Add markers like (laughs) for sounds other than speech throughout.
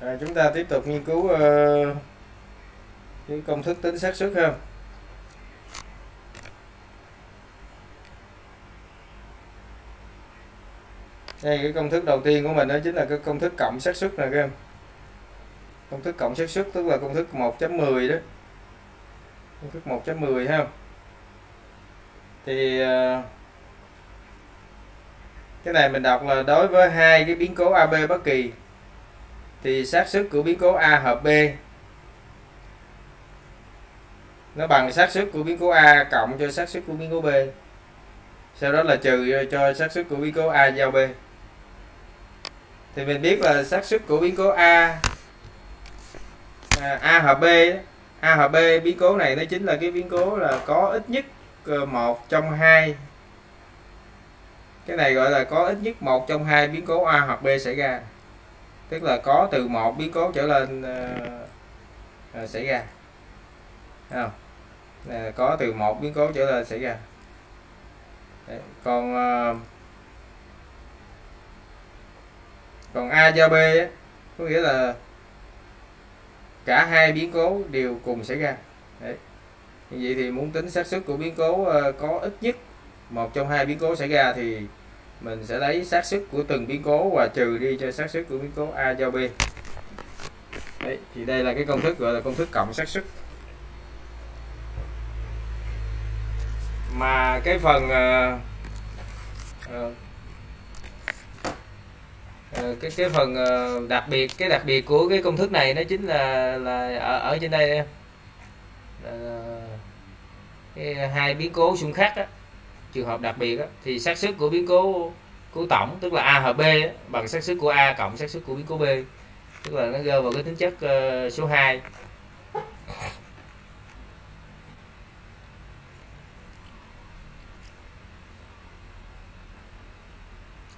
à, chúng ta tiếp tục nghiên cứu ờ, uh, cái công thức tính xác suất ha. Đây cái công thức đầu tiên của mình đó chính là cái công thức cộng xác suất này các em. Công thức cộng xác suất tức là công thức 1.10 đó. Công thức 1.10 ha. Thì uh, cái này mình đọc là đối với hai cái biến cố AB bất kỳ thì xác suất của biến cố A hợp B nó bằng xác suất của biến cố A cộng cho xác suất của biến cố B. Sau đó là trừ cho xác suất của biến cố A giao B. Thì mình biết là xác suất của biến cố A à, A hợp B A hợp B biến cố này nó chính là cái biến cố là có ít nhất ờ, một trong hai. Cái này gọi là có ít nhất một trong hai biến cố A hoặc B xảy ra tức là có từ một biến cố trở lên uh, uh, xảy ra không À, có từ một biến cố trở lên xảy ra Đấy. còn uh, còn A do B ấy, có nghĩa là cả hai biến cố đều cùng xảy ra Đấy. như vậy thì muốn tính xác suất của biến cố uh, có ít nhất một trong hai biến cố xảy ra thì mình sẽ lấy xác suất của từng biến cố và trừ đi cho xác suất của biến cố A giao B. Đấy, thì đây là cái công thức gọi là công thức cộng xác suất. Mà cái phần uh, uh, cái cái phần uh, đặc biệt cái đặc biệt của cái công thức này nó chính là là ở ở trên đây em. Cái hai biến cố xung khắc á trường hợp đặc biệt á, thì xác suất của biến cố của tổng tức là a hợp b á, bằng xác suất của a cộng xác suất của biến cố b tức là nó rơi vào cái tính chất uh, số 2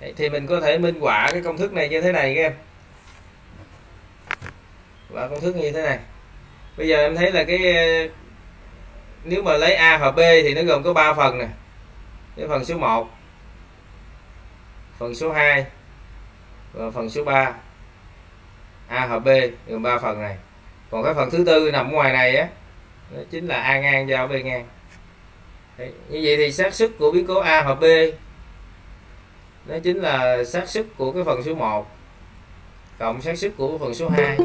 Đấy, thì mình có thể minh họa cái công thức này như thế này các em. Và công thức như thế này. Bây giờ em thấy là cái ờ, nếu mà lấy a và b thì nó gồm có 3 phần nè cái phần số 1 phần số 2 và phần số 3 A hợp B gồm 3 phần này. Còn cái phần thứ tư nằm ngoài này á đó chính là A ngang giao B ngang. Đấy, như vậy thì xác suất của biến cố A hợp B đó chính là xác suất của cái phần số 1 cộng xác suất của phần số 2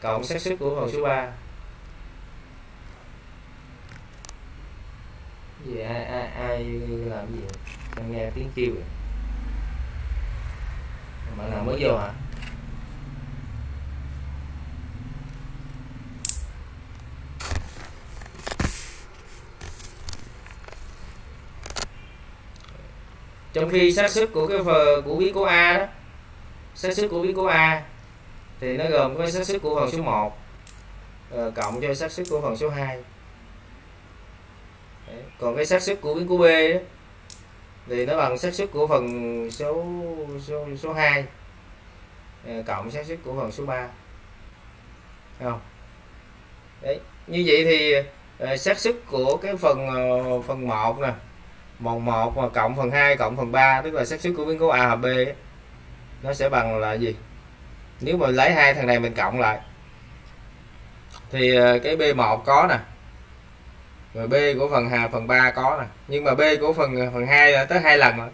cộng xác suất của phần số 3 gì? Ai ai ai làm gì? Đang nghe tiếng kêu rồi bạn nào mới vô hả? Trong khi xác suất của cái phần của biến cố A đó xác suất của biến cố A thì nó gồm có xác suất của phần số 1 ờ, cộng cho xác suất của phần số 2 còn cái xác suất của biến cố B đó, thì nó bằng xác suất của phần số số số hai à, cộng xác suất của phần số 3 không? Đấy như vậy thì à, xác suất của cái phần à, phần 1 nè mòn 1 mà cộng phần 2 cộng phần 3 tức là xác suất của biến cố A hợp B ấy, nó sẽ bằng là gì? Nếu mà lấy hai thằng này mình cộng lại thì cái B1 có nè rồi B của phần hà phần 3 có nè. Nhưng mà B của phần phần 2 là tới hai lần rồi.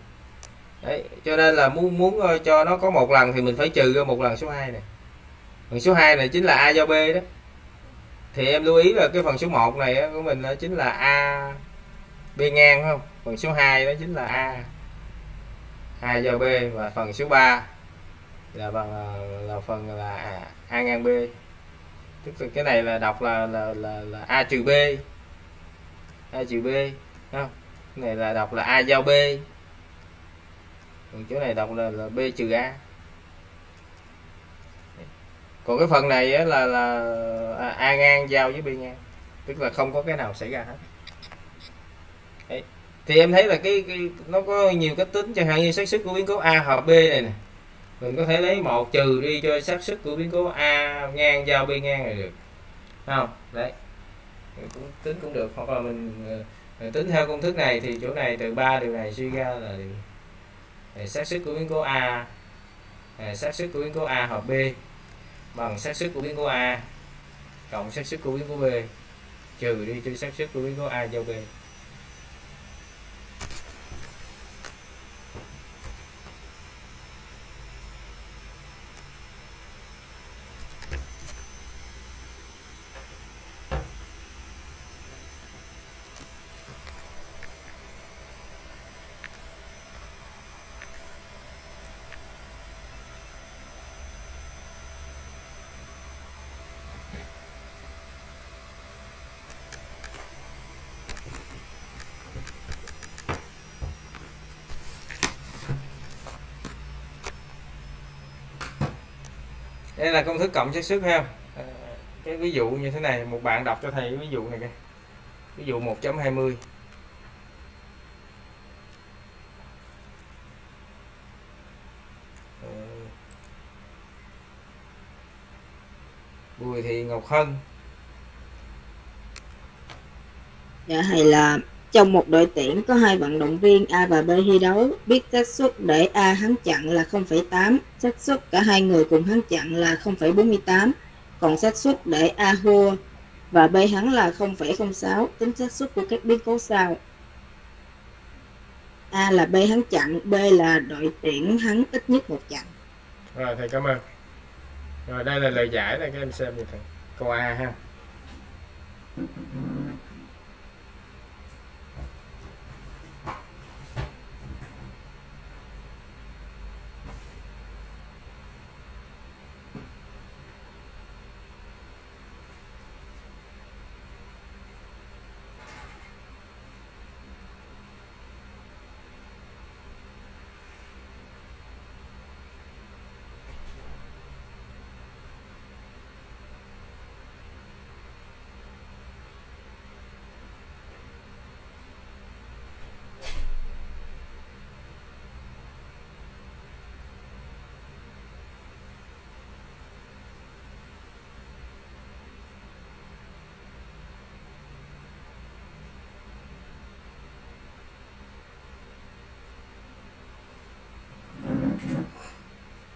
Đấy cho nên là muốn muốn ờ, cho nó có một lần thì mình phải trừ ra một lần số 2 này phần số 2 này chính là A do B đó. Thì em lưu ý là cái phần số 1 này của mình nó chính là A B ngang không? Phần số 2 đó chính là A. A do B và phần số 3 là bằng ờ, là phần là A, A ngang B. Tức là cái này là đọc là là là, là A trừ B a trừ b không? Cái này là đọc là a giao b. Còn chỗ này đọc là, là b trừ a. Còn cái phần này á, là là à, a ngang giao với b ngang. Tức là không có cái nào xảy ra hết. Đấy. thì em thấy là cái, cái nó có nhiều cách tính. Chẳng hạn như xác suất của biến cố a hợp b này nè. Mình có thể lấy một trừ đi cho xác suất của biến cố a ngang giao b ngang này được. Không? Đấy cũng tính cũng được. Hoặc là mình ờ, ờ, tính theo công thức này thì chỗ này từ ba điều này suy ra là xác suất của biến cố A à, xác suất của biến cố A hợp B bằng xác suất của biến cố A cộng xác suất của biến cố B, trừ đi trừ xác suất của biến cố A giao B. đây là công thức cộng xác suất ha. Ờ, cái ví dụ như thế này, một bạn đọc cho thầy ví dụ này kìa. Ví dụ 1.20 ờ, Bùi Thị Ngọc Hân. Dạ thầy là trong một đội tuyển có hai vận động viên A và B thi đấu, biết xác suất để A thắng chặn là 0,8, xác suất cả hai người cùng thắng chặn là 0,48, còn xác suất để A thua và B thắng là 0,06, tính xác suất của các biến cố sau. A là B thắng chặn, B là đội tuyển thắng ít nhất một chặn. Rồi thầy cảm ơn. Rồi đây là lời giải này các em xem như thầy. Câu A ha.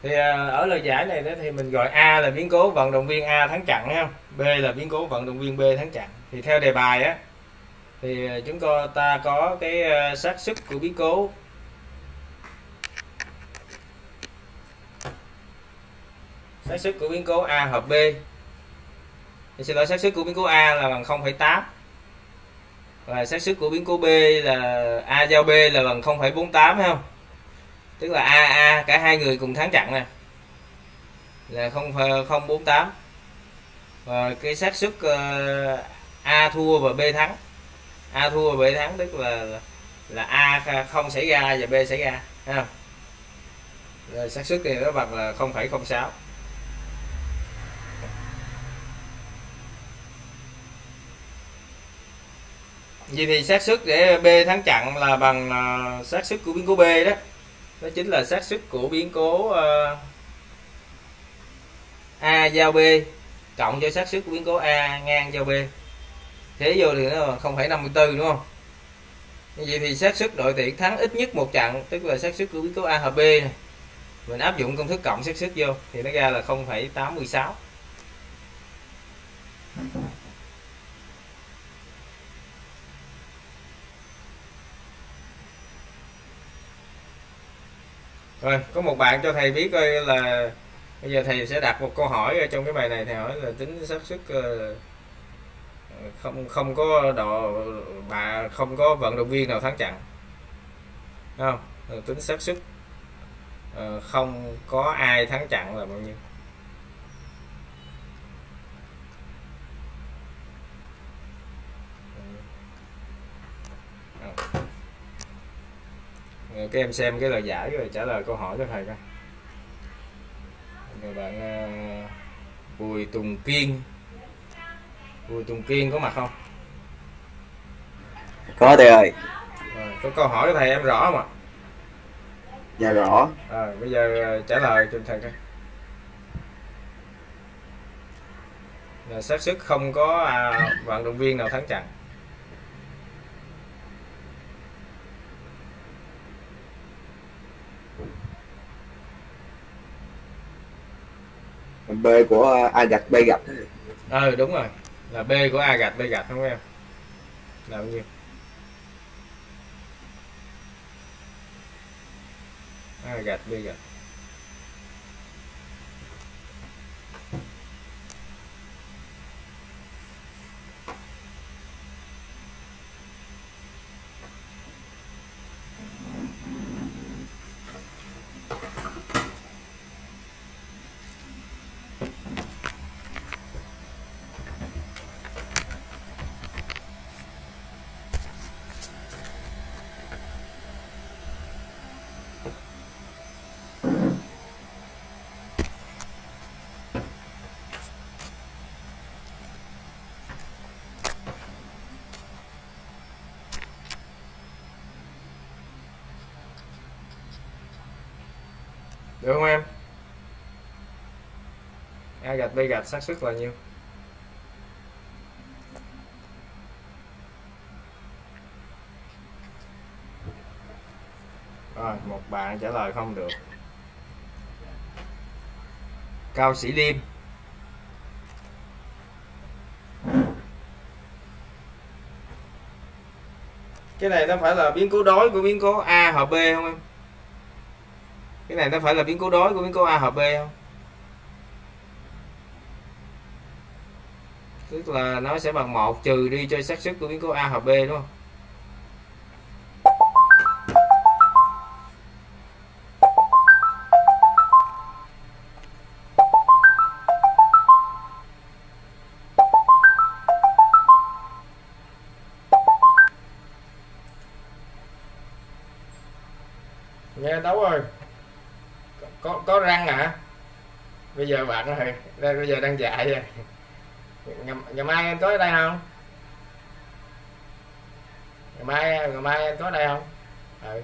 Thì à, ở lời giải này đó thì mình gọi A là biến cố vận động viên A thắng chặn ha B là biến cố vận động viên B thắng chặn. Thì theo đề bài á thì à, chúng ta có cái à, xác suất của biến cố. Xác suất của biến cố A hợp B. Thì xin lỗi xác suất của biến cố A là bằng 0,8 và xác suất của biến cố B là A giao B là bằng 0,48 phải không? Tức là a a cả hai người cùng thắng chặn nè. Là không không bốn tám. Và cái xác suất uh, a thua và b thắng. A thua và b thắng tức là là a không xảy ra và b xảy ra. Thấy không? Rồi xác suất này nó bằng là 0,06 Vậy thì xác suất để B thắng chặn là bằng ờ, xác suất của biến cố B đó đó chính là xác suất của biến cố uh, A giao B cộng cho xác suất của biến cố A ngang giao B. Thế vô thì nó không phải 54 đúng không? Như vậy thì xác suất đội tuyển thắng ít nhất một trận tức là xác suất của biến cố A hợp B này. mình áp dụng công thức cộng xác suất vô thì nó ra là 0,86 rồi, có một bạn cho thầy biết coi là bây giờ thầy sẽ đặt một câu hỏi ở trong cái bài này. Thầy hỏi là tính xác suất ờ, không không có độ, bà không có vận động viên nào thắng trận. Không? Tính xác suất ờ, không có ai thắng trận là bao nhiêu? Các em xem cái lời giải rồi trả lời câu hỏi cho thầy coi. Người bạn uh, Bùi Tùng Kiên. Bùi Tùng Kiên có mặt không? Có thầy ơi. Rồi, có câu hỏi của thầy em rõ không ạ? Dạ rõ. À, bây giờ ờ, trả lời cho thầy coi. Là xác suất không có à, vận động viên nào thắng trận B của ờ, A gạch B gạch ờ đúng rồi. Là b của a gạch b gạch không em? Là bao nhiêu? A gạch b gạch. Được không em? A gạch, b gạch xác suất là nhiêu? Rồi, một bạn trả lời không được. Cao sĩ liêm cái này nó phải là biến cố đối của biến cố a hợp b không em? Cái này nó phải là biến cố đối của biến cố a hợp b không? Tức là nó sẽ bằng một trừ đi cho xác suất của biến cố a hợp b, đúng không? Nghe đấu rồi có có răng hả bây bạn rồi đây bây giờ đang dạy rồi ngày, ngày mai anh có ở đây không? Ngày mai ngày mai anh có ở đây không? Ừ.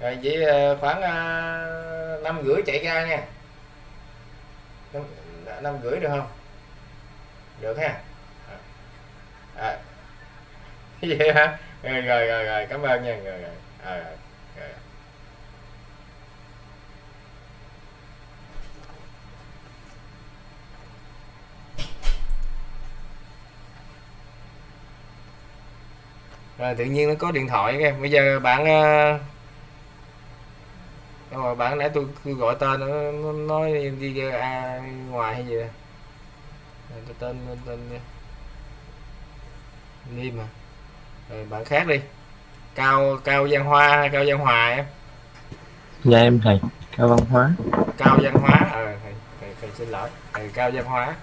rồi vậy ờ, khoảng ờ, năm rưỡi chạy ra nha. Năm, năm rưỡi được không? Được ha. À. (laughs) vậy hả? Rồi rồi rồi, rồi. cảm ơn nha. Rồi rồi, rồi, rồi tự nhiên nó có điện thoại kìa bây giờ bạn đâu rồi bạn nãy tôi, tôi gọi tên nó, nó nói đi ra à, ngoài hay gì đó. Rồi, tên tên, Liêm à. Rồi bạn khác đi. Cao cao văn hoa hay cao văn hòa em. Dạ em thầy cao văn hóa. Cao văn hóa ờ thầy, thầy, thầy xin lỗi. Thầy cao văn hóa.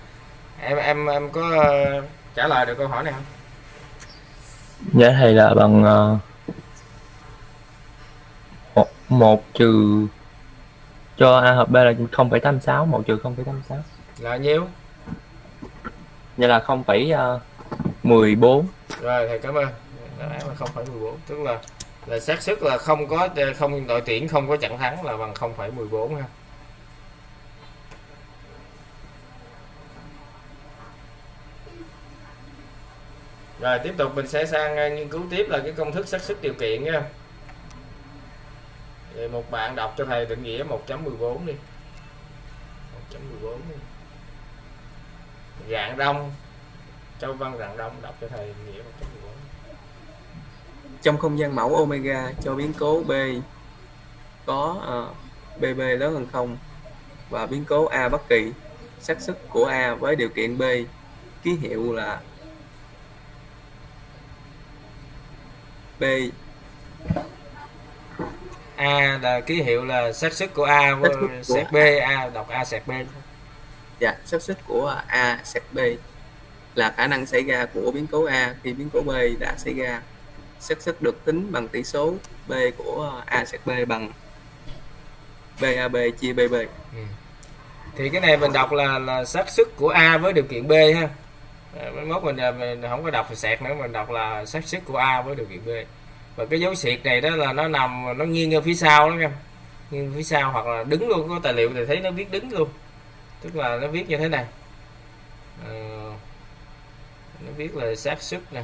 Em em em có ờ, trả lời được câu hỏi này không dạ thầy là bằng ờ, một, một trừ cho a hợp b là 0,86 một trừ 0,86 là nhiêu? Vậy là 0,14 rồi thầy cảm ơn. Đáp án là không phải 14 tức là là xác suất là không có không đội tuyển không có trận thắng là bằng 0,14 ha rồi tiếp tục mình sẽ sang à, nghiên cứu tiếp là cái công thức xác suất điều kiện nha. Thì một bạn đọc cho thầy định nghĩa 1.14 đi. 1.14 đi. Rạng đông. Châu Văn Rạng Đông đọc cho thầy định nghĩa 1.14 trong không gian mẫu omega cho biến cố b có à, uh, bb lớn hơn không? Và biến cố a bất kỳ xác suất của a với điều kiện b ký hiệu là b A là ký hiệu là xác suất của A với sạc B A. Đọc A sạc B. Dạ xác suất của a sạc b là khả năng xảy ra của biến cố a khi biến cố b đã xảy ra. Xác suất được tính bằng tỷ số b của a sạc b bằng BAB chia BB. Ừ. thì cái này mình đọc là là xác suất của A với điều kiện B ha Ờ, mốt mình, ờ, mình không có đọc sẹt nữa mình đọc là xác suất của A với điều kiện B. Và cái dấu sẹt này đó là nó nằm nó nghiêng ở phía sau đó em. Nghiêng phía sau hoặc là đứng luôn có tài liệu thì thấy nó viết đứng luôn. Tức là nó viết như thế này. Ờ, nó viết là xác suất nè.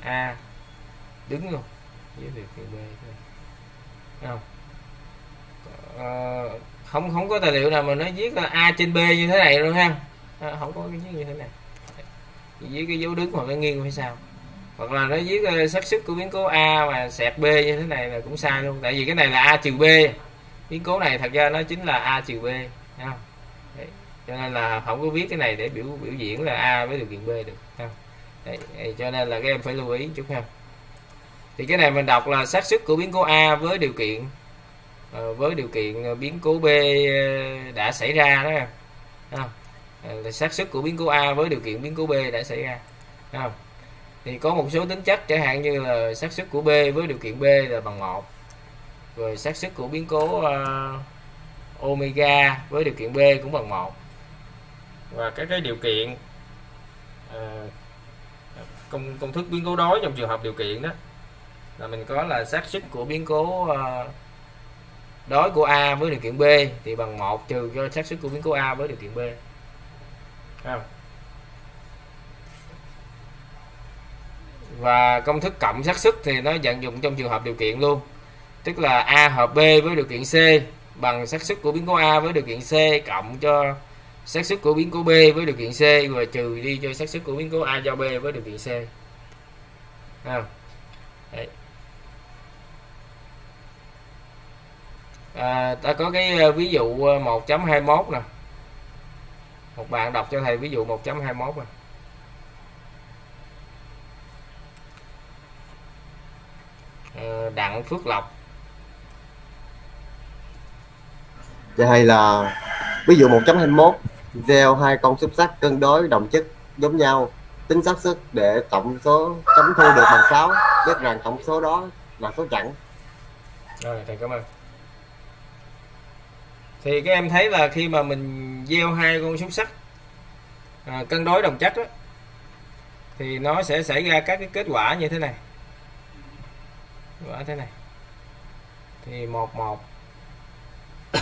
A đứng luôn với điều kiện B thôi. Không? Ờ, không không có tài liệu nào mà nó viết là a trên b như thế này luôn ha. À, không có cái như thế này dưới cái dấu đứng hoặc cái nghiêng hay sao? Hoặc là nó viết xác suất của biến cố a mà sẹt b như thế này là cũng sai luôn. Tại vì cái này là a trừ b. Biến cố này thật ra nó chính là a trừ b ha Đấy. cho nên là không có viết cái này để biểu biểu diễn là a với điều kiện b được ha Đấy. Đấy. cho nên là các em phải lưu ý chút ha. Thì cái này mình đọc là xác suất của biến cố a với điều kiện ờ, với điều kiện biến cố b ờ, đã xảy ra đó ha xác suất của biến cố a với điều kiện biến cố b đã xảy ra. Không? thì có một số tính chất chẳng hạn như là xác suất của b với điều kiện b là bằng một. Rồi xác suất của biến cố uh, omega với điều kiện b cũng bằng một. Và các cái điều kiện uh, công công thức biến cố đối trong trường hợp điều kiện đó là mình có là xác suất của biến cố uh, đối của a với điều kiện b thì bằng một trừ cho xác suất của biến cố a với điều kiện b không? và công thức cộng xác suất thì nó vận dụng trong trường hợp điều kiện luôn tức là a hợp b với điều kiện c bằng xác suất của biến cố a với điều kiện c cộng cho xác suất của biến cố b với điều kiện c và trừ đi cho xác suất của biến cố a giao b với điều kiện c không? Đấy. À, ta có cái à, ví dụ à, 1.21 nè một bạn đọc cho thầy ví dụ 1.21 này. Ờ, Đặng Phước Lộc. Dạ hay là ví dụ 1.21 gieo hai con xúc sắc cân đối đồng chất giống nhau tính xác suất để tổng số chấm thu được bằng 6 biết rằng tổng số đó là số chẵn. Rồi thầy cảm ơn thì các em thấy là khi mà mình gieo hai con xúc sắc à, cân đối đồng chất đó, thì nó sẽ xảy ra các cái kết quả như thế này. Quả thế này. Thì một một. (coughs)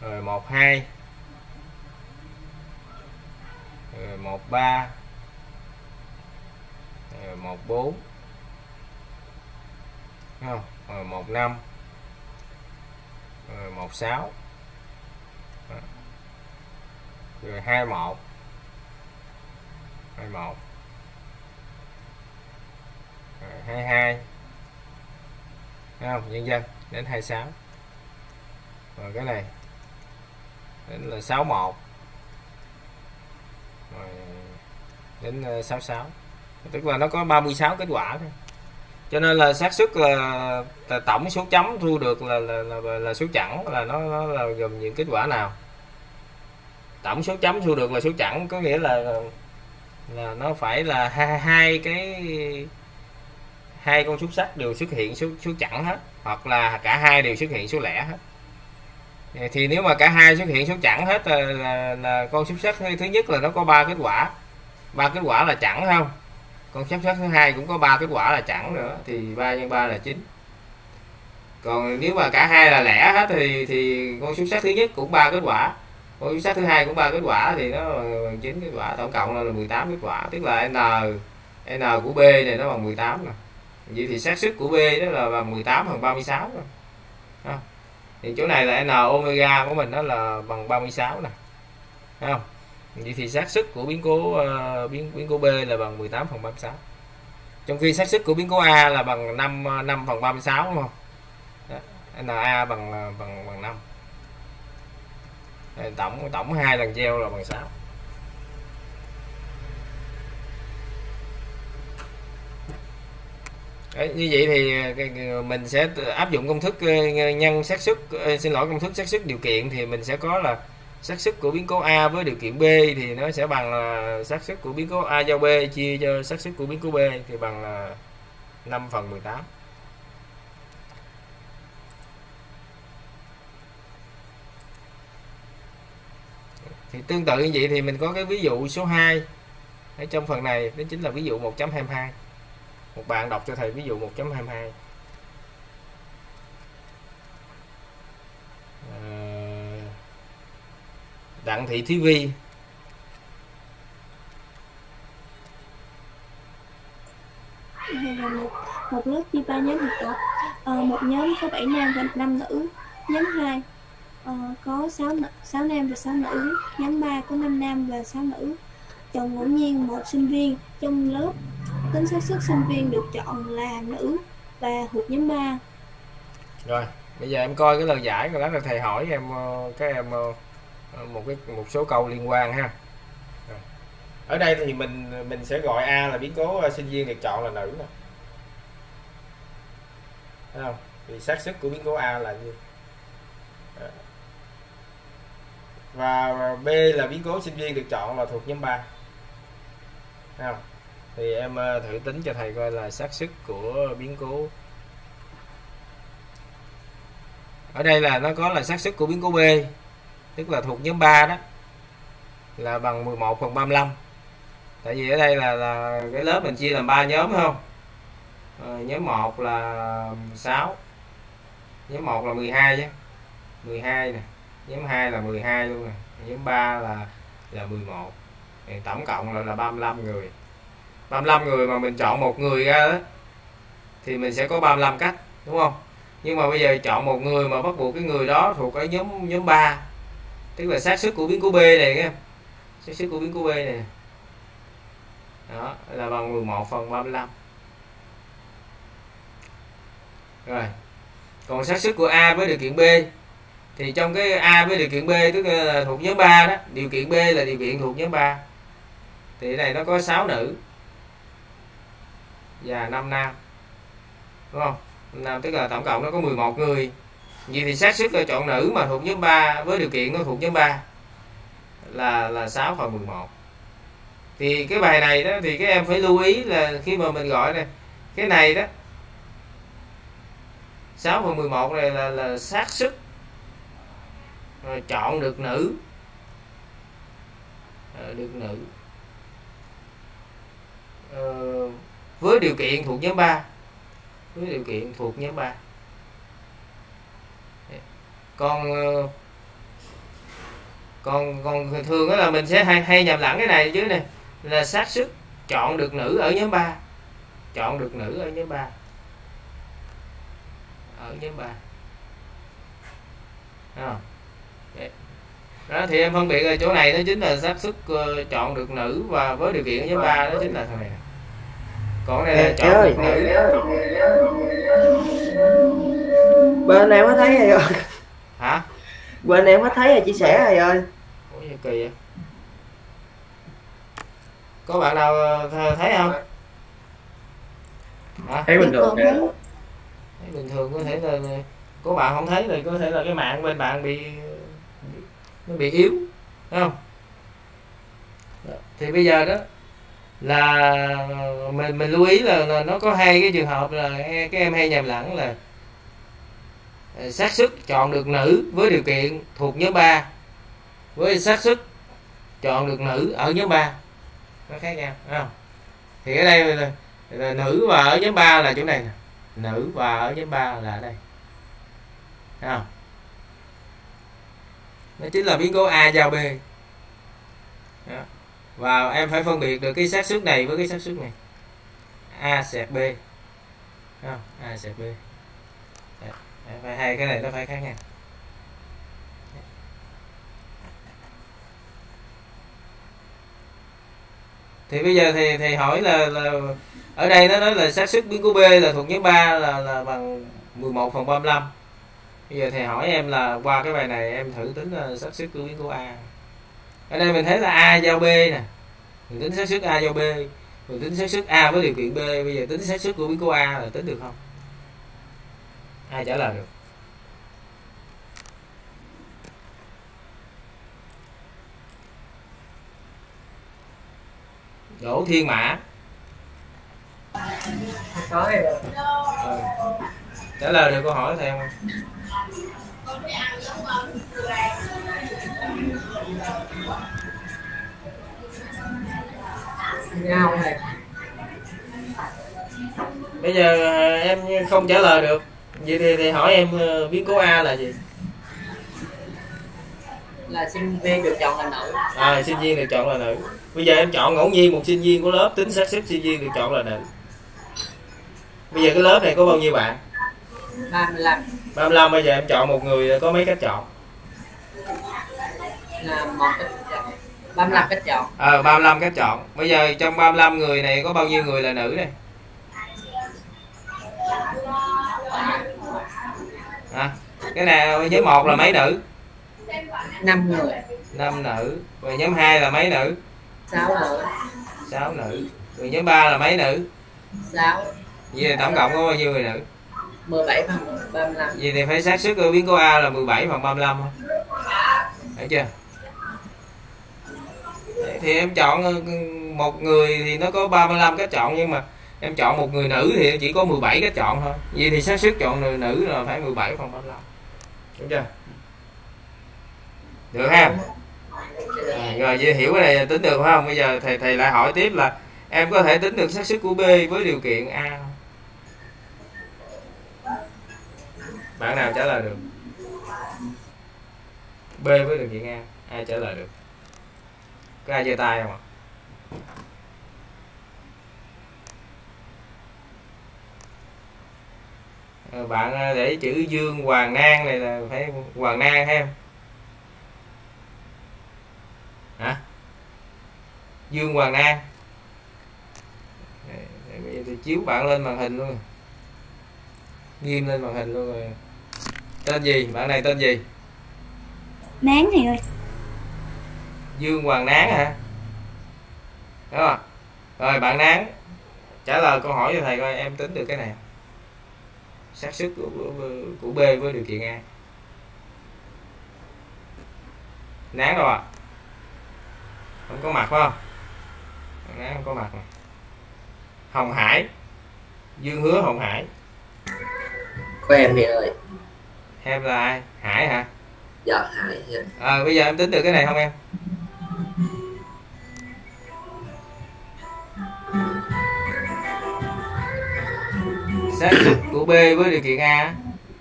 Rồi một hai. Rồi một ba. Rồi một bốn. Không? Rồi một năm rồi một sáu. Rồi hai một. Hai một. Rồi hai hai. Không? Nhân dân, đến 26 rồi cái này, đến là 61 rồi đến ờ, 66 tức là nó có 36 kết quả thôi cho nên là xác suất là, là tổng số chấm thu được là là, là, là số chẵn là nó, nó là gồm những kết quả nào? Tổng số chấm thu được là số chẵn có nghĩa là là nó phải là hai, hai cái hai con xúc sắc đều xuất hiện số số chẵn hết hoặc là cả hai đều xuất hiện số lẻ hết. Thì nếu mà cả hai xuất hiện số chẵn hết là, là, là con xúc sắc thứ nhất là nó có ba kết quả. Ba kết quả là chẵn không? Con xúc sắc thứ hai cũng có ba kết quả là chẵn nữa, thì 3 nhân 3 là 9 còn nếu mà cả hai là lẻ hết thì thì con xúc sắc thứ nhất cũng ba kết quả. Con xúc sắc thứ hai cũng ba kết quả thì nó bằng chín kết quả, tổng cộng là 18 kết quả. Tức là n n của b này nó bằng 18 nè. Vậy thì xác suất của b đó là bằng 18 phần 36 rồi à. thì chỗ này là n omega của mình nó là bằng 36 nè. Thấy không? Vậy thì xác suất của biến cố uh, biến biến cố b là bằng 18 phần 36 trong khi xác suất của biến cố a là bằng 5 5 ờ, phần 36 đúng không? Đó. na ờ, bằng bằng bằng 5 Đây, tổng tổng hai lần gieo là bằng 6 Đấy, như vậy thì mình sẽ áp dụng công thức nhân xác suất xin lỗi công thức xác suất điều kiện thì mình sẽ có là xác suất của biến cố A với điều kiện B thì nó sẽ bằng là xác suất của biến cố A giao B chia cho xác suất của biến cố B thì bằng là 5 phần 18 thì tương tự như vậy thì mình có cái ví dụ số 2 ở trong phần này, đó chính là ví dụ 1.22 một bạn đọc cho thầy ví dụ 1.22 Đặng Thị Thúy Vi một, một lớp chia ba nhóm học tập Ờ, một nhóm có 7 nam và 5 nữ. Nhóm 2 ờ, có 6, nữ, 6 nam và 6 nữ. Nhóm 3 có 5 nam và 6 nữ. Chọn ngẫu nhiên một sinh viên trong lớp. Tính xác suất sinh viên được chọn là nữ và thuộc nhóm 3. rồi bây giờ em coi cái lời giải rồi lát là thầy hỏi em ờ, các em ờ, Ờ, một cái, một số câu liên quan ha. Ở đây thì mình mình sẽ gọi A là biến cố sinh viên được chọn là nữ nè. Thấy không? Thì xác suất của biến cố A là gì? Ờ. Và B là biến cố sinh viên được chọn là thuộc nhóm 3 Thấy không? Thì em ờ, thử tính cho thầy coi là xác suất của biến cố. Ở đây là nó có là xác suất của biến cố B tức là thuộc nhóm 3 đó là bằng 11 phần 35 tại vì ở đây là, là cái lớp mình chia làm ba nhóm không? À, nhóm 1 là 6 nhóm 1 là 12 chứ. 12 nè nhóm 2 là 12 luôn nè nhóm 3 là là 11 thì tổng cộng là, là 35 người. 35 người mà mình chọn một người ra đó thì mình sẽ có 35 cách đúng không? Nhưng mà bây giờ chọn một người mà bắt buộc cái người đó thuộc cái nhóm nhóm 3 tức là xác suất của biến cố B này các em xác suất của biến cố B này. Đó, là bằng 11 phần 35 rồi. Còn xác suất của A với điều kiện B, thì trong cái A với điều kiện B, tức là thuộc nhóm 3 đó, điều kiện B là điều kiện thuộc nhóm 3 thì này nó có 6 nữ và 5 nam. Đúng không? 5 nam tức là tổng cộng nó có 11 người vậy thì xác suất là chọn nữ mà thuộc nhóm 3 với điều kiện nó thuộc nhóm 3 là là 6 phần 11 thì cái bài này đó thì các em phải lưu ý là khi mà mình gọi này cái này đó 6 phần 11 này là là xác suất rồi chọn được nữ Ờ, được nữ ờ, với điều kiện thuộc nhóm 3 với điều kiện thuộc nhóm 3 còn ờ, còn còn thường đó là mình sẽ hay hay nhầm lẫn cái này dưới này là xác suất chọn được nữ ở nhóm 3 chọn được nữ ở nhóm 3 ở nhóm 3 à. đó thì em phân biệt ở chỗ này nó chính là xác suất ờ, chọn được nữ và với điều kiện ở nhóm 3 đó chính là thằng này còn này là chọn ơi. được nữ. bên em có thấy thầy ơi hả? Bên em có thấy thầy chia sẻ thầy ơi Ủa gì kỳ vậy? Có bạn nào ờ, thấy không? Hả? Thấy bình Dạ, thường thấy bình thường có thể là có bạn không thấy thì có thể là cái mạng bên bạn bị nó bị yếu thấy không? Đó. thì bây giờ đó là mình mình lưu ý là, là nó có hai cái trường hợp là các em hay nhầm lẫn là Ờ, xác suất chọn được nữ với điều kiện thuộc nhóm 3 với xác suất chọn được nữ ở nhóm 3 nó khác nhau thấy không? Thì ở đây là, là nữ và ở nhóm 3 là chỗ này nè. Nữ và ở nhóm 3 là ở đây. Thấy không? Nó chính là biến cố A giao B. Đó. và em phải phân biệt được cái xác suất này với cái xác suất này. A sẹt B. Thấy không? A sẹt B và phải hai cái này nó phải khác nhau. Thì bây giờ thì thì hỏi là, là ở đây nó nói là xác suất biến cố B là thuộc nhóm 3 là là bằng 11 phần 35 bây giờ thầy hỏi em là qua cái bài này em thử tính là xác suất của biến cố A. Ở đây mình thấy là A giao B nè. Mình tính xác suất A giao B. Mình tính xác suất A với điều kiện B. Bây giờ tính xác suất của biến cố A là tính được không? Ai trả lời được? Đỗ Thiên Mã. Có. Ờ. trả lời được câu hỏi của thầy không bây giờ em không trả lời được vậy thì, thì hỏi em ờ, biến cố A là gì? Là sinh viên được chọn là nữ. À, sinh viên được chọn là nữ. Bây giờ em chọn ngẫu nhiên một sinh viên của lớp tính xác suất sinh viên được chọn là nữ. Bây giờ cái lớp này có bao nhiêu bạn? 35 35 bây giờ em chọn một người có mấy cách chọn? Là một cách chọn. 35 cách chọn. Ờ 35 cách chọn. Bây giờ trong 35 người này có bao nhiêu người là nữ này à, cái này nhóm 1 là mấy nữ? 5 người. Năm nữ. Rồi nhóm 2 là mấy nữ? 6 nữ. 6 nữ. Rồi nhóm 3 là mấy nữ? 6 vậy thì tổng cộng có bao nhiêu người nữ? 17 phần 35 vậy thì phải xác suất ở biến cố A là 17 phần 35 không thấy chưa? Thì em chọn ờ, một người thì nó có 35 cách chọn nhưng mà em chọn một người nữ thì chỉ có 17 cái chọn thôi. Vậy thì xác suất chọn người nữ là phải 17 phần 35 đúng chưa? Được ha? À, rồi vậy hiểu cái này tính được phải không? Bây giờ thầy thầy lại hỏi tiếp là em có thể tính được xác suất của B với điều kiện A không? Bạn nào trả lời được? B với điều kiện A. Ai trả lời được? Có ai giơ tay không ạ? Bạn ờ, để chữ Dương Hoàng Nang này là phải Hoàng Nang hay không hả? Dương Hoàng Nang. Bây giờ tôi chiếu bạn lên màn hình luôn. Ghim lên màn hình luôn rồi. Tên gì? Bạn này tên gì? Nán thầy ơi. Dương Hoàng Nán hả? Đúng không? Rồi bạn Nán trả lời câu hỏi cho thầy coi em tính được cái này xác suất của, của, của B với điều kiện A. Nán đâu ạ. Không có mặt phải không? Nán không có mặt nè. Hồng Hải. Dương Hứa Hồng Hải. Của em thì ơi. Em là ai? Hải hả? Dạ hải. Ờ bây giờ em tính được cái này không em xác suất của B với điều kiện A.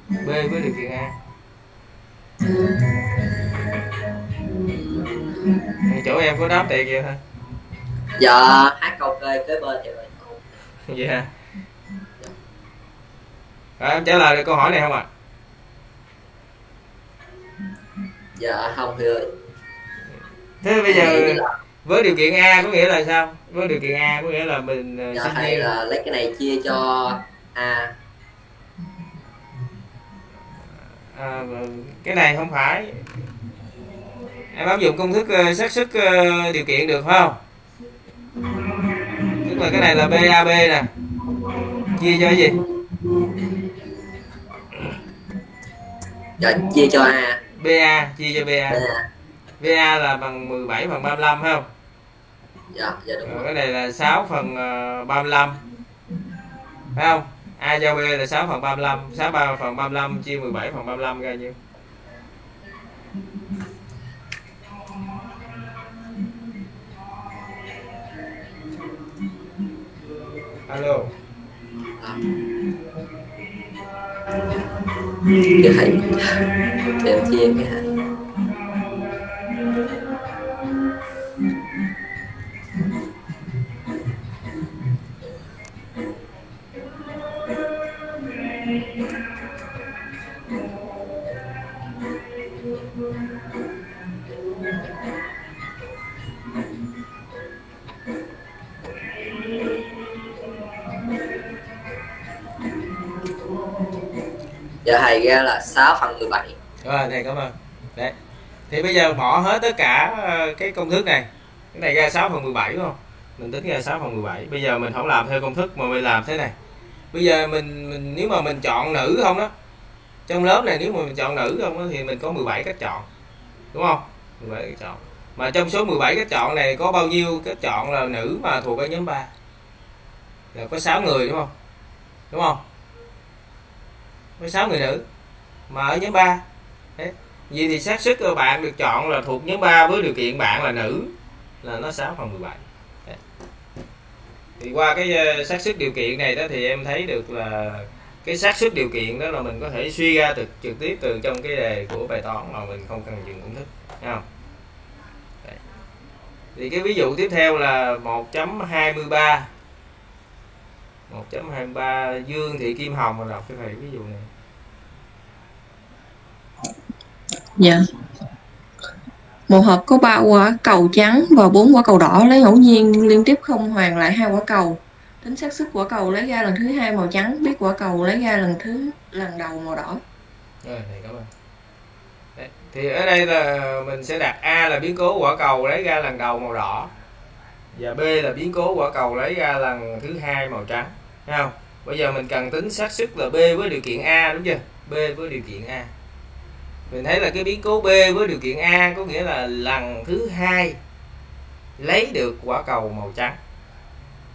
B với điều kiện A. Chỗ em có đáp tiền kìa thôi dạ hát câu kê kế bên thì ơi vậy hả rồi em trả lời được câu hỏi này không ạ? Dạ không thì ơi thế bây giờ với điều kiện A có nghĩa là sao? Với điều kiện A có nghĩa là mình ờ, dạ hay là lấy cái này chia cho a. À, cái này không phải. Em áp dụng công thức ờ, xác suất ờ, điều kiện được phải không? Tức là cái này là BAB nè. Chia cho cái gì? Dạ chia cho a. BA chia cho BA BA là bằng 17 phần 35 phải không? Dạ dạ đúng Rồi cái này là 6 phần ờ, 35 phải không A giao B là 6 phần 35 63 phần 35 chia 17 phần 35 ra nhiêu? Alo. Cái hay em chia cái hay giờ thầy ra là 6 phần 17 rồi thầy cảm ơn. Đấy. Thì bây giờ bỏ hết tất cả ờ, cái công thức này. Cái này ra 6 phần 17 đúng không? Mình tính ra 6 phần 17 bây giờ mình không làm theo công thức mà mình làm thế này. Bây giờ mình, mình nếu mà mình chọn nữ không đó trong lớp này nếu mà mình chọn nữ không đó, thì mình có 17 cách chọn đúng không? 17 cách chọn. Mà trong số 17 cách chọn này có bao nhiêu cách chọn là nữ mà thuộc cái nhóm 3 là có 6 người đúng không? Đúng không? Có 6 người nữ, mà ở nhóm 3 Đấy. Vậy thì xác suất của bạn được chọn là thuộc nhóm 3 với điều kiện bạn là nữ, là nó 6 phần 17 Đấy. thì qua cái ờ, xác suất điều kiện này đó thì em thấy được là cái xác suất điều kiện đó là mình có thể suy ra từ, trực tiếp từ trong cái đề của bài toán mà mình không cần dùng công thức, Thấy không Đấy. thì cái ví dụ tiếp theo là 1.23 1.23 Dương Thị Kim Hồng là đọc cái này ví dụ này Dạ. Một hộp có 3 quả cầu trắng và 4 quả cầu đỏ lấy ngẫu nhiên liên tiếp không hoàn lại hai quả cầu. Tính xác suất quả cầu lấy ra lần thứ hai màu trắng, biết quả cầu lấy ra lần thứ lần đầu màu đỏ. rồi thầy cảm ơn Đấy. thì ở đây là mình sẽ đặt A là biến cố quả cầu lấy ra lần đầu màu đỏ và B là biến cố quả cầu lấy ra lần thứ hai màu trắng Thấy không bây giờ mình cần tính xác suất là B với điều kiện A đúng chưa B với điều kiện A mình thấy là cái biến cố B với điều kiện A có nghĩa là lần thứ hai lấy được quả cầu màu trắng.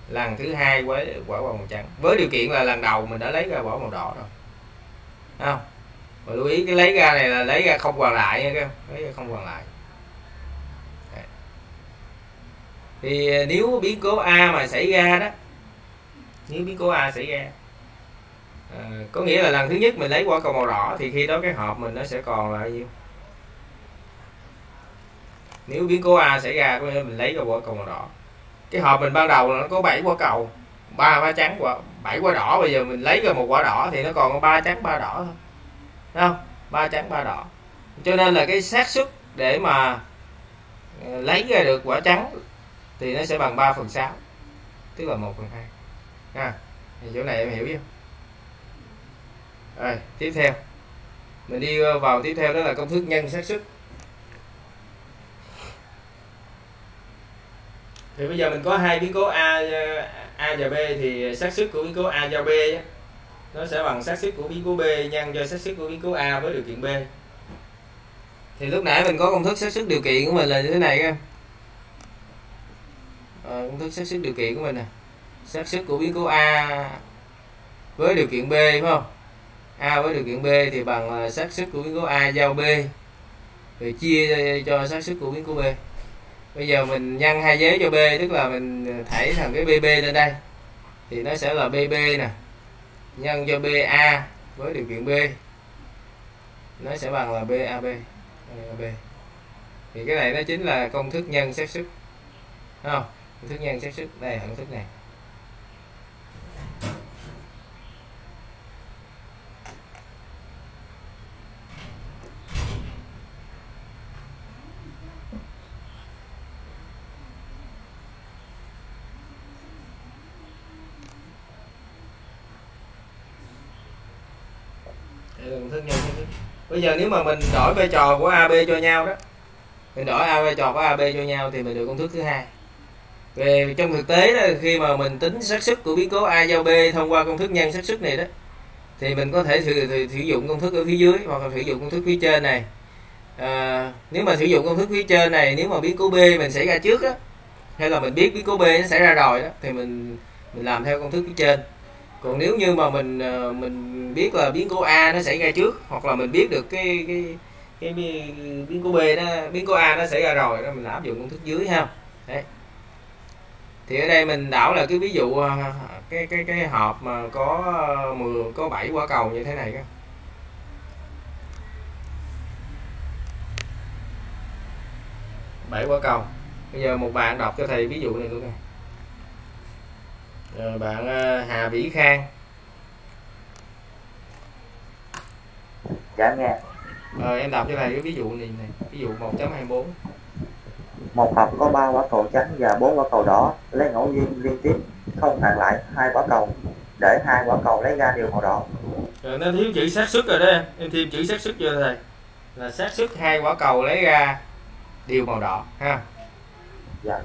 Lần thứ hai với quả cầu màu trắng. Với điều kiện là lần đầu mình đã lấy ra quả màu đỏ rồi. Thấy không? Và lưu ý cái lấy ra này là lấy ra không còn lại nha các em. Lấy ra không còn lại. Đấy. thì à, nếu biến cố A mà xảy ra đó, nếu biến cố A xảy ra à, có nghĩa là lần thứ nhất mình lấy quả cầu màu đỏ thì khi đó cái hộp mình nó sẽ còn là nhiêu nếu biến cố A xảy ra có nghĩa là mình lấy ra quả cầu màu đỏ. Cái hộp mình ban đầu là nó có 7 quả cầu ba quả trắng quả bảy quả đỏ. Bây giờ mình lấy ra một quả đỏ thì nó còn ba trắng ba đỏ thôi. Thấy không? Ba trắng ba đỏ. Cho nên là cái xác suất để mà ờ, lấy ra được quả trắng thì nó sẽ bằng 3 phần 6 tức là 1 phần 2 ha à, thì chỗ này em hiểu chưa? Rồi tiếp theo. Mình đi ờ, vào tiếp theo đó là công thức nhân xác suất. Thì bây giờ mình có hai biến cố a ờ, a và b thì xác suất của biến cố a giao b nó sẽ bằng xác suất của biến cố b nhân cho xác suất của biến cố a với điều kiện b. Thì lúc nãy mình có công thức xác suất điều kiện của mình là như thế này các à, ờ, công thức xác suất điều kiện của mình nè. Xác suất của biến cố a với điều kiện b phải không? A với điều kiện b thì bằng là xác suất của biến cố a giao b. Rồi chia cho xác suất của biến cố b. Bây giờ mình nhân hai vế cho b, tức là mình à, thảy thằng cái bb lên đây. Thì nó sẽ là bb nè. Nhân cho ba với điều kiện b. Nó sẽ bằng là bab b. Thì cái này nó chính là công thức nhân xác suất. Không? Công thức nhân xác suất. Đây là công thức này Đây là công thức nhân xác suất bây giờ nếu mà mình đổi vai trò của AB cho nhau đó mình đổi A vai trò của AB cho nhau thì mình được công thức thứ hai. Về trong thực tế đó, khi mà mình tính xác suất của biến cố A giao B thông qua công thức nhân xác suất này đó thì mình có thể sử, sử, dụng công thức ở phía dưới hoặc là sử dụng công thức phía trên này. À, nếu mà sử dụng công thức phía trên này nếu mà biến cố B mình xảy ra trước đó hay là mình biết biến cố B nó xảy ra rồi đó thì mình mình làm theo công thức phía trên còn nếu như mà mình ờ, mình biết là biến cố A nó xảy ra trước, hoặc là mình biết được cái cái cái biến cố B nó, biến cố A nó xảy ra rồi, đó mình áp dụng công thức dưới ha. Đấy. Thì ở đây mình đảo là cái ví dụ ờ, cái cái cái hộp mà có ờ, 10 có 7 quả cầu như thế này các bảy quả cầu. Bây giờ một bạn đọc cho thầy ví dụ này luôn nè rồi bạn ờ, Hà Vĩ Khang Dạ nghe. Ờ, em đọc cho thầy cái ví dụ này này ví dụ 1.24 Một hộp có 3 quả cầu trắng và 4 quả cầu đỏ, lấy ngẫu nhiên liên tiếp, không hạn lại hai quả cầu, để hai quả cầu lấy ra đều màu đỏ. rồi nó thiếu chữ xác suất rồi đó em em thêm chữ xác suất cho thầy là xác suất hai quả cầu lấy ra đều màu đỏ ha Dạ.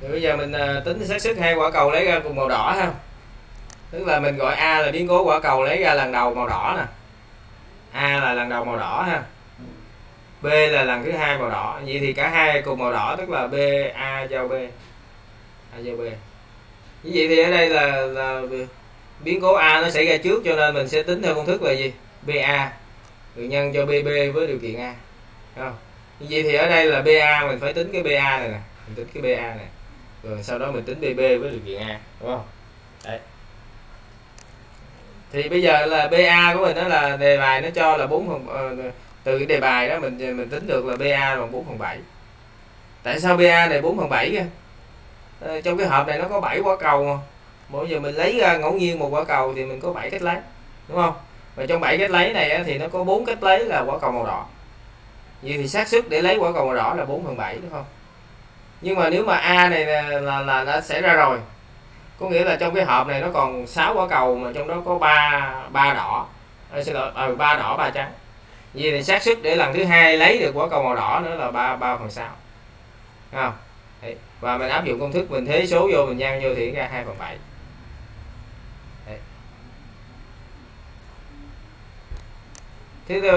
Thì bây giờ mình à, tính xác suất hai quả cầu lấy ra cùng màu đỏ ha. Tức là mình gọi A là biến cố quả cầu lấy ra lần đầu màu đỏ nè. A là lần đầu màu đỏ ha. B là lần thứ hai màu đỏ. Vậy thì cả hai cùng màu đỏ tức là B A giao B. A giao B. Như vậy thì ở đây là, là biến cố A nó xảy ra trước cho nên mình sẽ tính theo công thức là gì? BA rồi nhân cho BB với điều kiện A. Không? như vậy thì ở đây là BA mình phải tính cái BA này nè. Mình tính cái BA này rồi sau đó mình tính BB với điều kiện A đúng không? Đấy. Thì bây giờ là BA của mình đó là đề bài nó cho là 4 phần uh, từ cái đề bài đó mình mình tính được là BA bằng 4 phần 7 tại sao BA này 4 phần 7 kìa? Ờ, trong cái hộp này nó có 7 quả cầu mà. mỗi giờ mình lấy ra ngẫu nhiên một quả cầu thì mình có 7 cách lấy đúng không? Và trong 7 cách lấy này á, thì nó có 4 cách lấy là quả cầu màu đỏ. Vậy thì xác suất để lấy quả cầu màu đỏ là 4 phần 7 đúng không? Nhưng mà nếu mà A này là, là, là đã xảy ra rồi có nghĩa là trong cái hộp này nó còn 6 quả cầu mà trong đó có ba ba đỏ. À, xin lỗi ừ, ba đỏ ba trắng. Vậy thì xác suất để lần thứ hai lấy được quả cầu màu đỏ nữa là ba ba phần sáu. Không? Đấy. và mình áp dụng công thức mình thế số vô mình nhân vô thì ra 2 phần 7 Đấy. thế thì,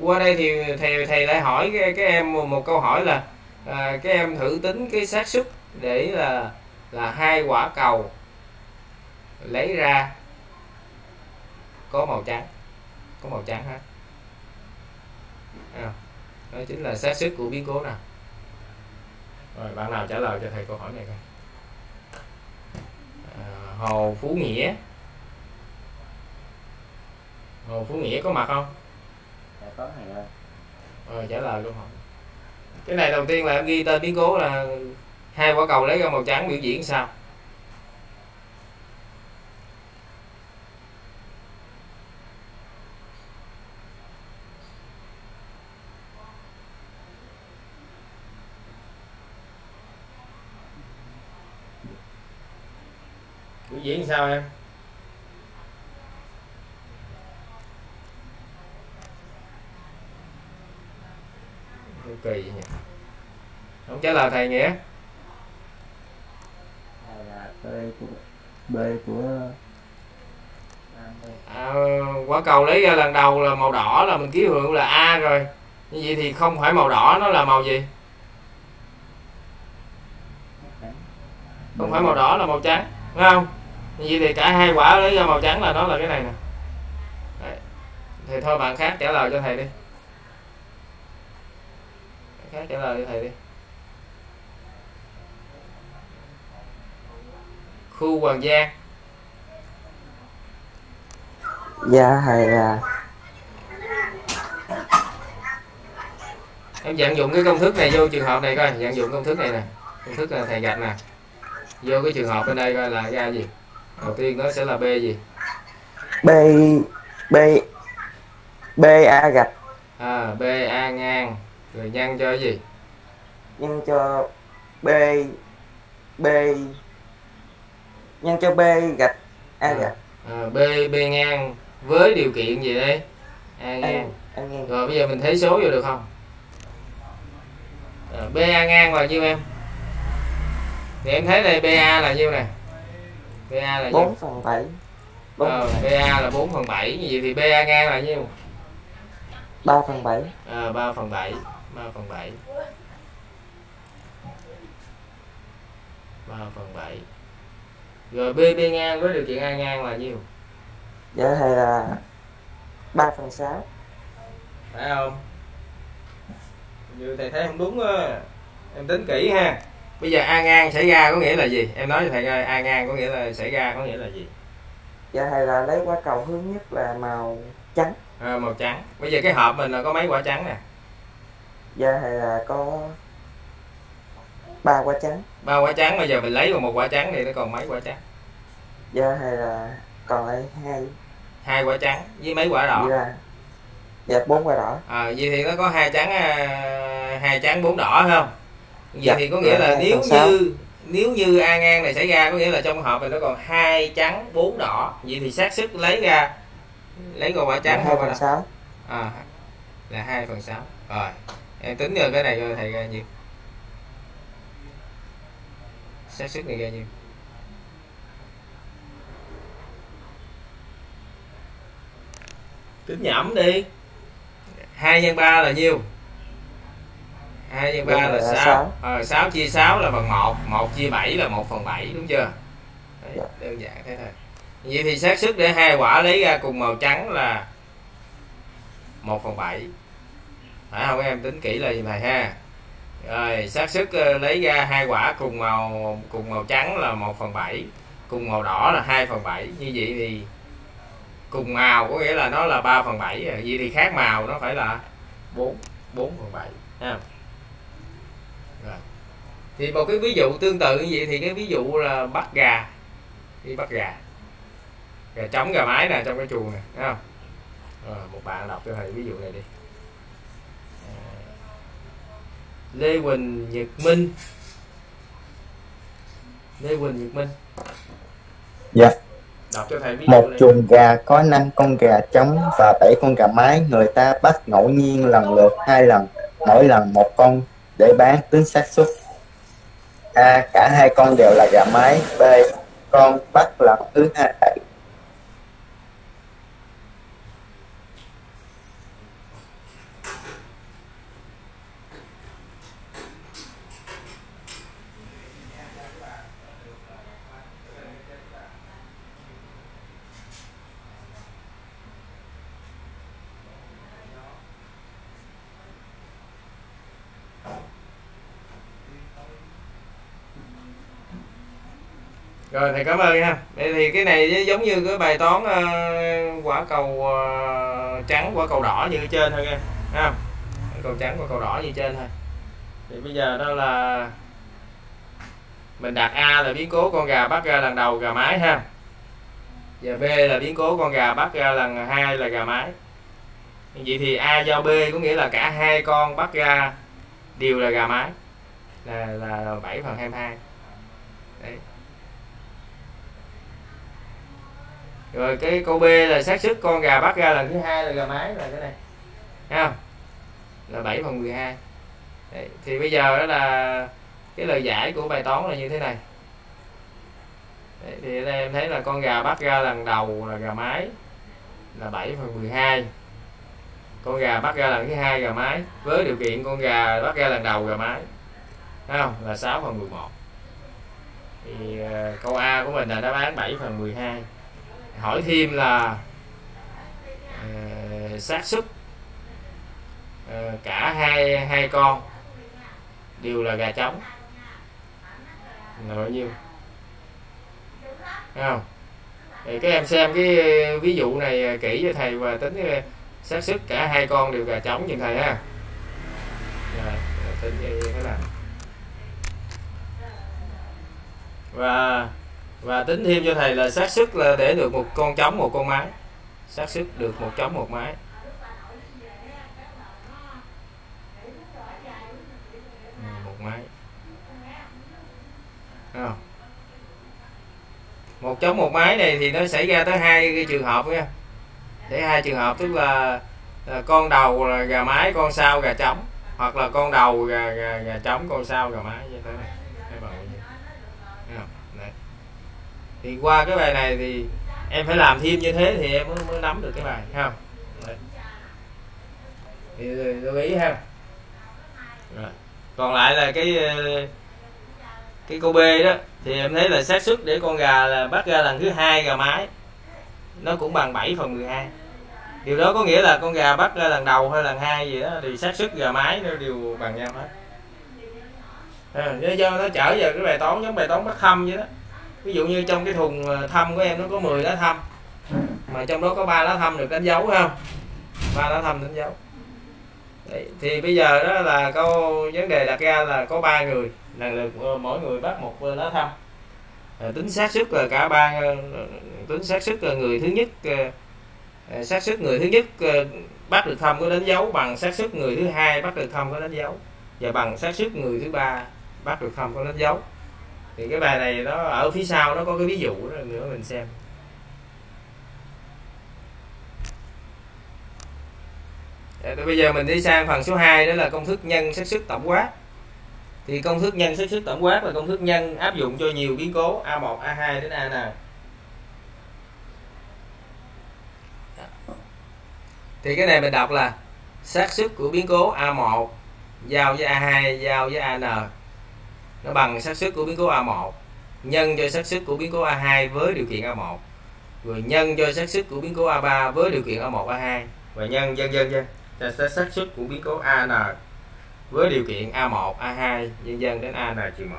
qua đây thì thầy thầy lại hỏi cái, cái em một, một câu hỏi là à, cái em thử tính cái xác suất để là là hai quả cầu lấy ra có màu trắng có màu trắng hết. À, đó chính là xác suất của biến cố nào. Rồi bạn nào trả lời cho thầy câu hỏi này coi. À, hồ phú nghĩa. Hồ phú nghĩa có mặt không? Dạ có thầy ơi. Rồi trả lời câu hỏi cái này đầu tiên là em ghi tên biến cố là hai quả cầu lấy ra màu trắng biểu diễn sao? Biểu diễn sao em? Kỳ vậy nhỉ? Không trả lời thầy nghĩa B của B của à, quả cầu lấy ra lần đầu là màu đỏ là mình ký hiệu là A rồi. Như vậy thì không phải màu đỏ nó là màu gì? Không phải màu đỏ là màu trắng đúng không? Như vậy thì cả hai quả lấy ra màu trắng là nó là cái này nè. Đấy. thì thôi bạn khác trả lời cho thầy đi Khác trả lời cho thầy đi. Khu Hoàng Giang dạ thầy là em vận dụng cái công thức này vô trường hợp này coi vận dụng công thức này nè. Công thức là thầy gạch nè. Vô cái trường hợp bên đây coi là ra gì? Đầu tiên nó sẽ là b gì? B B B A gạch. À, b a ngang rồi nhân cho cái gì? Nhân cho B B. Nhân cho B gạch A À. gạch à, b b ngang với điều kiện gì đây? A A ngang. A ngang. Rồi bây giờ mình thấy số vô được không? À, ba ngang là nhiêu em? Thì em thấy đây ba là nhiêu nè? Ba là 4 phần 7 4 ờ, phần 7 ba là 4 phần 7 như vậy thì ba ngang là nhiêu? 3 phần 7 à, 3 phần 7 3 phần 7 3 phần 7 rồi B B ngang với điều kiện A ngang là nhiêu? Dạ thầy là 3 phần 6 phải không? Như thầy thấy không đúng á. Em tính kỹ ha. Bây giờ A ngang xảy ra có nghĩa là gì? Em nói cho thầy coi A ngang có nghĩa là xảy ra có nghĩa là gì? Dạ thầy là lấy quả cầu hướng nhất là màu trắng. À, màu trắng. Bây giờ cái hộp mình là có mấy quả trắng nè dạ thầy là có ba quả trắng? Ba quả trắng bây giờ mình lấy vào một quả trắng thì nó còn mấy quả trắng? Dạ thầy là còn lại hai? Hai quả trắng với mấy quả đỏ? Dạ. Dạ bốn quả đỏ. À, vậy thì nó có hai trắng à, hai trắng bốn đỏ phải không? Vậy Dạ, thì có nghĩa dạ, là hai nếu như nếu như a ngang này xảy ra có nghĩa là trong hộp này nó còn hai trắng bốn đỏ. Vậy thì xác suất lấy ra lấy còn quả trắng hai hay quả phần sáu. À, là hai phần sáu. Rồi em tính được cái này cho thầy ra nhiêu xác suất này ra nhiêu tính nhẩm đi. 2 nhân 3 là nhiêu? 2 nhân 3 Dạ, là là 6 sáu. ờ, 6 chia 6 là bằng 1 1 chia 7 là 1 phần 7 đúng chưa? Đấy, Dạ. đơn giản thế thôi. Vậy thì xác suất để hai quả lấy ra cùng màu trắng là 1 phần 7 phải không? Em tính kỹ là gì thầy ha. Rồi xác suất ờ, lấy ra hai quả cùng màu cùng màu trắng là 1 phần 7 cùng màu đỏ là 2 phần 7 như vậy thì cùng màu có nghĩa là nó là 3 phần 7 ờ, vậy thì khác màu nó phải là 4 4 phần 7 ha. Rồi. Thì một cái ví dụ tương tự như vậy thì cái ví dụ là bắt gà. Đi bắt gà. Gà trống gà mái nè trong cái chuồng nè thấy không? Rồi, một bạn đọc cho thầy ví dụ này đi À, Lê Quỳnh Nhật Minh Lê Quỳnh Nhật Minh Dạ. đọc cho thầy ví dụ Một chuồng gà có 5 con gà trống và 7 con gà mái, người ta bắt ngẫu nhiên lần lượt hai lần, mỗi lần một con để bán tính xác suất. A. Cả hai con đều là gà mái. B. Con bắt lần thứ hai rồi, thầy cảm ơn nha. Đây thì cái này giống như cái bài toán ờ, quả cầu ờ, trắng, quả cầu đỏ như ở trên thôi nha ha Quả cầu trắng, quả cầu đỏ như trên thôi. Thì bây giờ đó là mình đặt A là biến cố con gà bắt ra lần đầu gà mái ha và B là biến cố con gà bắt ra lần hai là gà mái. Vậy thì A giao B có nghĩa là cả hai con bắt ra đều là gà mái. Là là 7 phần 22 rồi cái câu B là xác suất con gà bắt ra lần thứ hai là gà mái là cái này. Thấy không? Là 7 phần 12 Đấy. thì bây giờ đó là cái lời giải của bài toán là như thế này. Đấy. thì ở đây em thấy là con gà bắt ra lần đầu là gà mái là 7 phần 12 con gà bắt ra lần thứ hai gà mái với điều kiện con gà bắt ra lần đầu gà mái. Thấy không? Là 6 phần 11 thì uh, câu A của mình là đáp án 7 phần 12 hỏi thêm là uh, xác suất uh, cả hai hai con đều là gà trống. Là bao nhiêu? Thấy không? Thì các em xem cái ví dụ này kỹ cho thầy và tính xác suất cả hai con đều gà trống như thầy ha. Rồi tính như thế nào? Và và tính thêm cho thầy là xác suất là để được một con trống một con mái. Xác suất được một trống một mái. Ừ, một mái. À. một trống một mái này thì nó xảy ra tới hai cái trường hợp nha. Để hai trường hợp tức là, là con đầu là gà mái con sau gà trống hoặc là con đầu gà gà, gà trống con sau gà mái như thế này Thấy bằng bao nhiêu? Thấy không? Đấy thì qua cái bài này thì em phải làm thêm như thế thì em mới, mới nắm được cái bài ha? Đấy. thì lưu ý ha Rồi. còn lại là cái ờ, cái câu B đó thì em thấy là xác suất để con gà là bắt ra lần thứ hai gà mái nó cũng bằng 7 phần 12 điều đó có nghĩa là con gà bắt ra lần đầu hay lần hai gì đó thì xác suất gà mái nó đều bằng nhau hết à, do nó trở về cái bài toán giống bài toán bắt hâm vậy đó ví dụ như trong cái thùng ờ, thăm của em nó có 10 lá thăm. Mà trong đó có ba lá thăm được đánh dấu không? Ba lá thăm đánh dấu. Đấy, thì bây giờ đó là câu vấn đề đặt ra là có ba người. Lần lượt ờ, mỗi người bắt một ờ, lá thăm. À, tính xác suất là cả ba tính xác suất là người thứ nhất xác suất người thứ nhất bắt được thăm có đánh dấu bằng xác suất người thứ hai bắt được thăm có đánh dấu. Và bằng xác suất người thứ ba bắt được thăm có đánh dấu thì cái bài này nó ở phía sau nó có cái ví dụ đó nữa mình xem. Dạ, bây giờ mình đi sang phần số 2 đó là công thức nhân xác suất tổng quát. Thì công thức nhân xác suất tổng quát là công thức nhân áp dụng cho nhiều biến cố A1, A2 đến AN dạ. thì cái này mình đọc là xác suất của biến cố A1 giao với A2 giao với AN nó bằng xác suất của biến cố A1 nhân cho xác suất của biến cố A2 với điều kiện A1 rồi nhân cho xác suất của biến cố A3 với điều kiện A1 A2 và nhân dân dân dân cho xác xác suất của biến cố AN với điều kiện A1 A2 nhân dân đến AN trừ 1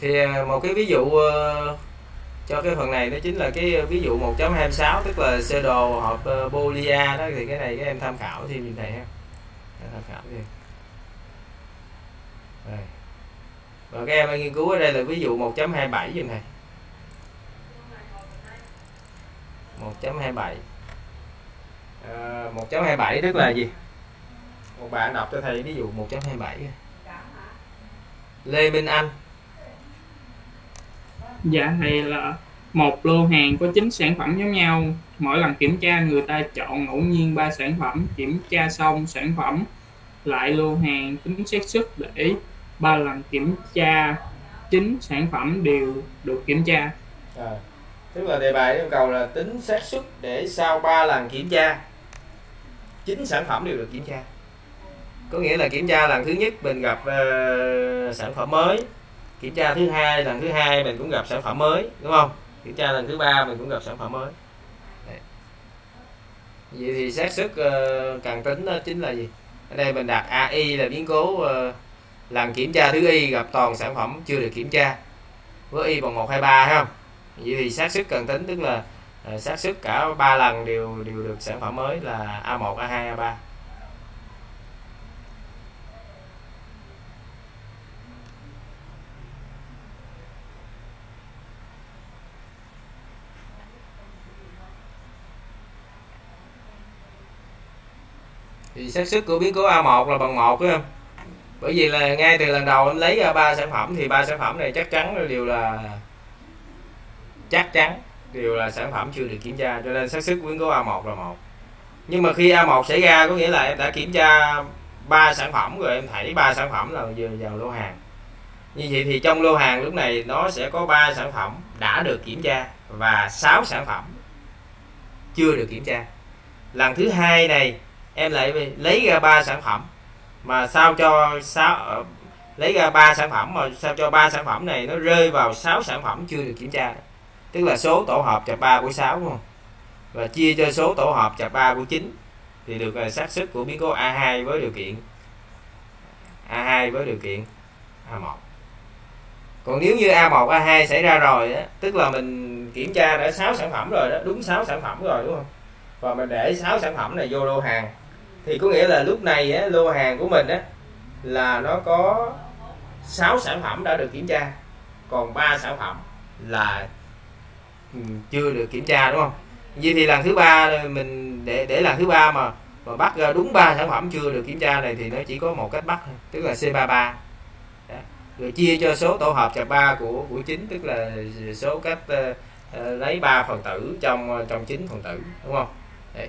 thì à, một cái ví dụ ờ, cho cái phần này đó chính là cái ví dụ 1.26 tức là sơ đồ hợp uh, Bolia đó thì cái này các em tham khảo thêm như này ha. Tham khảo thêm. Đây. và các em nghiên cứu ở đây là ví dụ 1.27 như này. 1.27 à, 1.27 tức là gì? Một bạn đọc cho thầy ví dụ 1.27 Lê Minh Anh Dạ thì là một lô hàng có 9 sản phẩm giống nhau. Mỗi lần kiểm tra người ta chọn ngẫu nhiên 3 sản phẩm, kiểm tra xong sản phẩm lại lô hàng tính xác suất để ba lần kiểm tra chín sản phẩm đều được kiểm tra. à, tức là đề bài yêu cầu là tính xác suất để sau 3 lần kiểm tra chín sản phẩm đều được kiểm tra có nghĩa là kiểm tra lần thứ nhất mình gặp uh, sản phẩm mới kiểm tra thứ hai lần thứ hai mình cũng gặp sản phẩm mới đúng không? Kiểm tra lần thứ ba mình cũng gặp sản phẩm mới. Đấy. vậy thì xác suất ờ, uh, cần tính đó chính là gì? Ở đây mình đặt AI là biến cố ờ, uh, lần kiểm tra thứ y gặp toàn sản phẩm chưa được kiểm tra. Với y bằng một hai ba không? Vậy thì xác suất cần tính tức là ờ, xác suất cả ba lần đều đều được sản phẩm mới là A1 A2 A3 thì xác suất của biến cố A1 là bằng một, phải không? Bởi vì là ngay từ lần đầu em lấy ra ba sản phẩm thì ba sản phẩm này chắc chắn đều là chắc chắn, đều là sản phẩm chưa được kiểm tra, cho nên xác suất biến cố A1 là một. Nhưng mà khi A1 xảy ra có nghĩa là em đã kiểm tra ba sản phẩm rồi em thấy ba sản phẩm là vừa vào lô hàng. Như vậy thì trong lô hàng lúc này nó sẽ có ba sản phẩm đã được kiểm tra và 6 sản phẩm chưa được kiểm tra. Lần thứ hai này em lại lấy ra ba sản phẩm mà sao cho sáu ờ, lấy ra ba sản phẩm mà sao cho ba sản phẩm này nó rơi vào 6 sản phẩm chưa được kiểm tra. Tức là số tổ hợp chập 3 của 6 đúng không? Và chia cho số tổ hợp chập 3 của 9 thì được là xác suất của biến cố A2 với điều kiện A2 với điều kiện A1 còn nếu như A1 A2 xảy ra rồi đó, tức là mình kiểm tra đã 6 sản phẩm rồi đó đúng 6 sản phẩm rồi đúng không? Và mình để 6 sản phẩm này vô lô hàng thì có nghĩa là lúc này á, lô hàng của mình á là nó có 6 sản phẩm đã được kiểm tra còn 3 sản phẩm là ừ, chưa được kiểm tra đúng không vậy thì lần thứ ba ờ, mình để để lần thứ ba mà mà bắt ra đúng ba sản phẩm chưa được kiểm tra này thì nó chỉ có một cách bắt tức là C33 Đó. rồi chia cho số tổ hợp chập ba của của chính tức là số cách uh, lấy ba phần tử trong trong chín phần tử đúng không Đấy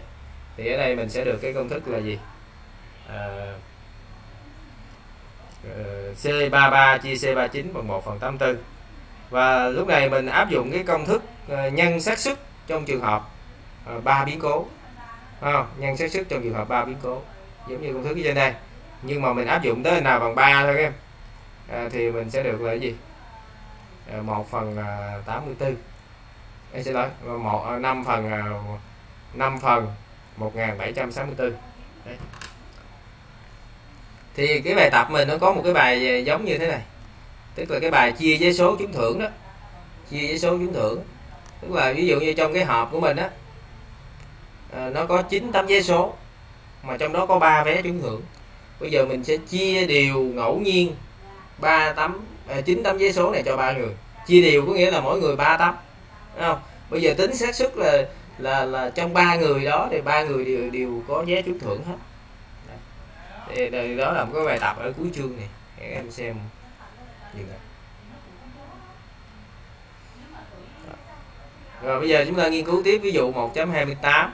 thì ở đây mình sẽ được cái công thức là gì? À, ờ, C33 chia C39 bằng 1 phần 84 và lúc này mình áp dụng cái công thức ờ, nhân xác suất trong trường hợp ờ, ba biến cố. À, nhân xác suất trong trường hợp ba biến cố giống như công thức trên đây. Nhưng mà mình áp dụng tới nào bằng 3 thôi em. À, thì mình sẽ được là cái gì? À, 1 phần à, 84 em xin lỗi 1 5 à, phần à, 5 phần 1764 Đấy. thì cái bài tập mình nó có một cái bài giống như thế này. Tức là cái bài chia với số trúng thưởng đó. Chia với số trúng thưởng. Tức là ví dụ như trong cái hộp của mình á ờ, nó có 9 tấm vé số mà trong đó có 3 vé trúng thưởng. Bây giờ mình sẽ chia đều ngẫu nhiên 3 tấm à, 9 tấm vé số này cho ba người. Chia đều có nghĩa là mỗi người 3 tấm Đúng không? Bây giờ tính xác suất là là là trong ba người đó thì ba người đều đều có vé trúng thưởng hết. Thì, thì đó là một cái bài tập ở cuối chương này. Để em xem. Dừng lại. rồi bây giờ chúng ta nghiên cứu tiếp. Ví dụ 1.28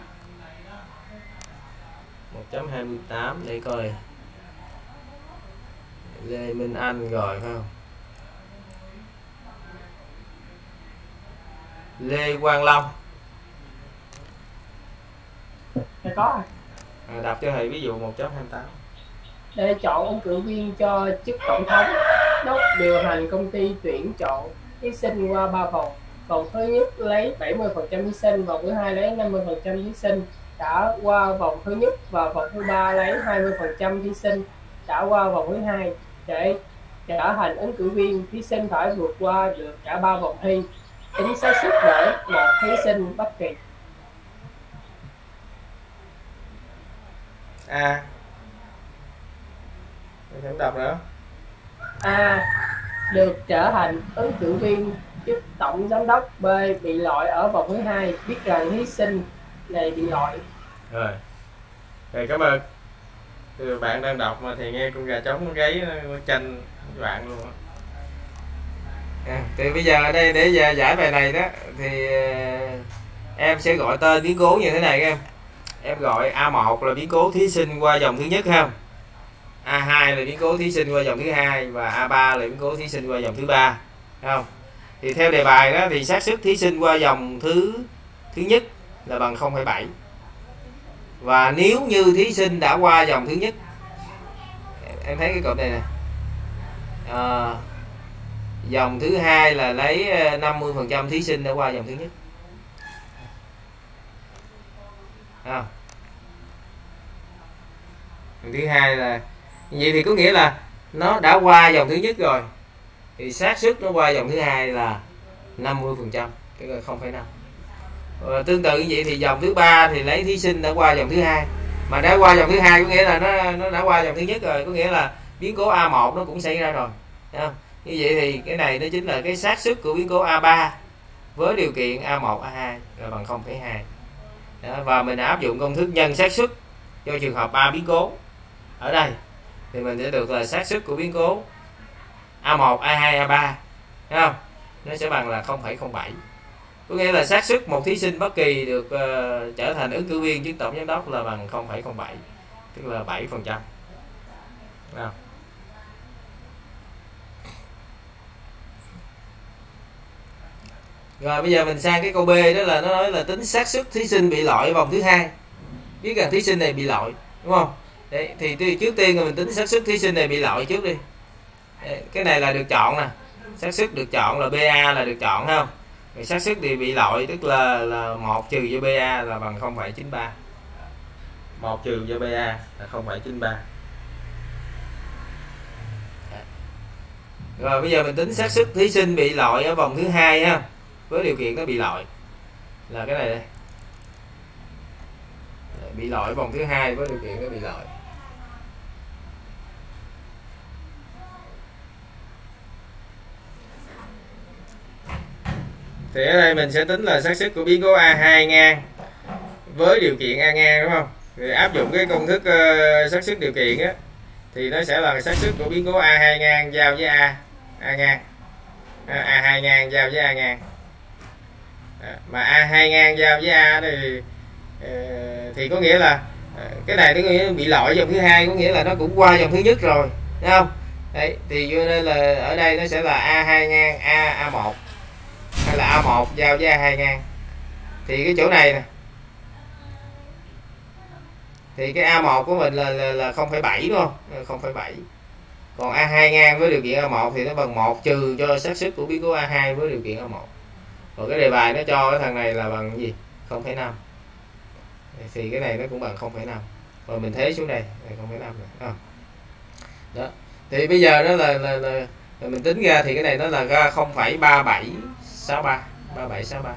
1.28 để coi. Lê Minh Anh rồi phải không? Lê Quang Long. Thầy có à, đọc cho thầy ví dụ 1.28 để chọn ứng cử viên cho chức tổng thống đốc điều hành công ty tuyển chọn thí sinh qua ba vòng. Vòng thứ nhất lấy 70% thí sinh vòng thứ hai lấy 50% thí sinh đã qua vòng thứ nhất và vòng thứ ba lấy 20% thí sinh đã qua vòng thứ hai. Để trở thành ứng cử viên thí sinh phải vượt qua được cả ba vòng thi. Tính xác suất để một thí sinh bất kỳ a. Mình không đọc nữa A. Được trở thành ứng cử viên chức tổng giám đốc B. Bị loại ở vòng thứ hai. Biết rằng thí sinh này bị loại. Rồi. Rồi cảm ơn. Từ bạn đang đọc mà thì nghe con gà trống con gáy nó tranh với bạn luôn à, thì bây giờ ở đây để giải bài này đó thì ờ, em sẽ gọi tên biến cố như thế này các em em gọi A1 là biến cố thí sinh qua dòng thứ nhất không? A2 là biến cố thí sinh qua dòng thứ hai và A3 là biến cố thí sinh qua dòng thứ ba không? Thì theo đề bài đó thì xác suất thí sinh qua dòng thứ thứ nhất là bằng 0,7 và nếu như thí sinh đã qua dòng thứ nhất em thấy cái cột này nè. Ờ, à, dòng thứ hai là lấy ờ, 50 phần trăm thí sinh đã qua dòng thứ nhất. Ờ. à. Dòng thứ hai là vậy thì có nghĩa là nó đã qua dòng thứ nhất rồi thì xác suất nó qua dòng thứ hai là 50 phần trăm tức là 0,5 và ờ, tương tự như vậy thì dòng thứ ba thì lấy thí sinh đã qua dòng thứ hai mà đã qua dòng thứ hai có nghĩa là nó nó đã qua dòng thứ nhất rồi có nghĩa là biến cố A1 nó cũng xảy ra rồi Thấy không? như vậy thì cái này nó chính là cái xác suất của biến cố A3 với điều kiện A1 A2 là bằng 0,2 đó, và mình áp dụng công thức nhân xác suất cho trường hợp ba biến cố. Ở đây thì mình sẽ được là xác suất của biến cố A1 A2 A3 Thấy không? Nó sẽ bằng là 0,07 có nghĩa là xác suất một thí sinh bất kỳ được uh, trở thành ứng cử viên chức tổng giám đốc là bằng 0,07 tức là 7 phần trăm. Rồi bây giờ mình sang cái câu B đó là nó nói là tính xác suất thí sinh bị loại vòng thứ hai. Biết rằng thí sinh này bị loại đúng không? Đấy, thì trước tiên là mình tính xác suất thí sinh này bị loại trước đi. Đấy, cái này là được chọn nè. Xác suất được chọn là BA là được chọn không? Thì xác suất thì bị loại tức là là một trừ cho BA là bằng 0,93 một trừ cho BA là 0,93 rồi bây giờ mình tính xác suất thí sinh bị loại ở vòng thứ hai ha với điều kiện nó bị loại là cái này đây. Bị loại vòng thứ hai với điều kiện nó bị loại thì ở đây mình sẽ tính là xác suất của biến cố A2 ngang với điều kiện A ngang đúng không? Thì áp dụng cái công thức uh, xác suất điều kiện á thì nó sẽ là xác suất của biến cố A2 ngang giao với A A ngang. A2 ngang giao với A ngang à, mà a hai ngang giao với A thì ờ, thì có nghĩa là ờ, cái này nó nghĩa bị lỗi dòng thứ hai có nghĩa là nó cũng qua dòng thứ nhất rồi đúng không? Đấy thì cho nên là ở đây nó sẽ là a hai ngang A a một hay là a một giao với a hai ngang. Thì cái chỗ này nè thì cái a một của mình là là, là 0,7 đúng không? 0,7 còn a hai ngang với điều kiện a một thì nó bằng một trừ cho xác suất của biến cố a hai với điều kiện a một còn cái đề bài nó cho cái thằng này là bằng gì? 0,5 thì cái này nó cũng bằng 0,5 rồi mình thế xuống đây này 0,5 này à. đó. Thì bây giờ đó là, là, là, là mình tính ra thì cái này nó là ra 0,3763 3763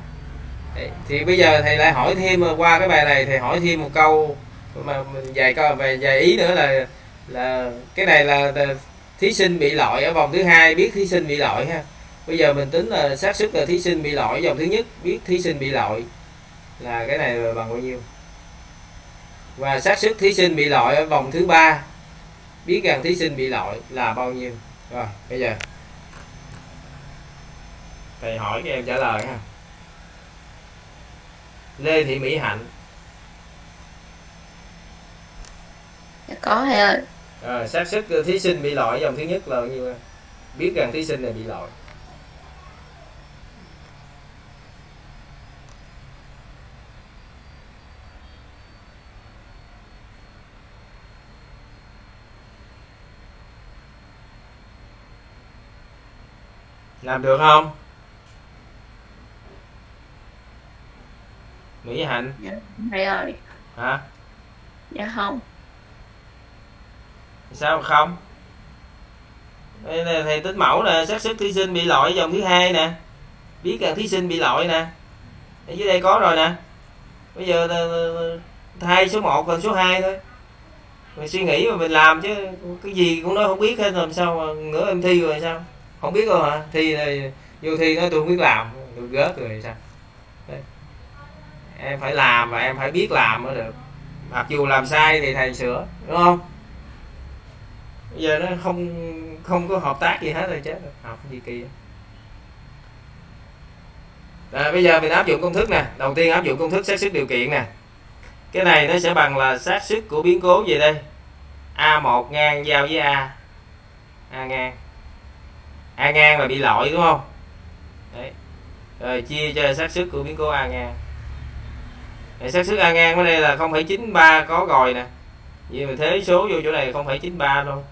Đấy, thì bây giờ thầy lại hỏi thêm qua cái bài này thầy hỏi thêm một câu mà mình dạy câu về dạy ý nữa là là cái này là, là thí sinh bị loại ở vòng thứ hai biết thí sinh bị loại ha? Bây giờ mình tính là xác suất là thí sinh bị loại vòng thứ nhất biết thí sinh bị loại là cái này là bằng bao nhiêu? Và xác suất thí sinh bị loại ở vòng thứ ba biết rằng thí sinh bị loại là bao nhiêu? Rồi bây giờ. Thầy hỏi các em trả lời ha. Lê Thị Mỹ Hạnh. Dạ có thầy ơi. À, xác suất thí sinh bị loại dòng thứ nhất là bao nhiêu biết rằng thí sinh này bị loại làm được không? Mỹ Hạnh? Dạ thầy ơi. Hả? Dạ không. Sao không? Đây là thầy tính mẫu nè xác suất thí sinh bị lỗi dòng thứ hai nè. Biết rằng thí sinh bị lỗi nè. Ở dưới đây có rồi nè. Bây giờ thay số 1 còn số 2 thôi. Mình suy nghĩ mà mình làm chứ cái gì cũng nói không biết hết làm sao mà nữa em thi rồi sao không biết rồi hả? Thi này, vô thi nói tôi không biết làm, tôi gớt rồi sao? Đấy. em phải làm và em phải biết làm mới được. Mặc dù làm sai thì thầy sửa, đúng không? Bây giờ nó không không có hợp tác gì hết rồi chết rồi học gì kỳ rồi, bây giờ mình áp dụng công thức nè. Đầu tiên áp dụng công thức xác suất điều kiện nè. Cái này nó sẽ bằng là xác suất của biến cố gì đây. A1 ngang giao với A. A ngang. A ngang là bị lỗi đúng không? Đấy. rồi chia cho xác suất của biến cố A ngang. Đấy, xác suất A ngang ở đây là 0,93 có rồi nè. Vì mình thế số vô chỗ này 0,93 thôi.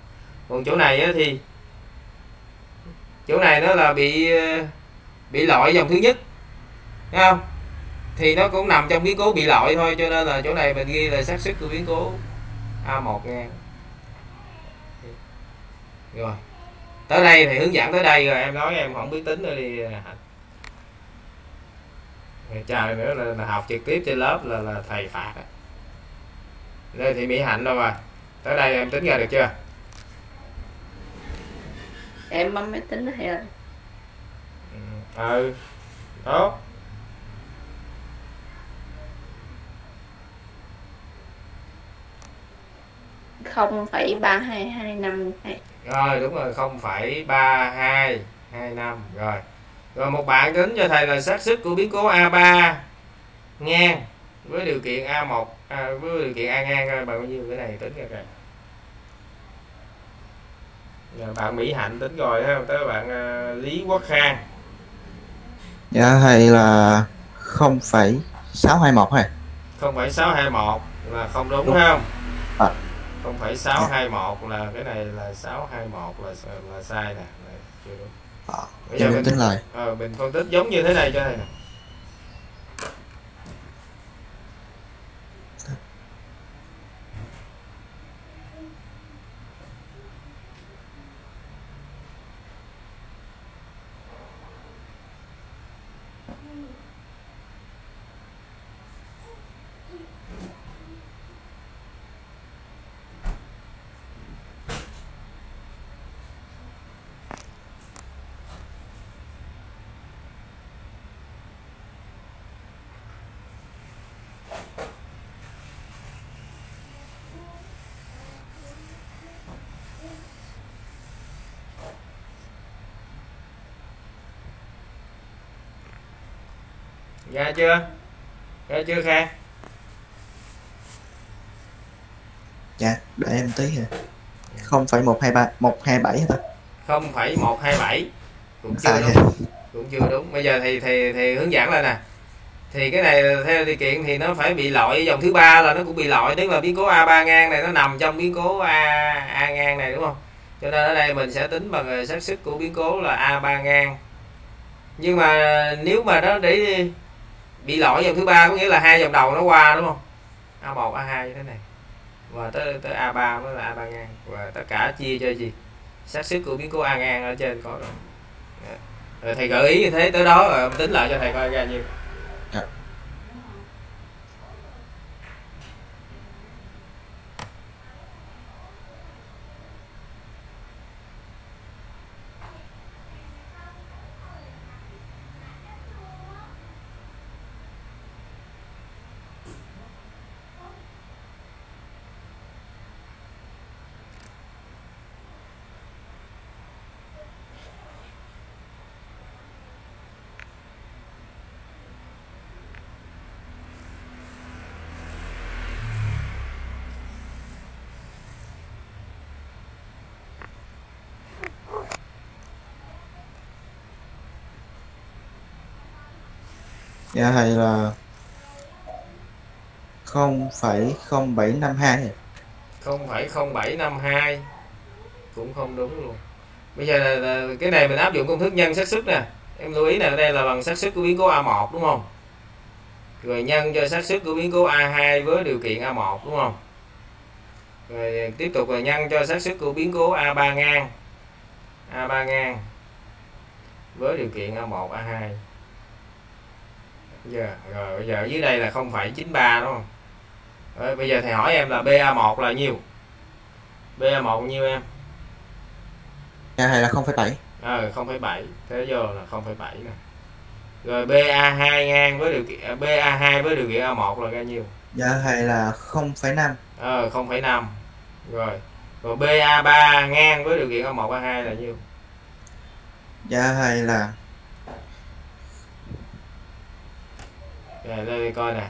Còn chỗ này á, thì chỗ này nó là bị ờ, bị lỗi dòng thứ nhất thấy không? Thì nó cũng nằm trong biến cố bị lỗi thôi cho nên là chỗ này mình ghi là xác suất của biến cố A1 ngang. Rồi tới đây thì hướng dẫn tới đây rồi em nói em không biết tính nữa đi. Trời nữa là, là học trực tiếp trên lớp là là thầy phạt đây thì mỹ hạnh đâu rồi? Tới đây em tính ra được chưa? Em bấm máy tính hay là ừ tốt. Không phẩy ba hai hai năm rồi đúng rồi không phẩy ba hai hai năm. Rồi. Rồi một bạn tính cho thầy là xác suất của biến cố A3 ngang với điều kiện A1 à, với điều kiện A ngang coi bao nhiêu cái này tính ra kìa rồi bạn Mỹ Hạnh tính rồi không? Tới bạn uh, Lý Quốc Khang. Dạ thầy là 0,621 hả? 0,621 là không đúng, đúng. không? À. 0,621 là cái này là 621 là là sai nè. Chưa đúng. À, bây giờ mình tính lại ờ, mình phân tích giống như thế này cho thầy nè ra chưa? Ra chưa khang dạ đợi em tí rồi không phải một hai ba một hai bảy thôi không phải một hai bảy. Cũng chưa à, đúng. dạ. cũng chưa đúng. Bây giờ thì thì thì hướng dẫn lại nè. Thì cái này theo điều kiện thì nó phải bị lỗi dòng thứ ba là nó cũng bị lỗi tức là biến cố a 3 ngang này nó nằm trong biến cố a a ngang này đúng không? Cho nên ở đây mình sẽ tính bằng xác suất của biến cố là a 3 ngang. Nhưng mà nếu mà nó để bị lỗi dòng thứ ba có nghĩa là hai dòng đầu nó qua, đúng không? A1 A2 như thế này. Và tới tới A3 mới là A3 ngang. Và tất cả chia cho gì? Xác suất của biến cố A ngang ở trên có rồi. Dạ. Rồi thầy gợi ý như thế, tới đó rồi tính lại cho thầy coi ra nhiêu dạ. Dạ thầy là 0,0752 0,0752 cũng không đúng luôn. Bây giờ là, là cái này mình áp dụng công thức nhân xác suất nè. Em lưu ý nè đây là bằng xác suất của biến cố A1 đúng không? Rồi nhân cho xác suất của biến cố A2 với điều kiện A1 đúng không? Rồi tiếp tục là nhân cho xác suất của biến cố A3 ngang. A3 ngang với điều kiện A1 A2 giờ rồi bây giờ dưới đây là 0,93 đúng không? Rồi, bây giờ thầy hỏi em là BA1 là nhiêu? BA1 nhiêu em? Dạ hay là 0,7 ờ 0,7 thế giờ là 0,7 nè. Rồi BA2 ngang với điều kiện à, BA2 với điều kiện A1 là bao nhiêu? Dạ hay là 0,5 ờ 0,5 rồi rồi BA3 ngang với điều kiện A1 A2 là nhiêu? Dạ hay là rồi đây coi nè.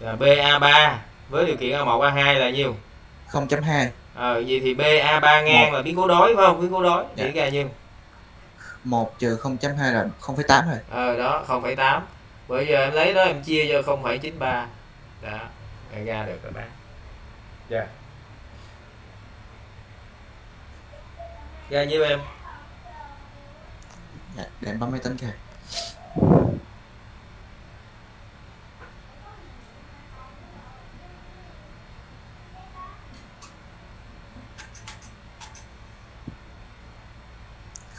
Là BA3 với điều kiện A1 A2 là nhiêu? 0.2 ờ vậy thì BA3 ngang Một. là biến cố đối phải không? Biến cố đối Dạ. chỉ ra nhiêu? 1 trừ 0.2 là 0,8 rồi. Ờ đó 0,8 bây giờ em lấy đó em chia cho 0,93 đó rồi ra được rồi bác. Dạ. Ra nhiêu em? Dạ để em bấm máy tính kìa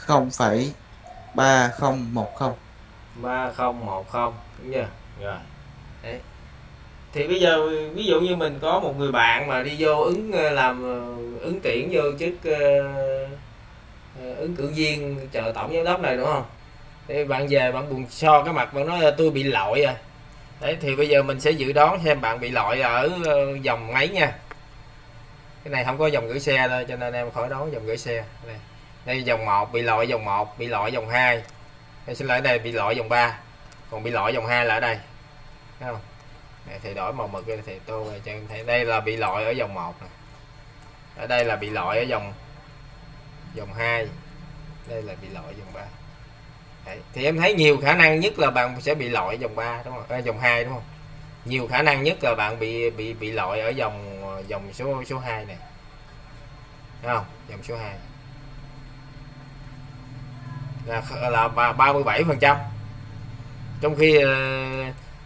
không phẩy ba không một không. 3010 đúng chưa rồi. Đấy. Thì bây giờ ví dụ như mình có một người bạn mà đi vô ứng ờ, làm ờ, ứng tuyển vô chức ờ, ứng cử viên trợ tổng giám đốc này đúng không? Thì bạn về bạn buồn so cái mặt bạn nói là tôi bị lội rồi à. đấy thì bây giờ mình sẽ dự đoán xem bạn bị lội ở dòng mấy nha. Cái này không có dòng gửi xe đâu cho nên em khỏi đoán dòng gửi xe. Đây, đây dòng 1 bị lội dòng 1 bị lội dòng 2 đây xin lỗi đây bị lội dòng 3 còn bị lội dòng 2 là ở đây. Thấy không? Này, thì đổi màu mực thì tô này cho em thấy. Đây là bị lội ở dòng 1 này. ở đây là bị lội ở dòng dòng 2 đây là bị lội dòng 3 Đấy. thì em thấy nhiều khả năng nhất là bạn sẽ bị lội dòng 3 đúng không? À, dòng 2 đúng không? Nhiều khả năng nhất là bạn bị bị bị lội ở dòng dòng số số 2 này Thấy không? Dòng số 2 là là ba- 37 phần trăm. Trong khi ờ,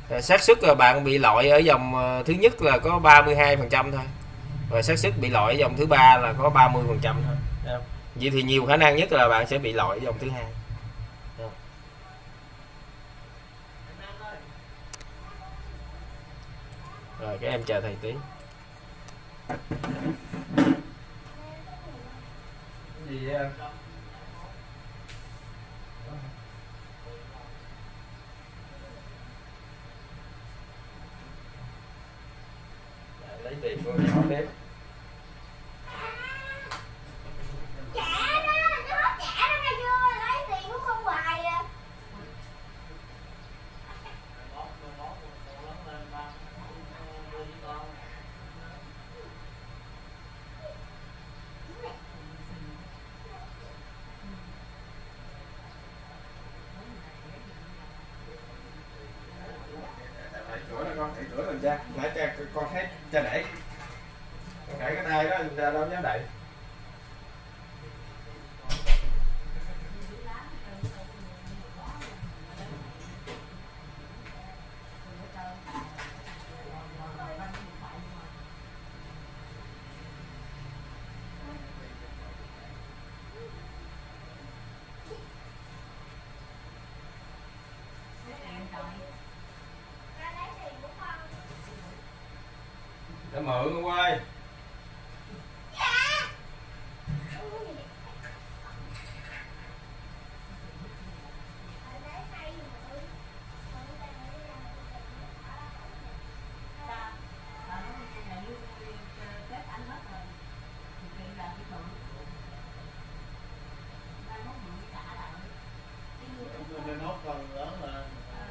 ờ, xác suất là bạn bị loại ở dòng ờ, thứ nhất là có 32 phần trăm thôi, và xác suất bị loại ở dòng thứ ba là có 30 phần trăm thôi. Dạ. Vậy thì nhiều khả năng nhất là bạn sẽ bị loại ở dòng thứ hai. Dạ. Rồi, các em chờ thầy tí. Gì vậy em? lấy tiền của nhỏ bếp Trả đó, nó hết trả đó nghe chưa? Lấy tiền của không hoài à. Phải cửa đó mình cha Nãy cha con thấy cha đẩy. Con đẩy cái tay đó, cha đâu dám đẩy Để mượn không ơi Mình nốt phần lớn là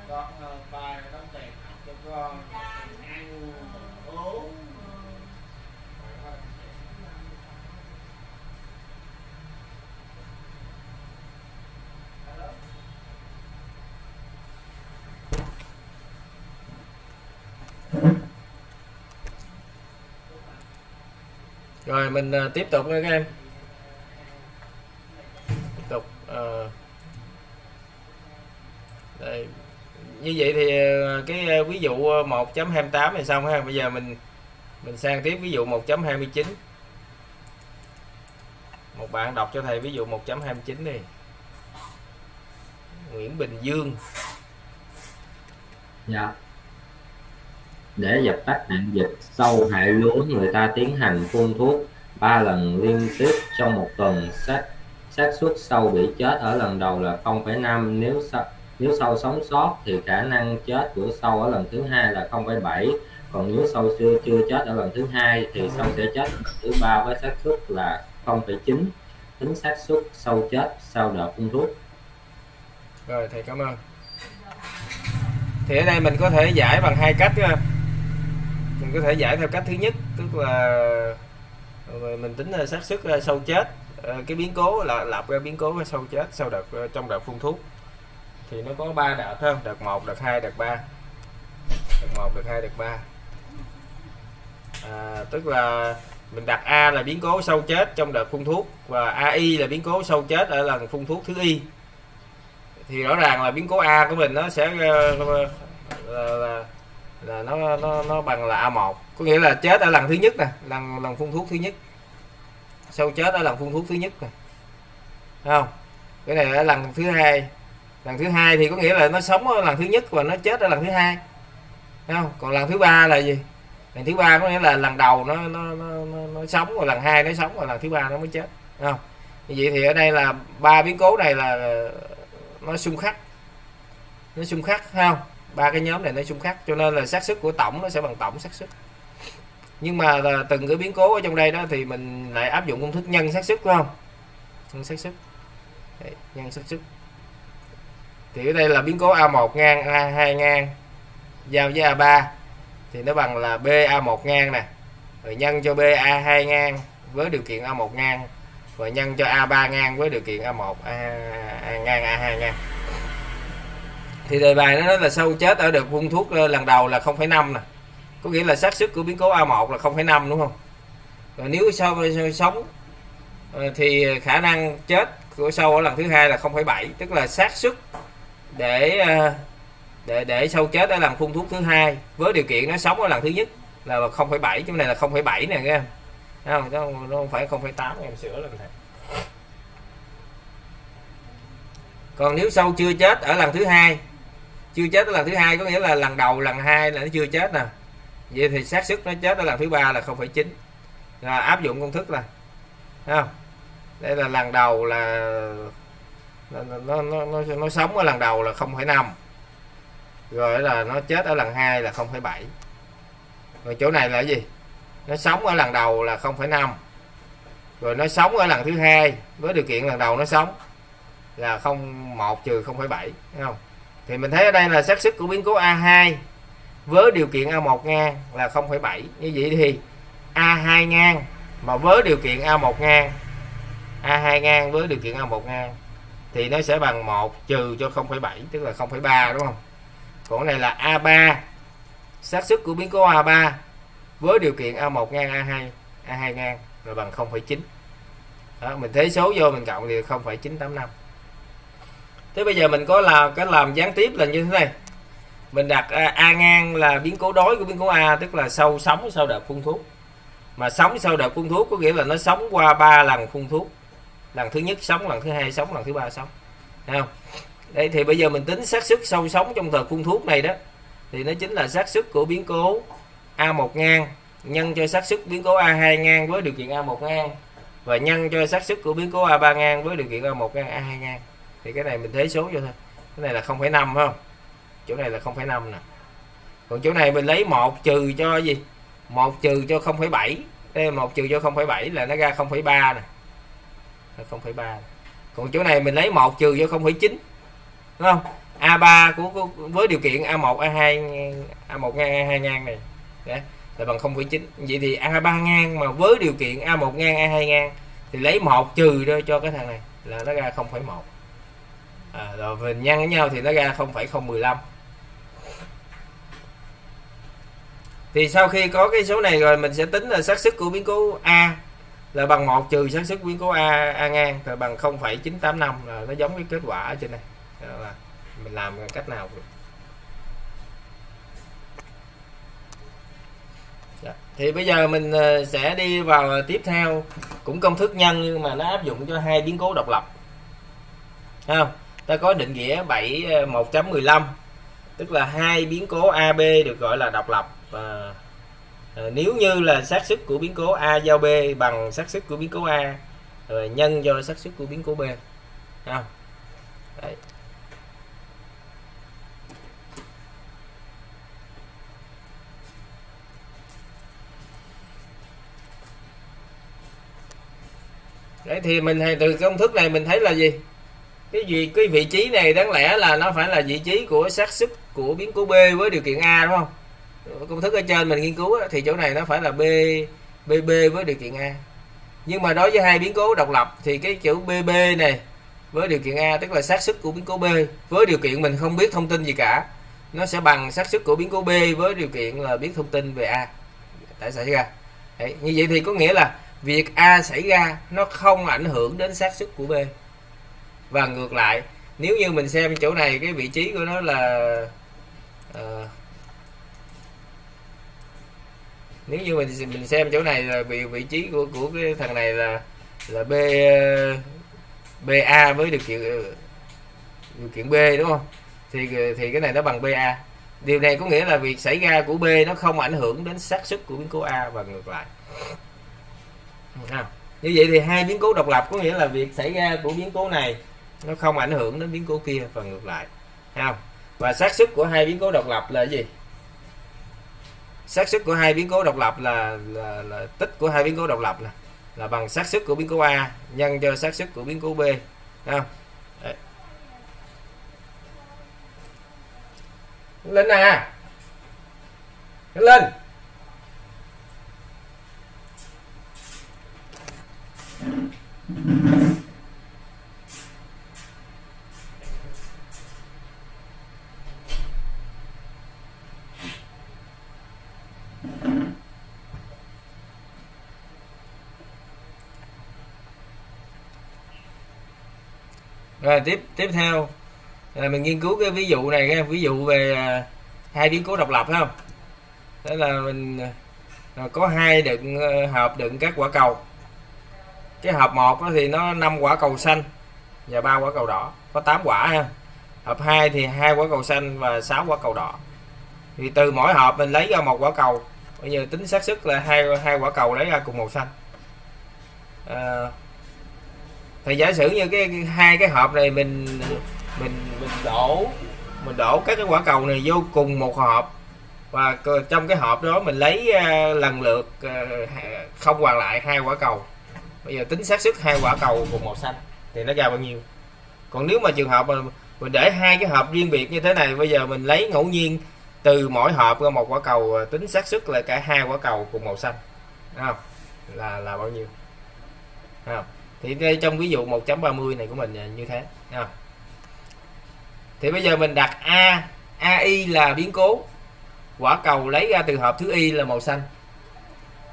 con ờ, ba đóng tiền học cho con tiền ăn uống rồi mình uh, tiếp tục nha các em. Tiếp tục uh, đây. Như vậy thì uh, cái uh, ví dụ 1.28 này xong ha. Bây giờ mình mình sang tiếp ví dụ 1.29 một bạn đọc cho thầy ví dụ 1.29 đi. Nguyễn Bình Dương. Dạ. Để dập tắt nạn dịch sâu hại lúa, người ta tiến hành phun thuốc ba lần liên tiếp trong một tuần. xác xác suất sâu bị chết ở lần đầu là 0,5 nếu sâu nếu sâu sống sót thì khả năng chết của sâu ở lần thứ hai là 0,7 còn nếu sâu chưa chưa chết ở lần thứ hai thì sâu sẽ chết lần thứ ba với xác suất là 0,9 tính xác suất sâu chết sau đợt phun thuốc. Rồi thầy cảm ơn. Thì ở đây mình có thể giải bằng hai cách mình có thể giải theo cách thứ nhất tức là ờ, mình tính ờ, xác suất ờ, sâu chết cái biến cố là lập ra biến cố ra sâu chết sau đợt trong đợt phun thuốc. Thì nó có ba đợt hơn đợt 1 đợt 2 đợt 3 đợt 1 đợt 2 đợt 3 à, tức là mình đặt A là biến cố sâu chết trong đợt phun thuốc và AI là biến cố sâu chết ở lần phun thuốc thứ y. Thì rõ ràng là biến cố A của mình nó sẽ là, là, là, là nó nó nó bằng là A1 có nghĩa là chết ở lần thứ nhất nè lần lần phun thuốc thứ nhất. Sâu chết ở lần phun thuốc thứ nhất nè. Không? Cái này ở lần thứ hai. Lần thứ hai thì có nghĩa là nó sống ở lần thứ nhất và nó chết ở lần thứ hai. Không? Còn lần thứ ba là gì? Lần thứ ba có nghĩa là lần đầu nó nó nó, nó, nó sống rồi lần hai nó sống rồi lần thứ ba nó mới chết. Không? Như vậy thì ở đây là ba biến cố này là nó xung khắc. Nó xung khắc không? Ba cái nhóm này nó xung khắc cho nên là xác suất của tổng nó sẽ bằng tổng xác suất. Nhưng mà là từng cái biến cố ở trong đây đó thì mình lại áp dụng công thức nhân xác suất phải không? Nhân xác suất. Đấy, nhân xác suất. Thì ở đây là biến cố A1 ngang A2 ngang giao với A3 thì nó bằng là BA1 ngang nè. Rồi nhân cho BA2 ngang với điều kiện A1 ngang và nhân cho A3 ngang với điều kiện A1 A, A ngang A2 ngang thì đề bài nó nói là sâu chết ở được phun thuốc ờ, lần đầu là 0,5 nè. Có nghĩa là xác suất của biến cố A1 là 0,5 đúng không? Rồi nếu sâu sống ờ, thì khả năng chết của sâu ở lần thứ hai là 0,7 tức là xác suất để ờ, để để sâu chết ở lần phun thuốc thứ hai với điều kiện nó sống ở lần thứ nhất là 0,7 chỗ này là 0,7 nè nghe em, không, nó không phải 0,8 em sửa lần này. Còn nếu sâu chưa chết ở lần thứ hai chưa chết ở lần thứ hai có nghĩa là lần đầu lần hai là nó chưa chết nè. Vậy thì xác suất nó chết ở lần thứ ba là 0,9 là áp dụng công thức là không? Đây là lần đầu là nó nó nó, nó, nó sống ở lần đầu là 0,5 rồi là nó chết ở lần hai là 0,7 rồi chỗ này là gì? Nó sống ở lần đầu là 0,5 rồi nó sống ở lần thứ hai với điều kiện lần đầu nó sống là 01 trừ 0,7 thấy không? Thì mình thấy ở đây là xác suất của biến cố A2 với điều kiện A1 ngang là 0,7 như vậy thì A2 ngang mà với điều kiện A1 ngang A2 ngang với điều kiện A1 ngang thì nó sẽ bằng 1 trừ cho 0,7 tức là 0,3 đúng không? Còn này là A3 xác suất của biến cố A3 với điều kiện A1 ngang A2 A2 ngang là bằng 0,9 đó, mình thế số vô mình cộng thì 0,985 thế bây giờ mình có là cái làm gián tiếp là như thế này. Mình đặt A, A ngang là biến cố đối của biến cố A tức là sâu sống sau đợt phun thuốc. Mà sống sau đợt phun thuốc có nghĩa là nó sống qua ba lần phun thuốc. Lần thứ nhất sống lần thứ hai sống lần thứ ba sống Thấy không? Đây thì bây giờ mình tính xác suất sâu sống trong thời phun thuốc này đó thì nó chính là xác suất của biến cố A1 ngang nhân cho xác suất biến cố A2 ngang với điều kiện A1 ngang và nhân cho xác suất của biến cố A3 ngang với điều kiện A1 ngang A2 ngang thì cái này mình thế số vô thôi. Cái này là 0,5 phải không? Chỗ này là 0,5 nè. Còn chỗ này mình lấy một trừ cho gì? Một trừ cho 0,7 đây một trừ cho 0,7 là nó ra 0,3 nè. 0,3 còn chỗ này mình lấy một trừ cho 0,9 đúng không? A3 của, của với điều kiện A1 A2 A1 ngang A2 ngang này. Đấy, là bằng 0,9 vậy thì A3 ngang mà với điều kiện A1 ngang A2 ngang thì lấy một trừ ra cho cái thằng này là nó ra 0,1 à, rồi mình nhân với nhau thì nó ra 0,015 thì sau khi có cái số này rồi mình sẽ tính là xác suất của biến cố A là bằng 1 trừ xác suất biến cố A A ngang là bằng 0,985 là nó giống cái kết quả ở trên này. Đó là mình làm cách nào được. Dạ. Thì bây giờ mình ờ, sẽ đi vào tiếp theo. Cũng công thức nhân nhưng mà nó áp dụng cho hai biến cố độc lập. Thấy không? Ta có định nghĩa 7 1.15 ờ, tức là hai biến cố AB được gọi là độc lập và ờ, nếu như là xác suất của biến cố A giao B bằng xác suất của biến cố A rồi nhân cho xác suất của biến cố B Thấy không Đấy. Đấy, thì mình từ công thức này mình thấy là gì? Cái gì cái vị trí này đáng lẽ là nó phải là vị trí của xác suất của biến cố B với điều kiện A đúng không? Công thức ở trên mình nghiên cứu thì chỗ này nó phải là B BB với điều kiện A. Nhưng mà đối với hai biến cố độc lập thì cái chữ BB này với điều kiện A tức là xác suất của biến cố B với điều kiện mình không biết thông tin gì cả nó sẽ bằng xác suất của biến cố B với điều kiện là biết thông tin về A tại xảy ra Đấy, như vậy thì có nghĩa là việc A xảy ra nó không ảnh hưởng đến xác suất của B và ngược lại nếu như mình xem chỗ này cái vị trí của nó là à, nếu như mình mình xem chỗ này là vị vị trí của của cái thằng này là là B BA với điều kiện điều kiện B đúng không? Thì thì cái này nó bằng BA điều này có nghĩa là việc xảy ra của B nó không ảnh hưởng đến xác suất của biến cố A và ngược lại. À, như vậy thì hai biến cố độc lập có nghĩa là việc xảy ra của biến cố này nó không ảnh hưởng đến biến cố kia và ngược lại. Thấy không? Và xác suất của hai biến cố độc lập là gì? Xác suất của hai biến cố độc lập là, là, là tích của hai biến cố độc lập nè. Là bằng xác suất của biến cố A nhân cho xác suất của biến cố B. Thấy không? Đấy. lên à lên. Rồi tiếp tiếp theo. Là mình nghiên cứu cái ví dụ này cái ví dụ về à, hai biến cố độc lập không? Đó là mình à, có hai đựng à, hộp đựng các quả cầu. Cái hộp một đó thì nó năm quả cầu xanh và ba quả cầu đỏ. Có 8 quả ha. Hộp 2 thì hai quả cầu xanh và 6 quả cầu đỏ. Thì từ mỗi hộp mình lấy ra một quả cầu. Bây giờ tính xác suất là hai hai quả cầu lấy ra cùng màu xanh. À, thì giả sử như cái hai cái hộp này mình mình mình đổ mình đổ các cái quả cầu này vô cùng một hộp. Và trong cái hộp đó mình lấy ờ, lần lượt ờ, không hoàn lại hai quả cầu. Bây giờ tính xác suất hai quả cầu cùng màu xanh thì nó ra bao nhiêu? Còn nếu mà trường hợp mà mình để hai cái hộp riêng biệt như thế này, bây giờ mình lấy ngẫu nhiên từ mỗi hộp ra một quả cầu ờ, tính xác suất là cả hai quả cầu cùng màu xanh. Thấy không? Là là bao nhiêu? Thấy không? Thì đây trong ví dụ 1.30 này của mình như thế Thấy thì bây giờ mình đặt a ai là biến cố. Quả cầu lấy ra từ hộp thứ y là màu xanh.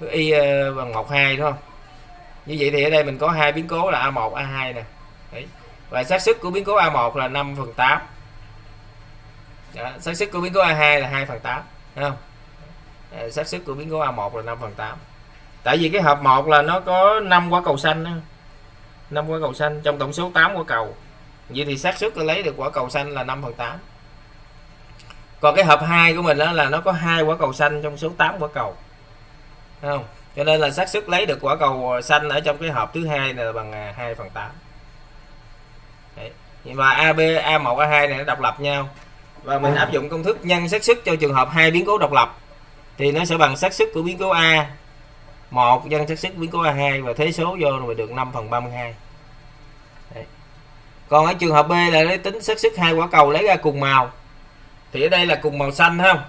Thứ y ờ, bằng một hai đúng không? Như vậy thì ở đây mình có hai biến cố là A1 A2 nè. Đấy. và xác suất của biến cố A1 là 5 phần 8 Đó, dạ, xác suất của biến cố A2 là 2 phần 8 Thấy không? Ờ, xác suất của biến cố A1 là 5 phần 8 tại vì cái hộp 1 là nó có 5 quả cầu xanh đó. 5 quả cầu xanh, trong tổng số 8 quả cầu. Vậy thì xác suất lấy được quả cầu xanh là 5 phần 8 còn cái hộp 2 của mình đó là nó có hai quả cầu xanh trong số 8 quả cầu. Thấy không? Cho nên là xác suất lấy được quả cầu xanh ở trong cái hộp thứ hai là bằng à, 2 phần 8 Đấy. và AB A1 A2 này nó độc lập nhau. Và mình áp dụng công thức nhân xác suất cho trường hợp hai biến cố độc lập. Thì nó sẽ bằng xác suất của biến cố A một dân xác suất biến cố A2 và thế số vô rồi được 5 phần 32 Đấy. còn ở trường hợp B là lấy tính xác suất hai quả cầu lấy ra cùng màu. Thì ở đây là cùng màu xanh không?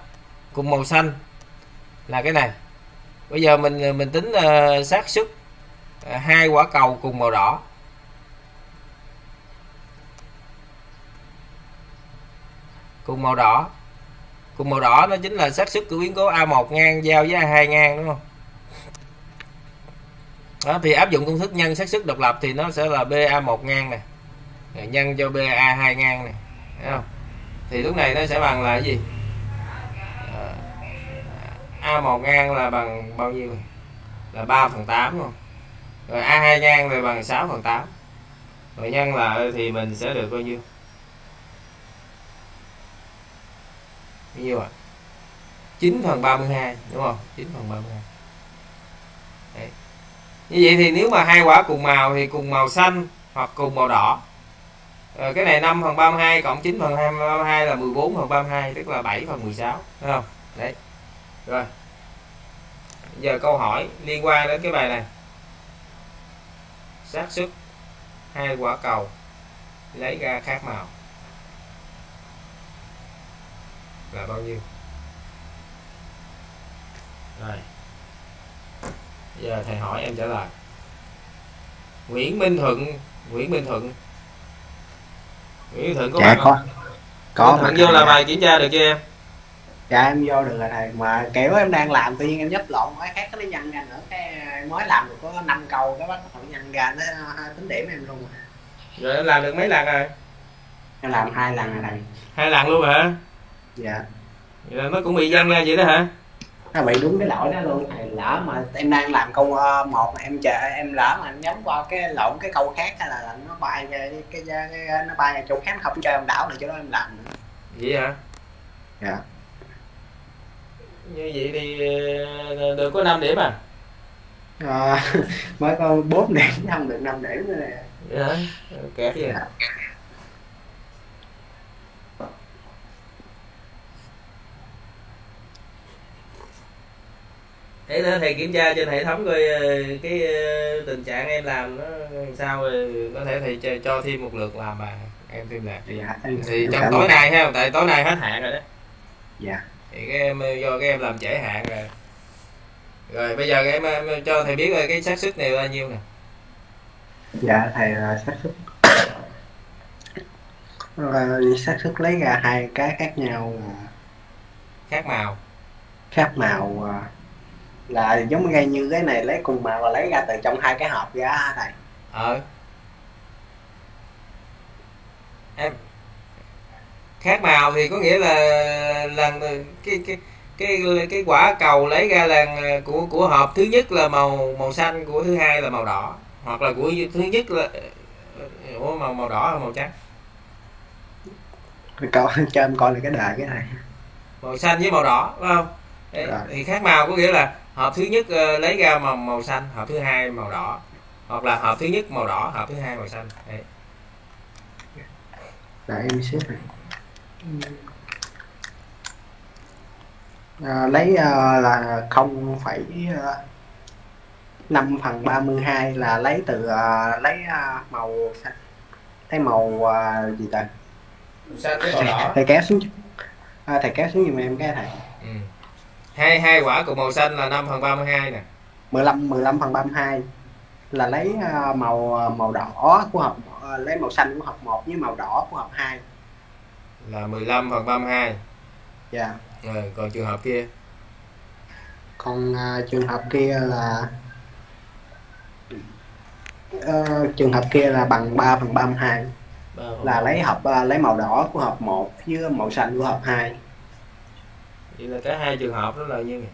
Cùng màu xanh là cái này. Bây giờ mình ờ, mình tính uh, xác suất uh, hai quả cầu cùng màu đỏ. Cùng màu đỏ. Cùng màu đỏ nó chính là xác suất của biến cố A1 ngang giao với A2 ngang đúng không? Đó, thì áp dụng công thức nhân xác suất độc lập thì nó sẽ là BA1 ngang nè. Nhân cho BA2 ngang nè, thấy không? Thì lúc này nó sẽ bằng là cái gì? Ờ, A1 ngang là bằng bao nhiêu? Là 3 phần 8 không? Rồi A2 ngang là bằng 6 phần 8 rồi nhân là thì mình sẽ được bao nhiêu? Bao nhiêu ạ? À? 9 phần 32 đúng không? 9 phần 32 như vậy thì nếu mà hai quả cùng màu thì cùng màu xanh hoặc cùng màu đỏ. Rồi cái này 5 phần 32 cộng 9 phần 32 là 14 phần 32 tức là 7 phần 16 đúng không? Đấy. Rồi. Giờ câu hỏi liên quan đến cái bài này. Xác suất hai quả cầu lấy ra khác màu là bao nhiêu? Rồi giờ thầy hỏi em trả lời. Nguyễn Minh Thuận Nguyễn Minh Thuận. Nguyễn Minh Thuận có dạ mặt có. có Thuận vô làm bài kiểm tra được chưa em? Dạ em vô được rồi thầy. Mà kiểu em đang làm tự nhiên em nhấp lộn cái khác nó nhân ra nữa. Cái mới làm được có 5 câu cái bắt đầu nhân ra nó tính điểm em luôn. Rồi. rồi em làm được mấy lần rồi? Em làm hai lần rồi thầy. Hai lần luôn hả? Dạ. Vậy là nó cũng bị dân ra vậy đó hả nó bị đúng cái lỗi đó luôn. Thầy lỡ mà em đang làm câu ờ, một mà em chờ em lỡ mà em nhắm qua cái lộn cái câu khác hay là, nó bay ra cái, cái, cái, nó bay chỗ khác không cho em đảo được chỗ đó em làm nữa. Vậy hả? Dạ. Như vậy thì ờ, được có 5 điểm à? Ờ, (laughs) mới có 4 điểm không được 5 điểm nữa nè. Vậy hả kẹt gì thế nữa thầy kiểm tra trên hệ thống coi ờ, cái ờ, tình trạng em làm nó làm sao rồi có thể thầy cho, thêm một lượt làm bài em thêm làm dạ thì trong tối nay ha tại tối nay hết hạn rồi đó. Dạ. Thì cái em do cái em làm trễ hạn rồi. Rồi bây giờ em, em cho thầy biết cái xác suất này bao nhiêu nè. Dạ thầy là xác suất. Ờ, xác suất lấy ra hai cái khác nhau là khác màu. Khác màu à, là giống ngay như cái này lấy cùng màu và lấy ra từ trong hai cái hộp ra hả thầy? Ờ. Em. Khác màu thì có nghĩa là lần cái cái cái cái quả cầu lấy ra là của của hộp thứ nhất là màu màu xanh của thứ hai là màu đỏ. Hoặc là của thứ nhất là ủa màu màu đỏ hay màu trắng? Coi cho em coi là cái đề cái này. Màu xanh với màu đỏ phải không Đấy, thì khác màu có nghĩa là hộp thứ nhất ờ, lấy ra màu màu xanh hộp thứ hai màu đỏ. Hoặc là hộp thứ nhất màu đỏ hộp thứ hai màu xanh. Đấy. để em xếp này. À, lấy à, là không phẩy à, năm phần ba mươi hai là lấy từ à, lấy à, màu xanh. Lấy màu à, gì ta? Xanh màu đỏ. Thầy kéo xuống à, thầy kéo xuống giùm em cái thầy. Ừ. hai hai quả cùng màu xanh là 5 phần 32 nè. 15 15 phần 32 là lấy à, màu à, màu đỏ của hộp à, lấy màu xanh của hộp 1 với màu đỏ của hộp 2 là 15 phần 32 dạ. Rồi còn trường hợp kia? Còn à, trường hợp kia là ờ, trường hợp kia là bằng 3 phần 32 Ba phần là lấy hộp à, lấy màu đỏ của hộp 1 với màu xanh của hộp 2 vậy là cả hai trường hợp đó là như này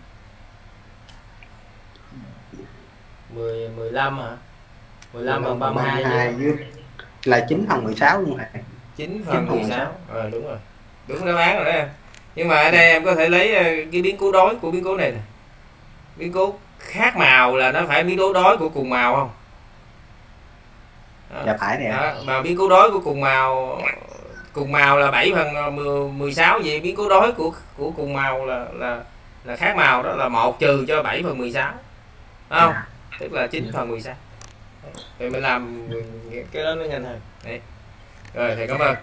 10 15 hả? 15 phần 32 32 với là 9 phần 16 luôn hả? 9 phần 16 ờ đúng rồi. Đúng đáp án rồi đó em. Nhưng mà ở đây em có thể lấy ờ, cái biến cố đối của biến cố này nè. Biến cố khác màu là nó phải biến cố đối của cùng màu không? Đó. dạ phải nè. Đó, mà biến cố đối của cùng màu cùng màu là 7 phần 10, 16 vậy biến cố đối của của cùng màu là là là khác màu đó là một trừ cho 7 phần 16 Đúng không? Tức là 9 phần 16 thì mình làm cái đó nó nhanh hơn Đấy. rồi thầy cảm ơn.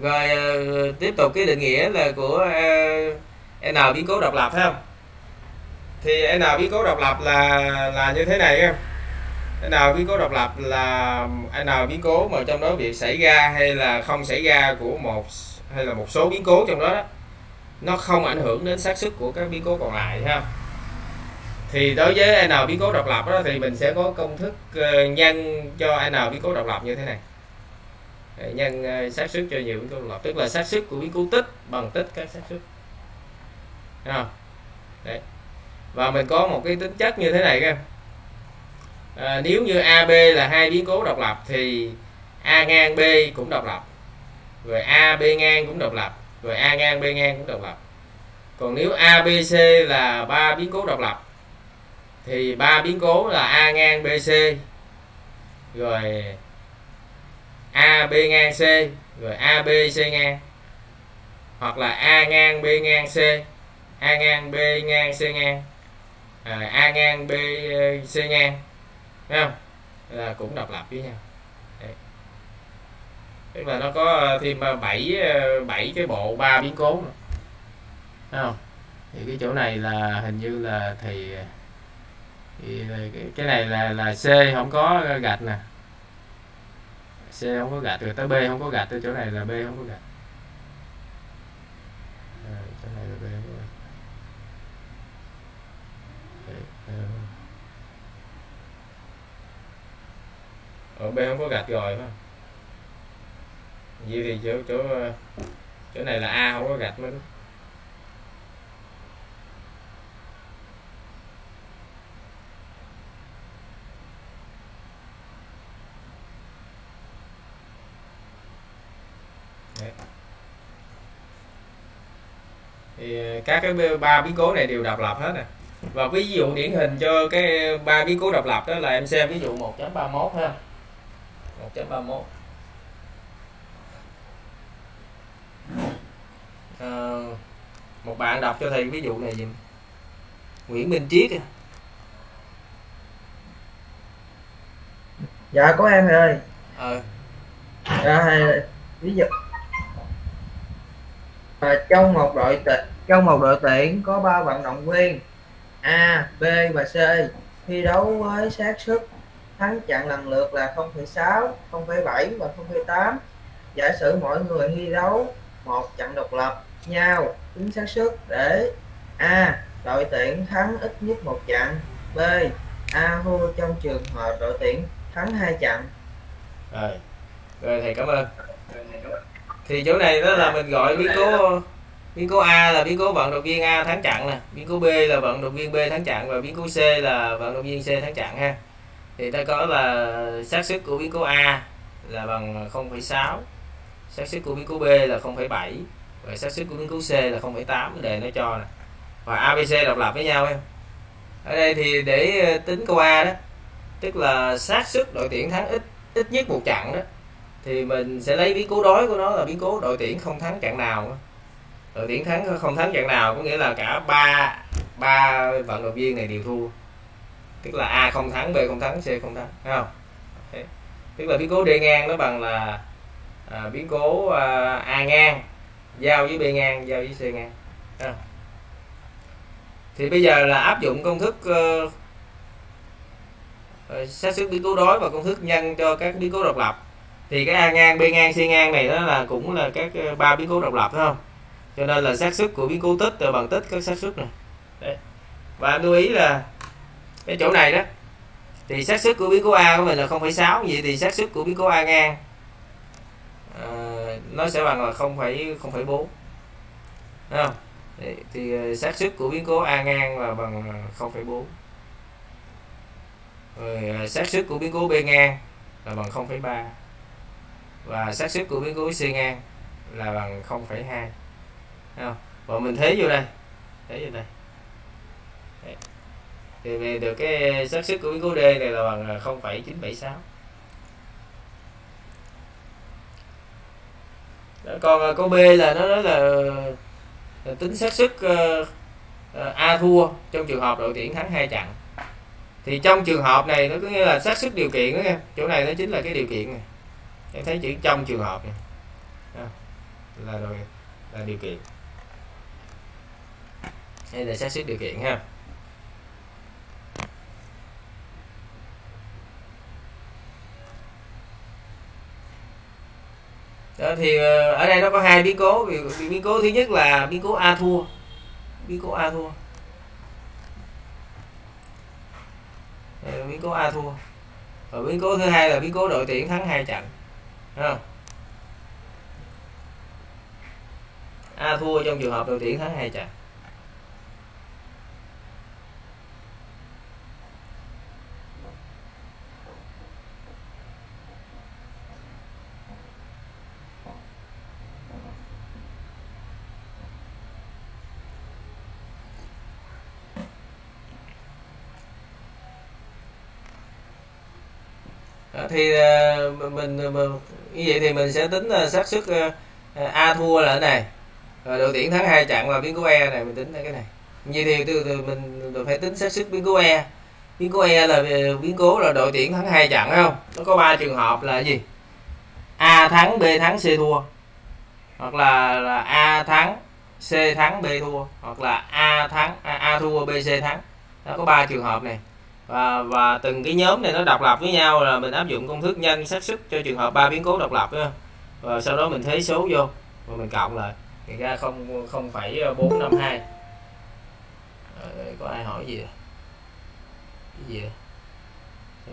Rồi ờ, tiếp tục cái định nghĩa là của ờ, n biến cố độc lập phải không thì n biến cố độc lập là là như thế này em. N biến cố độc lập là n biến cố mà trong đó việc xảy ra hay là không xảy ra của một hay là một số biến cố trong đó, đó nó không ảnh hưởng đến xác suất của các biến cố còn lại ha. Thì đối với n biến cố độc lập đó thì mình sẽ có công thức ờ, nhân cho n biến cố độc lập như thế này. Nhân ờ, xác suất cho nhiều biến cố độc lập tức là xác suất của biến cố tích bằng tích các xác suất. Không? Đấy và mình có một cái tính chất như thế này các em à, nếu như AB là hai biến cố độc lập thì A ngang B cũng độc lập rồi A B ngang cũng độc lập rồi A ngang B ngang cũng độc lập. Còn nếu A B C là ba biến cố độc lập thì ba biến cố là A ngang B C rồi A B ngang C rồi A B C ngang hoặc là A ngang B ngang C A ngang B ngang C ngang à, A ngang B ờ, C ngang. Thấy không? Là cũng độc lập với nhau. Đấy. tức là nó có ờ, thêm ờ, 7 7 cái bộ ba biến cố nữa. Thấy không? Thì cái chỗ này là hình như là thì thì cái, cái này là là C không có gạch nè. C không có gạch rồi tới B không có gạch tới chỗ này là B không có gạch Rồi, chỗ này là B không có gạch Đấy, ờ ở B không có gạch rồi phải không? Vậy thì chỗ chỗ ờ, chỗ này là A, không có gạch mới đúng. Đấy. thì ờ, các cái ba biến cố này đều độc lập hết nè và ví dụ điển hình cho cái ba biến cố độc lập đó là em xem ví dụ 1.31 ha. 1.31 à, một bạn đọc cho thầy ví dụ này gì? Nguyễn Minh Triết à. dạ có em thầy ơi. Ờ. Dạ thầy ví dụ. À, trong một đội tuyển trong một đội tuyển có ba vận động viên A, B và C thi đấu với xác suất thắng chặn lần lượt là 0,6, 0,7 và 0,8. Giả sử mỗi người thi đấu một trận độc lập nhau tính xác suất để A đội tuyển thắng ít nhất một trận, B A thua trong trường hợp đội tuyển thắng hai trận. rồi rồi thầy cảm ơn thì chỗ này đó là mình gọi biến cố biến cố A là biến cố vận động viên A thắng chặn nè biến cố B là vận động viên B thắng chặn và biến cố C là vận động viên C thắng chặn ha thì ta có là xác suất của biến cố A là bằng 0,6 xác suất của biến cố B là 0,7 và xác suất của biến cố C là 0,8 đề nó cho nè. Và ABC độc lập với nhau em. Ở đây thì để ờ, tính câu A đó tức là xác suất đội tuyển thắng ít ít nhất một trận đó thì mình sẽ lấy biến cố đối của nó là biến cố đội tuyển không thắng trận nào đội tuyển thắng không thắng trận nào có nghĩa là cả ba ba vận động viên này đều thua tức là A không thắng B không thắng C không thắng thấy không Đấy. tức là biến cố D ngang nó bằng là à, biến cố à, A ngang giao với B ngang giao với C ngang Thấy không? thì bây giờ là áp dụng công thức uh, xác suất biến cố đối và công thức nhân cho các biến cố độc lập thì cái A ngang B ngang C ngang này đó là cũng là các ờ, ba biến cố độc lập phải không cho nên là xác suất của biến cố tích là bằng tích các xác suất này Đấy. và lưu ý là cái chỗ này đó thì xác suất của biến cố A của mình là 0,6 vậy thì xác suất của biến cố A ngang. À, nó sẽ bằng là 0,0,4 không thì, thì ờ, xác suất của biến cố A ngang là bằng 0,4 rồi ờ, xác suất của biến cố B ngang là bằng 0,3 và xác suất của biến cố C ngang là bằng 0,2 không? và mình thế vô đây thế vô đây thì về được cái xác suất của biến cố D này là bằng 0,976 Đó, còn à, câu B là nó nói là, là tính xác suất uh, A thua trong trường hợp đội tuyển thắng hai trận. Thì trong trường hợp này nó có nghĩa là xác suất điều kiện đó nha chỗ này nó chính là cái điều kiện này. Em thấy chữ trong trường hợp này. Là rồi là điều kiện. Đây là xác suất điều kiện ha. đó, thì ờ, ở đây nó có hai biến cố. Vì, biến cố thứ nhất là biến cố a thua. Biến cố a thua. Đây là biến cố a thua. Và biến cố thứ hai là biến cố đội tuyển thắng hai trận. Đúng a thua trong trường hợp đội tuyển thắng hai trận. Thì ờ, mình, ờ, mình như vậy thì mình sẽ tính ờ, xác suất A thua là cái này. Rồi đội tuyển thắng hai trận là biến cố E này mình tính là cái này. Như thì từ, từ mình phải tính xác suất biến cố E. Biến cố E là biến cố là đội tuyển thắng hai trận không? Nó có ba trường hợp là gì? A thắng B thắng C thua. Hoặc là, là A thắng C thắng B thua. Hoặc là A thắng A, A thua B C thắng. Nó có ba trường hợp này và và từng cái nhóm này nó độc lập với nhau là mình áp dụng công thức nhanh, xác suất cho trường hợp ba biến cố độc lập đó và sau đó mình thế số vô và mình cộng lại thì ra không không phẩy bốn năm hai ờ, có ai hỏi gì à? cái gì à?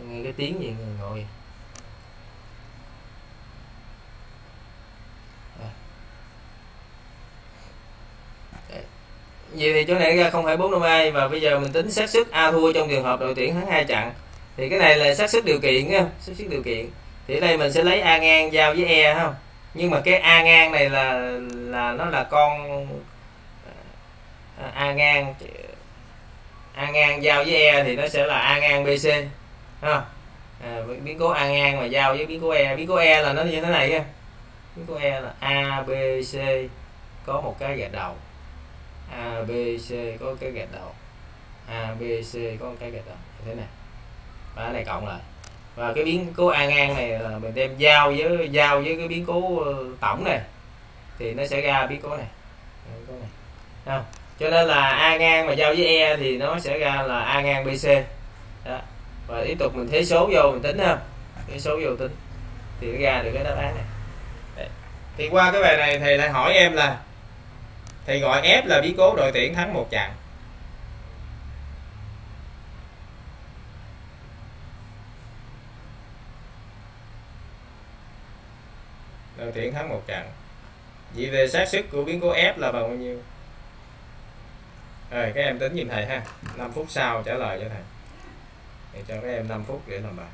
Nghe cái tiếng gì người ngồi vậy? Vậy thì chỗ này ra không phải bốn năm hai và bây giờ mình tính xác suất A thua trong trường hợp đội tuyển thắng hai trận. Thì cái này là xác suất điều kiện á xác suất điều kiện. Thì ở đây mình sẽ lấy A ngang giao với E không nhưng mà cái A ngang này là là nó là con ờ, A ngang A ngang giao với E thì nó sẽ là A ngang BC ha. À, biến cố A ngang mà giao với biến cố E. Biến cố E là nó như thế này nha. Biến cố E là A B C có một cái gạch đầu. A, B, C có cái gạch đầu. A, B, C có cái gạch đầu. Như thế này. Và cái này cộng lại. Và cái biến cố A ngang này là mình đem giao với giao với cái biến cố ờ, tổng này. Thì nó sẽ ra biến cố này. Biến cố này. Không? cho nên là A ngang mà giao với E thì nó sẽ ra là A ngang BC đó. và tiếp tục mình thế số vô mình tính ha thế số vô tính. Thì nó ra được cái đáp án này. Đấy. thì qua cái bài này thầy lại hỏi em là thì gọi F là biến cố đội tuyển thắng một trận. Đội tuyển thắng một trận. Vậy về xác suất của biến cố F là bao nhiêu? Rồi, các em tính nhìn thầy ha. 5 phút sau trả lời cho thầy. Để cho các em 5 phút để làm bài.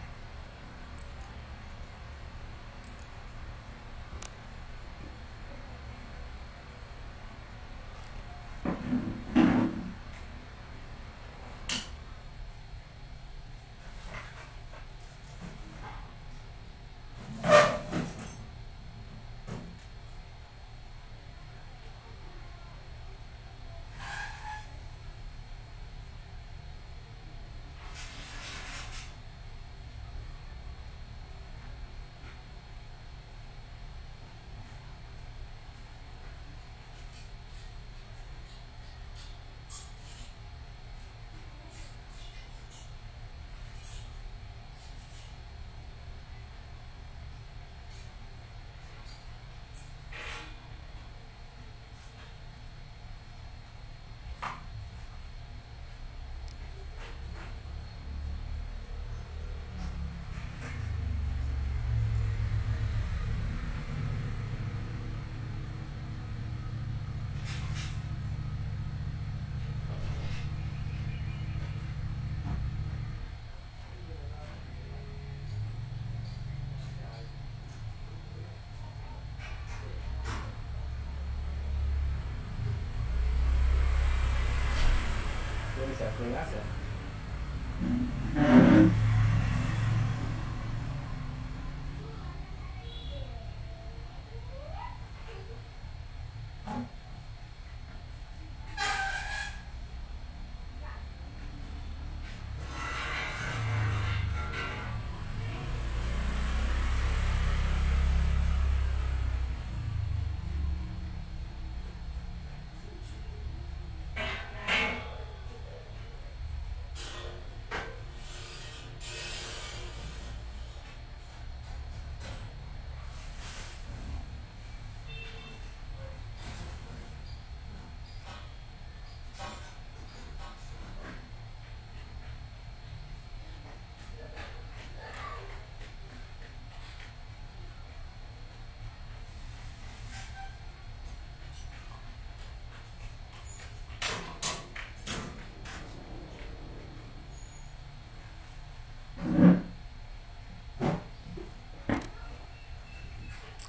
Gracias.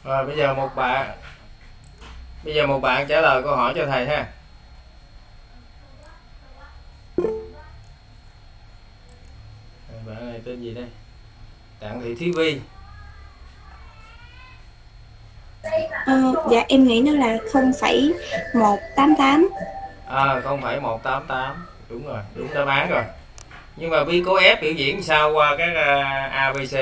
Rồi bây giờ một bạn. Bây giờ một bạn trả lời câu hỏi cho thầy ha. Bạn này tên gì đây? Đặng thị thúy vi Ờ, dạ em nghĩ nó là 0,188 à không phải 188 đúng rồi đúng đáp án rồi nhưng mà biến cố F biểu diễn sao qua các uh, ABC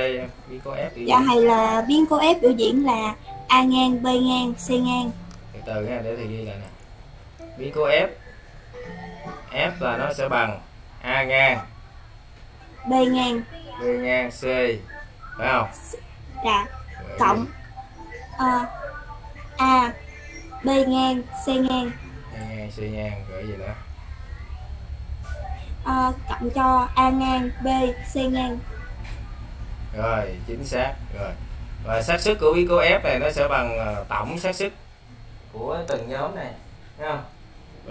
biến cố F biểu Dạ diễn hay là biến cố F biểu diễn là A ngang, B ngang, C ngang. Từ từ ha để thầy ghi lại nè. Biến cố F F là nó sẽ bằng A ngang B ngang. B ngang C. Phải không? Dạ Cộng ờ, A B ngang, C ngang. A ngang C ngang rồi gì nữa uh, Cộng cho A ngang, B, C ngang. Rồi chính xác. Rồi. Và xác suất của biến cố F này nó sẽ bằng ờ, tổng xác suất của từng nhóm này. Thấy không?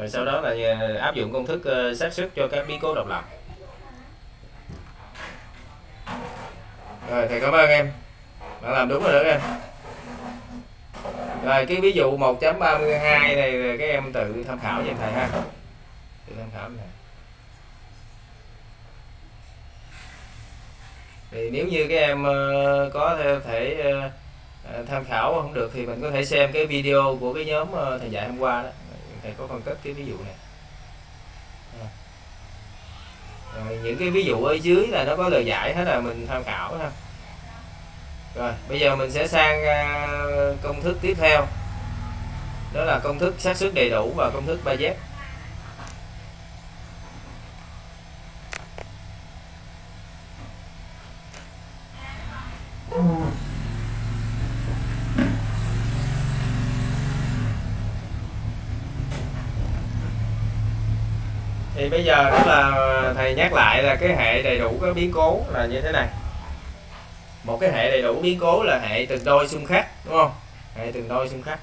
Sau đó là ờ, áp dụng công thức xác suất cho các biến cố độc lập. Rồi thầy cảm ơn em. Bạn làm đúng rồi đó em. Rồi cái ví dụ 1.32 này là các em tự tham khảo cho thầy ha. Tự tham khảo này thì nếu như các em ờ, có thể, ờ, ờ, tham khảo không được thì mình có thể xem cái video của cái nhóm thầy dạy hôm qua đó. Thầy có phân tích cái ví dụ này. Rồi. những cái ví dụ ở dưới là nó có lời giải hết là mình tham khảo ha rồi bây giờ mình sẽ sang công thức tiếp theo. Đó là công thức xác suất đầy đủ và công thức ba dép thì bây giờ đó là thầy nhắc lại là cái hệ đầy đủ các biến cố là như thế này. Một cái hệ đầy đủ biến cố là hệ từng đôi xung khắc, đúng không? Hệ từng đôi xung khắc.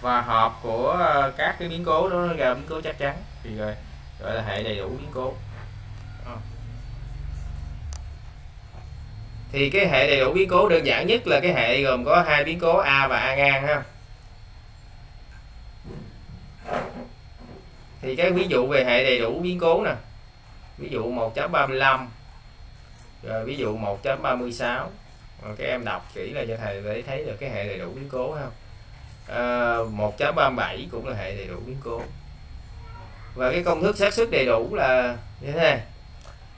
Và hợp của các cái biến cố đó nó ra biến cố chắc chắn. Thì rồi, gọi là hệ đầy đủ biến cố. Thì cái hệ đầy đủ biến cố đơn giản nhất là cái hệ gồm có hai biến cố a và a ngang ha. Thì cái ví dụ về hệ đầy đủ biến cố nè. Ví dụ 1.35 rồi ví dụ 1.36 rồi các em đọc kỹ là cho thầy để thấy được cái hệ đầy đủ biến cố không à, 1.37 cũng là hệ đầy đủ biến cố. Và cái công thức xác suất đầy đủ là như thế này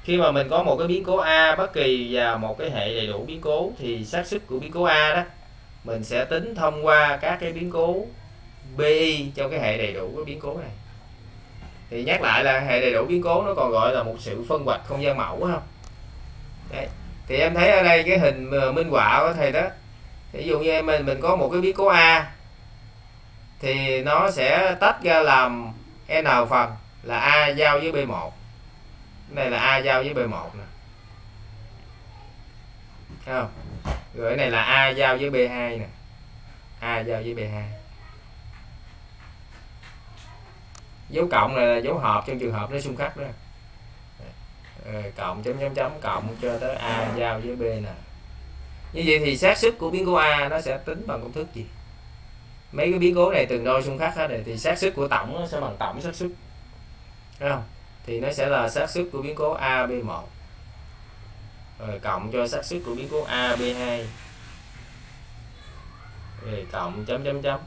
khi mà mình có một cái biến cố A, bất kỳ và một cái hệ đầy đủ biến cố thì xác suất của biến cố A đó, mình sẽ tính thông qua các cái biến cố BI trong cái hệ đầy đủ của biến cố này. Thì nhắc lại là hệ đầy đủ biến cố nó còn gọi là một sự phân hoạch không gian mẫu không? Đấy. thì em thấy ở đây cái hình ờ, minh họa của thầy đó ví dụ như em, mình mình có một cái biến cố A thì nó sẽ tách ra làm n phần là A giao với B1 này là A giao với B1 nè. Thấy không? Rồi cái này là A giao với B2 nè. A giao với B2 dấu cộng này là dấu hợp trong trường hợp nó xung khắc đó. Rồi, cộng chấm chấm chấm cộng cho tới a giao với b nè. Như vậy thì xác suất của biến cố a nó sẽ tính bằng công thức gì? Mấy cái biến cố này từng đôi xung khắc hết rồi thì xác suất của tổng nó sẽ bằng tổng xác suất. Thấy không? Thì nó sẽ là xác suất của biến cố a b 1 rồi cộng cho xác suất của biến cố a b 2 rồi cộng chấm chấm chấm.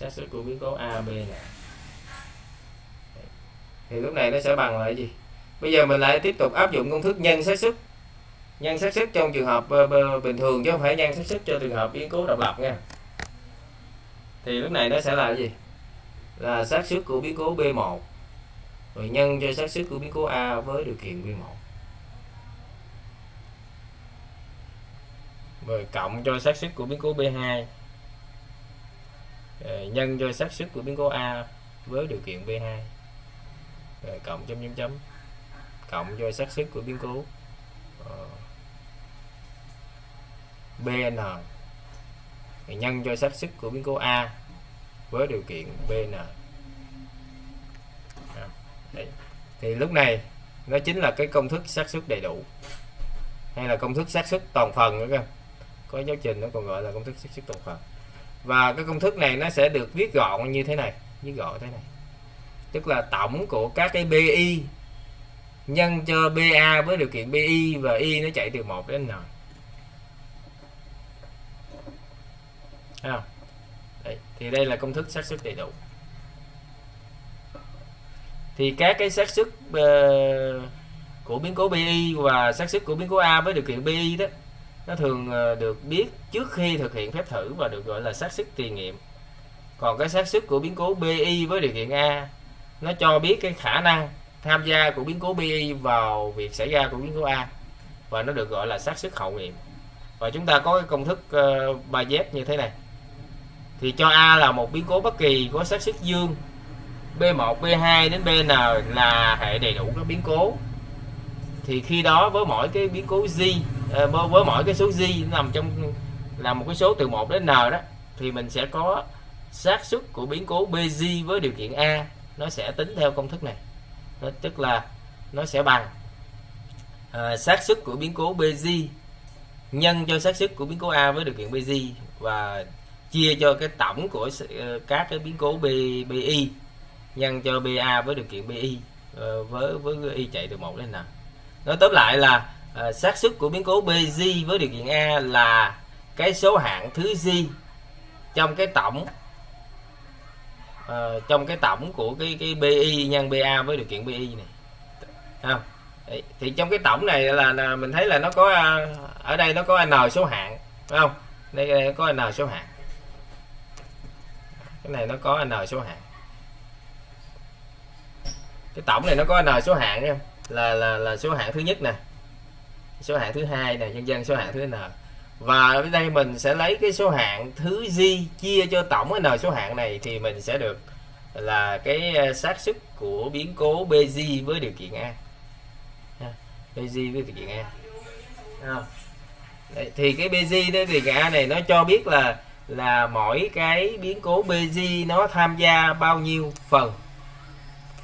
Xác suất của biến cố a b nè thì lúc này nó sẽ bằng lại gì? Bây giờ mình lại tiếp tục áp dụng công thức nhân xác suất. Nhân xác suất trong trường hợp ờ, bình thường chứ không phải nhân xác suất cho trường hợp biến cố độc lập nha. Thì lúc này nó sẽ là gì? Là xác suất của biến cố B1 rồi nhân cho xác suất của biến cố A với điều kiện B1 rồi cộng cho xác suất của biến cố ờ, B2 rồi nhân cho xác suất của biến cố A với điều kiện B2 rồi cộng chấm chấm chấm. Cộng cho xác suất của biến cố BN rồi nhân cho xác suất của biến cố A với điều kiện BN đấy. thì lúc này nó chính là cái công thức xác suất đầy đủ. Hay là công thức xác suất toàn phần nữa cơ. Có giáo trình nó còn gọi là công thức xác suất toàn phần. Và cái công thức này nó sẽ được viết gọn như thế này viết gọn thế này. Tức là tổng của các cái BI nhân cho BA với điều kiện BI và Y nó chạy từ 1 đến N. Thấy không? Đấy, thì đây là công thức xác suất đầy đủ thì các cái xác suất uh, của biến cố BI và xác suất của biến cố A với điều kiện BI đó nó thường ờ, được biết trước khi thực hiện phép thử và được gọi là xác suất tiền nghiệm. Còn cái xác suất của biến cố BI với điều kiện A nó cho biết cái khả năng tham gia của biến cố BI vào việc xảy ra của biến cố A và nó được gọi là xác suất hậu nghiệm. Và chúng ta có cái công thức ờ, uh, 3Z như thế này. Thì cho A là một biến cố bất kỳ có xác suất dương B1, B2 đến BN là hệ đầy đủ các biến cố. Thì khi đó với mỗi cái biến cố Z ờ, với mỗi cái số Z nằm trong là một cái số từ 1 đến N đó thì mình sẽ có xác suất của biến cố BZ với điều kiện A nó sẽ tính theo công thức này. Đó, tức là nó sẽ bằng à, xác suất của biến cố BZ nhân cho xác suất của biến cố A với điều kiện BZ và chia cho cái tổng của uh, các cái biến cố B, BI nhân cho BA với điều kiện BI uh, ờ, với với Y chạy từ 1 đến N. Nói tóm lại là uh, xác suất của biến cố bz với điều kiện A là cái số hạng thứ G trong cái tổng uh, trong cái tổng của cái cái BI nhân BA với điều kiện BI này. Không? Thì trong cái tổng này là, là mình thấy là nó có ở đây nó có n số hạng phải không đây, đây có n số hạng cái này nó có n số hạng cái tổng này nó có n số hạng nha. Là là là số hạng thứ nhất nè. Số hạng thứ hai nè nhân dân số hạng thứ n. Và ở đây mình sẽ lấy cái số hạng thứ g chia cho tổng cái n số hạng này thì mình sẽ được là cái ờ, xác suất của biến cố bz với điều kiện a. Bz với điều kiện a. Đấy, thì cái bz với điều kiện a này nó cho biết là là mỗi cái biến cố bz nó tham gia bao nhiêu phần?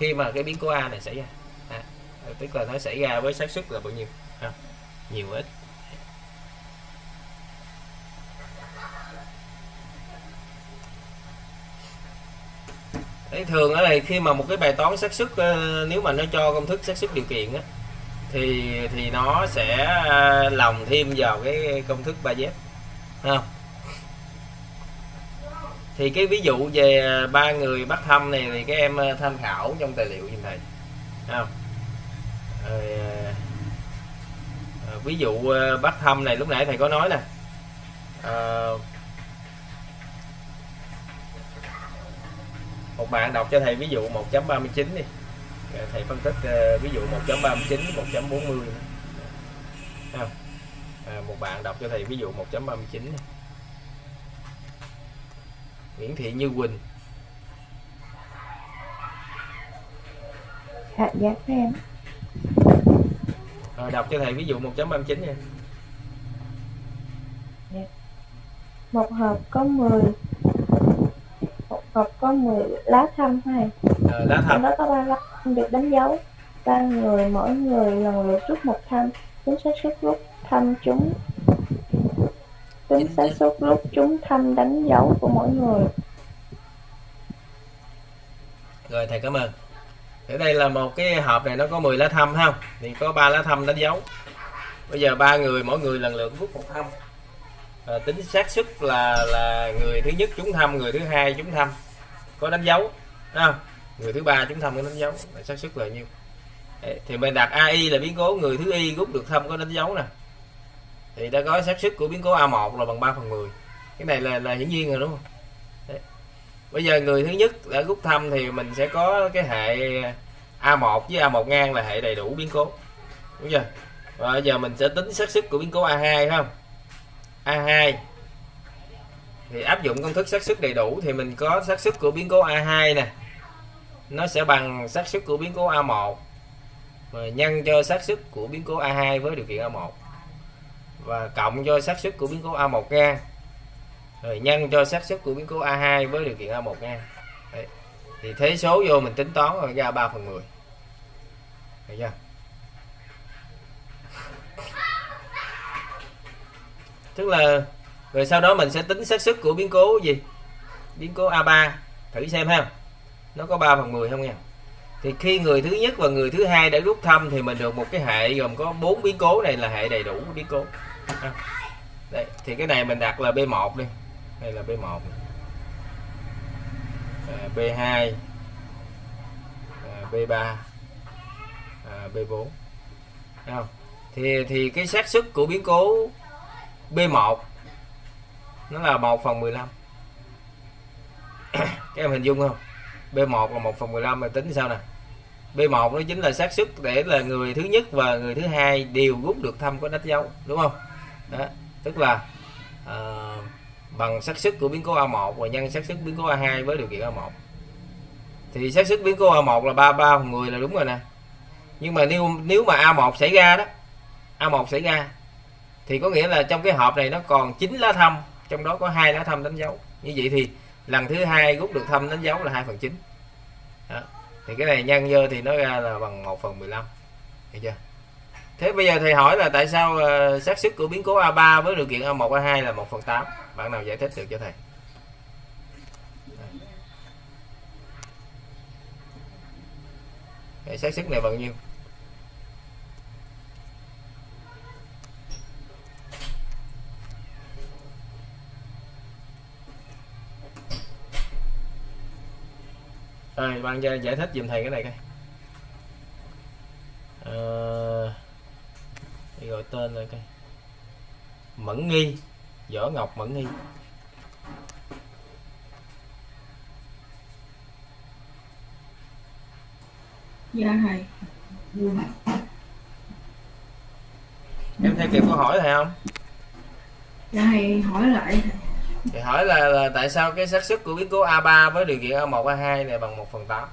Khi mà cái biến cố a này xảy ra. À, tức là nó xảy ra với xác suất là bao nhiêu? À, nhiều ít. Đấy, thường ở đây khi mà một cái bài toán xác suất ờ, nếu mà nó cho công thức xác suất điều kiện á thì thì nó sẽ à, lòng thêm vào cái công thức ba z không? Thì cái ví dụ về à, ba người bắt thăm này thì các em à, tham khảo trong tài liệu giùm thầy? Không? Rồi, à, ví dụ bắt thăm này lúc nãy thầy có nói nè. À, một bạn đọc cho thầy ví dụ 1.39 đi. Thầy phân tích ví dụ 1.39 1.40 à, một bạn đọc cho thầy ví dụ 1.39 Nguyễn Thị Như Quỳnh. Dạ dạ em. Rồi đọc cho thầy ví dụ 1.39 nha. Dạ. một hộp có 10 một hộp có 10 lá thăm hay à, lá thăm. Nó có ba lá thăm được đánh dấu. Ba người mỗi người lần lượt rút một thăm. Tính xác suất rút thăm chúng tính xác suất lúc chúng thăm đánh dấu của mỗi người. Rồi thầy cảm ơn. Ở đây là một cái hộp này nó có 10 lá thăm ha, thì có ba lá thăm đánh dấu. Bây giờ ba người mỗi người lần lượt rút một thăm. À, tính xác suất là là người thứ nhất chúng thăm người thứ hai chúng thăm. Có đánh dấu ha? người thứ ba chúng thăm có đánh dấu. Xác suất là nhiêu? Đấy, thì mình đặt AI là biến cố người thứ y rút được thăm có đánh dấu nè thì đã có xác suất của biến cố A1 là bằng 3 phần 10 cái này là là hiển nhiên rồi, đúng không? Đấy. bây giờ người thứ nhất đã rút thăm thì mình sẽ có cái hệ A1 với A1 ngang là hệ đầy đủ biến cố. Đúng chưa? Và bây giờ mình sẽ tính xác suất của biến cố A2 không? A2 thì áp dụng công thức xác suất đầy đủ thì mình có xác suất của biến cố A2 nè. Nó sẽ bằng xác suất của biến cố A1 mà nhân cho xác suất của biến cố A2 với điều kiện A1 và cộng cho xác suất của biến cố A1 ngang. Rồi nhân cho xác suất của biến cố A2 với điều kiện A1 ngang. Đấy. thì thế số vô mình tính toán rồi ra 3 phần 10 được chưa? (laughs) Tức là rồi sau đó mình sẽ tính xác suất của biến cố gì? Biến cố A3 thử xem ha. Nó có 3 phần 10 không nha? Thì khi người thứ nhất và người thứ hai đã rút thăm thì mình được một cái hệ gồm có bốn biến cố này là hệ đầy đủ biến cố ha. (laughs) Đây, thì cái này mình đặt là B1 đi. Đây là B1 à, B2 à, B3 à, B4 Thấy không? Thì thì cái xác suất của biến cố B1 nó là 1 phần 15 (coughs) các em hình dung không? B1 là 1 phần 15 mà tính sao nè? B1 nó chính là xác suất để là người thứ nhất và người thứ hai đều rút được thăm có đánh dấu đúng không? Đó tức là uh, bằng xác suất của biến cố A1 và nhân xác suất biến cố A2 với điều kiện A1 thì xác suất biến cố A1 là 33 phần 10 là đúng rồi nè. Nhưng mà nếu nếu mà A1 xảy ra đó A1 xảy ra thì có nghĩa là trong cái hộp này nó còn 9 lá thăm trong đó có hai lá thăm đánh dấu. Như vậy thì lần thứ hai rút được thăm đánh dấu là 2 phần 9 đó. thì cái này nhân vô thì nó ra là bằng 1 phần 15 hiểu chưa? Thế bây giờ thầy hỏi là tại sao uh, xác suất của biến cố A3 với điều kiện A1 A2 là 1 phần 8 bạn nào giải thích được cho thầy? Vậy xác suất này bao nhiêu? Rồi bạn giải, thích dùm thầy cái này coi. Ờ, đi gọi tên rồi coi mẫn nghi võ ngọc mẫn nghi. Dạ thầy em theo kịp câu hỏi thầy không? Dạ thầy hỏi lại thầy. Thì hỏi là, là tại sao cái xác suất của biến cố A3 với điều kiện A1 A2 này bằng 1 phần 8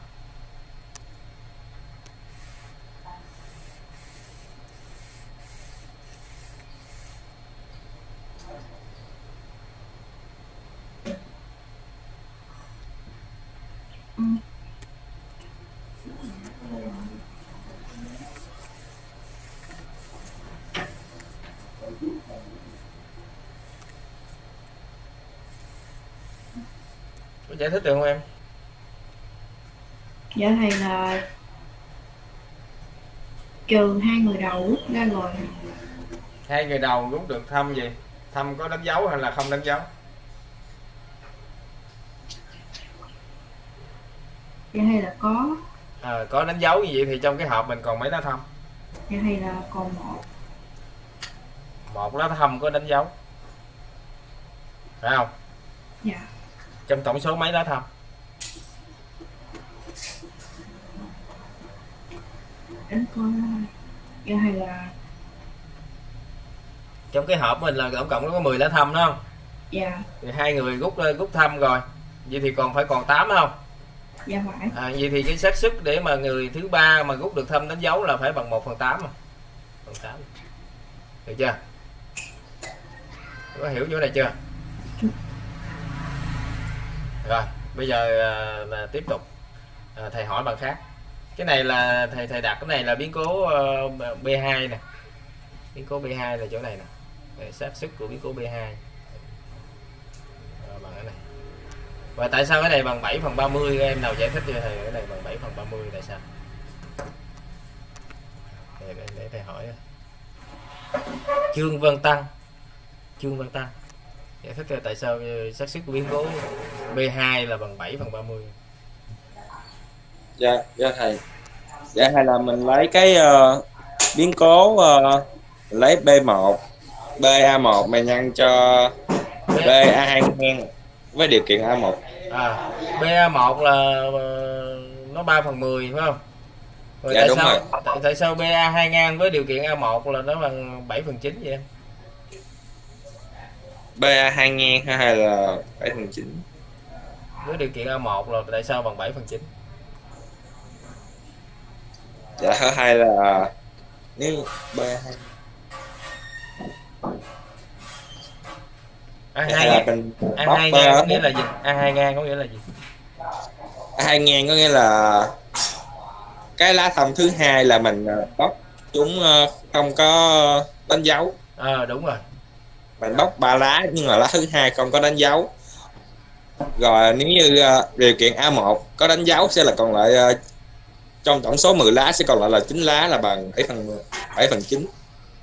có giải thích được không em? Dạ thầy là trừ hai người đầu rút ra rồi. Hai người đầu rút được thăm gì? Thăm có đánh dấu hay là không đánh dấu? Dạ thầy là có. À, có đánh dấu như vậy thì trong cái hộp mình còn mấy lá thăm? Dạ thầy là còn một. Một lá thăm có đánh dấu. Phải không? Dạ trong tổng số mấy lá thăm đánh con dạ thầy là trong cái hộp mình là tổng cộng nó có 10 lá thăm đúng không? Dạ. Thì hai người rút rút thăm rồi. Vậy thì còn phải còn 8 không? Dạ phải. À, vậy thì cái xác suất để mà người thứ ba mà rút được thăm đánh dấu là phải bằng 1 phần 8 mà phần 8 được chưa? Có hiểu chỗ này chưa rồi bây giờ à, là tiếp tục. À, thầy hỏi bằng khác. Cái này là thầy thầy đặt cái này là biến cố ờ, uh, B2 nè. Biến cố B2 là chỗ này nè. Để xác suất của biến cố B2 à, bằng cái này. Và tại sao cái này bằng 7 phần 30 em nào giải thích cho thầy cái này bằng 7 phần 30 tại sao? Để, để, để thầy hỏi. Trương Văn Tăng. Trương Văn Tăng giải thích cho tại sao ờ, xác suất biến cố B2 là bằng 7 phần 30 dạ dạ thầy. Dạ hay là mình lấy cái ờ, biến cố ờ, lấy B1 BA1 mà nhân cho BA2 ngang với điều kiện A1 à BA1 là ờ, nó 3 phần 10 phải không? Rồi Dạ, tại đúng sao rồi. tại, tại sao BA 2 ngang với điều kiện A1 là nó bằng 7 phần 9 vậy em BA2 ngang hay là 7 phần 9 với điều kiện A1 là tại sao bằng 7 phần 9 dạ hay là nếu BA2 A2 hay là ngang. A2 bóc, ngang có nghĩa là gì? A2 ngang có nghĩa là gì? Hai ngang có nghĩa là cái lá thăm thứ hai là mình ờ, bóc chúng ờ, không có đánh dấu. Ờ đúng rồi bạn bóc ba lá nhưng mà lá thứ hai không có đánh dấu rồi nếu như ờ, điều kiện A1 có đánh dấu sẽ là còn lại ờ, trong tổng số 10 lá sẽ còn lại là 9 lá là bằng 7 phần 10, 7 phần 9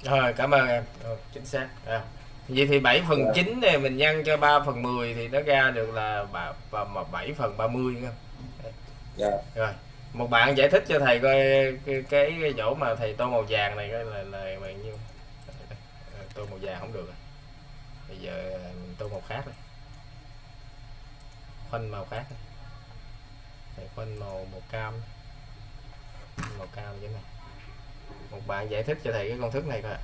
rồi cảm ơn em Rồi, chính xác à. vậy thì 7 phần Dạ. 9 này mình nhân cho 3 phần 10 thì nó ra được là bà, bà, mà 7 phần 30 không dạ rồi một bạn giải thích cho thầy coi cái, cái, cái chỗ mà thầy tô màu vàng này coi là là bao nhiêu tô màu vàng không được rồi. Bây giờ mình tô màu khác này khoanh màu khác này. thầy khoanh màu màu cam. Màu cam như thế này. Một bạn giải thích cho thầy cái công thức này coi ạ.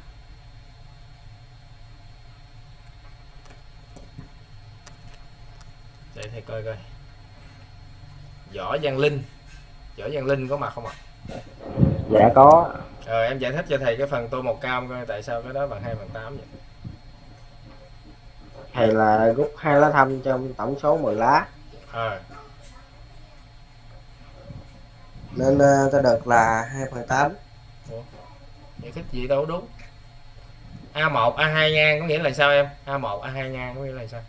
để thầy coi coi. Võ Giang Linh. Võ Giang Linh có mặt không ạ? Dạ có. Rồi em giải thích cho thầy cái phần tô màu cam coi tại sao cái đó bằng 2 phần 8 vậy thầy là rút hai lá thăm trong tổng số 10 lá. Ờ. Nên ờ, ta được là 2 phần 8 Ủa? giải thích gì đâu đúng. A1 A2 ngang có nghĩa là sao em? A1 A2 ngang có nghĩa là sao?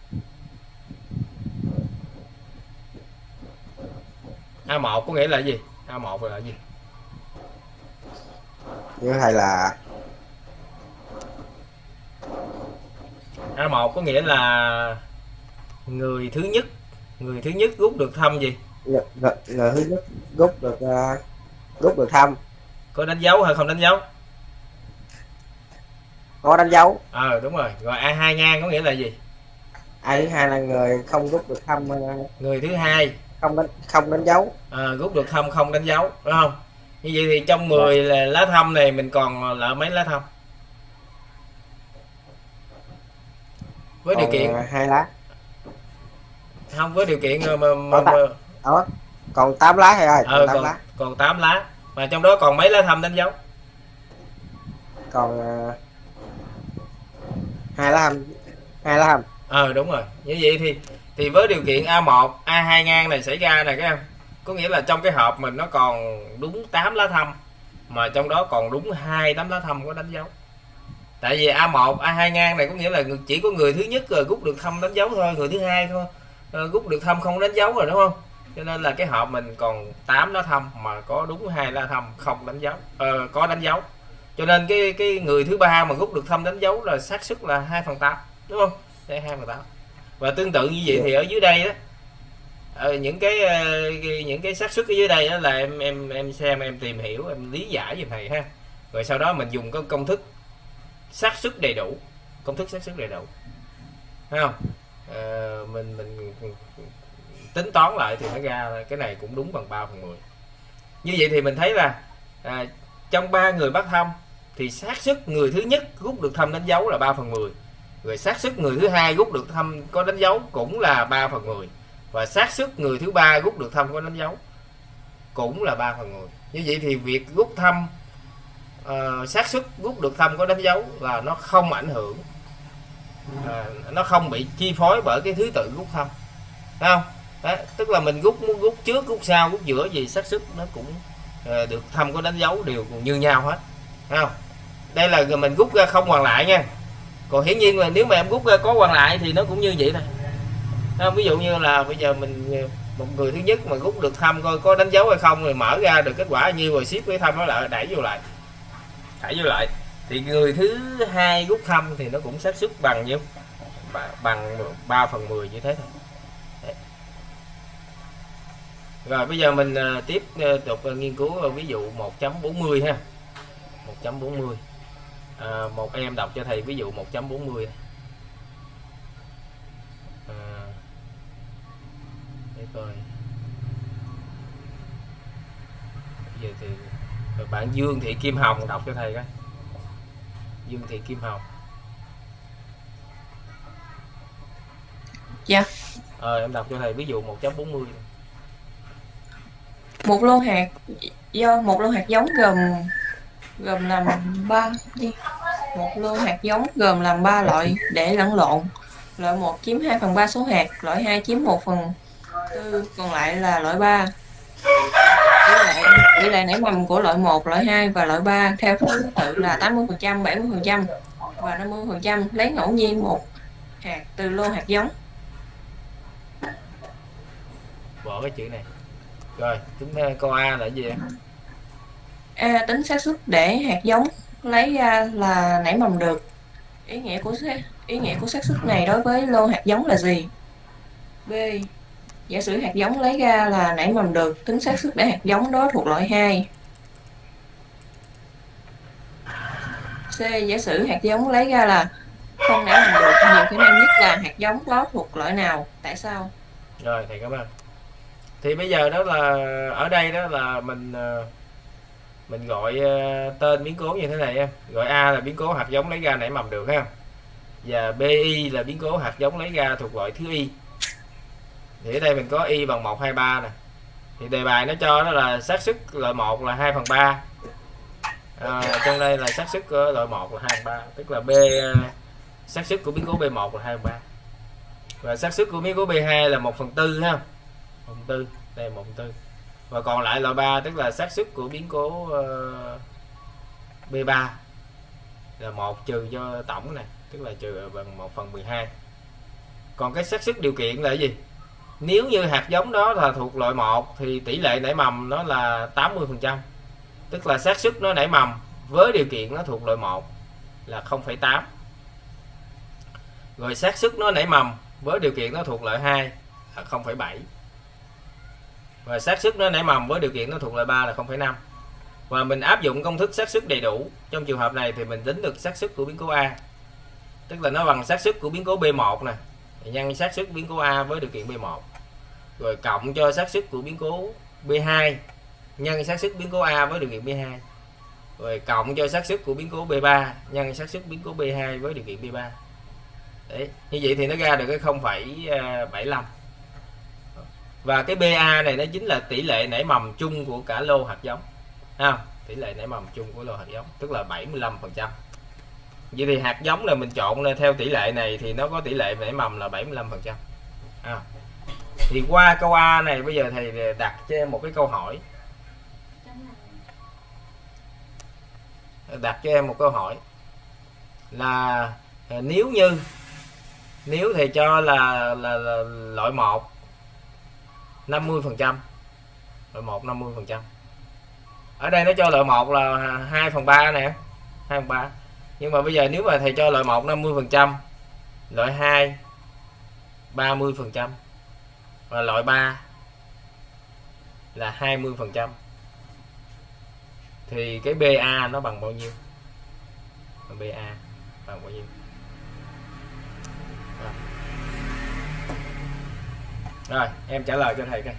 A1 có nghĩa là gì? A1 là gì? Như thầy là A1 có nghĩa là người thứ nhất người thứ nhất rút được thăm gì? Người, người, người thứ nhất rút được ờ, rút được thăm. Có đánh dấu hay không đánh dấu? Có đánh dấu. Ờ đúng rồi. Rồi A2 ngang có nghĩa là gì? Ai thứ hai là người không rút được thăm ờ, người thứ hai. không đánh không đánh dấu. À, rút được thăm không đánh dấu đúng không? Như vậy thì trong 10 là lá thăm này mình còn lại mấy lá thăm với điều Còn, kiện. ờ, hai lá không với điều kiện ờ, mà, mà, mà. Đó còn 8 lá thầy ơi? Ờ, còn 8 còn lá. còn 8 lá. Mà trong đó còn mấy lá thăm đánh dấu? Còn ờ, hai lá thăm. Hai lá thăm. Ờ đúng rồi. Như vậy thì thì với điều kiện A1 A2 ngang này xảy ra này các em có nghĩa là trong cái hộp mình nó còn đúng 8 lá thăm mà trong đó còn đúng hai tấm lá thăm có đánh dấu tại vì A1 A2 ngang này có nghĩa là chỉ có người thứ nhất rồi rút được thăm đánh dấu thôi người thứ hai thôi ờ, rút được thăm không đánh dấu rồi đúng không? Cho nên là cái hộp mình còn 8 lá thăm mà có đúng hai lá thăm không đánh dấu ờ, có đánh dấu. Cho nên cái cái người thứ ba mà rút được thăm đánh dấu là xác suất là 2 phần 8 đúng không? Đây 2 phần 8 và tương tự như vậy thì ở dưới đây đó ờ, những cái ờ, cái- những cái xác suất ở dưới đây đó là em em em xem em tìm hiểu em lý giải giùm thầy ha. Rồi sau đó mình dùng cái công thức xác suất đầy đủ công thức xác suất đầy đủ. Thấy không? À, mình mình tính toán lại thì nó ra cái này cũng đúng bằng 3 phần 10 như vậy thì mình thấy là à, trong ba người bắt thăm thì xác suất người thứ nhất rút được thăm đánh dấu là 3 phần 10 rồi xác suất người thứ hai rút được thăm có đánh dấu cũng là 3 phần 10 và xác suất người thứ ba rút được thăm có đánh dấu cũng là 3 phần 10 như vậy thì việc rút thăm ờ, xác suất rút được thăm có đánh dấu là nó không ảnh hưởng. Uh, nó không bị chi phối bởi cái thứ tự rút thăm. Thấy không? Đấy, tức là mình rút muốn rút trước rút sau rút giữa gì xác suất nó cũng uh, được thăm có đánh dấu đều như nhau hết. Thấy không? Đây là mình rút ra không hoàn lại nha. Còn hiển nhiên là nếu mà em rút ra có hoàn lại thì nó cũng như vậy thôi. Thấy không? ví dụ như là bây giờ mình ờ, một người thứ nhất mà rút được thăm coi có đánh dấu hay không rồi mở ra được kết quả như rồi ship cái thăm nó lại đẩy vô lại hãy vô lại. Thì người thứ hai rút thăm thì nó cũng xác suất bằng nhiêu? Bằng 3 phần 10 như thế thôi. Đấy. rồi bây giờ mình à, tiếp à, tục à, nghiên cứu ví dụ 1.40 ha. 1.40 à, một em đọc cho thầy ví dụ 1.40 à, để coi. Bây giờ thì rồi bạn Dương Thị Kim Hồng đọc cho thầy coi. Dương Thị Kim Hồng. Dạ. ờ em đọc cho thầy ví dụ 1.40 một lô hạt do một lô hạt giống gồm gồm làm ba đi. Một lô hạt giống gồm làm ba loại để lẫn lộn. Loại một chiếm 2 phần 3 số hạt loại 2 chiếm 1 phần tư còn lại là loại 3 lệ tỷ lệ nảy mầm của loại 1, loại 2 và loại 3 theo thứ tự là 80%, 70%. và 50% lấy ngẫu nhiên một hạt từ lô hạt giống. bỏ cái chữ này rồi tính ờ, câu A là gì em? A tính xác suất để hạt giống lấy ra là nảy mầm được. Ý nghĩa của ý nghĩa của xác suất này đối với lô hạt giống là gì? B. Giả sử hạt giống lấy ra là nảy mầm được, tính xác suất để hạt giống đó thuộc loại 2. C. Giả sử hạt giống lấy ra là không nảy mầm được, nhiều khả năng nhất là hạt giống đó thuộc loại nào? Tại sao? rồi thầy cảm ơn thì bây giờ đó là ở đây đó là mình ờ, mình gọi ờ, tên biến cố như thế này em gọi A là biến cố hạt giống lấy ra nảy mầm được ha và BI là biến cố hạt giống lấy ra thuộc loại thứ Y thì ở đây mình có Y bằng 1, 2, 3 nè. Thì đề bài nó cho nó là xác suất loại 1 là 2 phần 3 à, ờ, trong đây là xác suất của loại 1 là 2 phần 3 tức là B ờ, xác suất của biến cố B1 là 2 phần 3 và xác suất của biến cố B2 là 1 phần 4 ha. 1 phần 4 đây 1 phần 4 và còn lại loại 3 tức là xác suất của biến cố ờ, uh, B3 là 1 trừ cho tổng này tức là trừ bằng 1 phần 12 còn cái xác suất điều kiện là gì? Nếu như hạt giống đó là thuộc loại 1 thì tỷ lệ nảy mầm nó là 80% tức là xác suất nó nảy mầm với điều kiện nó thuộc loại 1 là 0,8 rồi xác suất nó nảy mầm với điều kiện nó thuộc loại 2 là 0,7 và xác suất nó nảy mầm với điều kiện nó thuộc loại 3 là 0,5 và mình áp dụng công thức xác suất đầy đủ. Trong trường hợp này thì mình tính được xác suất của biến cố A. Tức là nó bằng xác suất của biến cố B1 nè. Nhân xác suất biến cố A với điều kiện B1 rồi cộng cho xác suất của biến cố B2 nhân xác suất biến cố A với điều kiện B2 rồi cộng cho xác suất của biến cố B3 nhân xác suất biến cố B2 với điều kiện B3 Đấy, như vậy thì nó ra được cái 0,75 và cái BA này nó chính là tỷ lệ nảy mầm chung của cả lô hạt giống. Ha tỷ lệ nảy mầm chung của lô hạt giống tức là 75 phần trăm. Vậy thì hạt giống là mình chọn lên theo tỷ lệ này thì nó có tỷ lệ nảy mầm là 75 phần trăm thì qua câu A này bây giờ thầy đặt cho em một cái câu hỏi. Đặt cho em một câu hỏi. Là à, nếu như nếu thầy cho là là, là loại 1 50 phần trăm loại 1 50 phần trăm. Ở đây nó cho loại 1 là 2 phần 3 nè 2 phần 3 nhưng mà bây giờ nếu mà thầy cho loại 1 50 phần trăm loại 2 30 phần trăm và loại 3 là 20 phần trăm. Thì cái BA nó bằng bao nhiêu? BA bằng bao nhiêu? Rồi, em trả lời cho thầy coi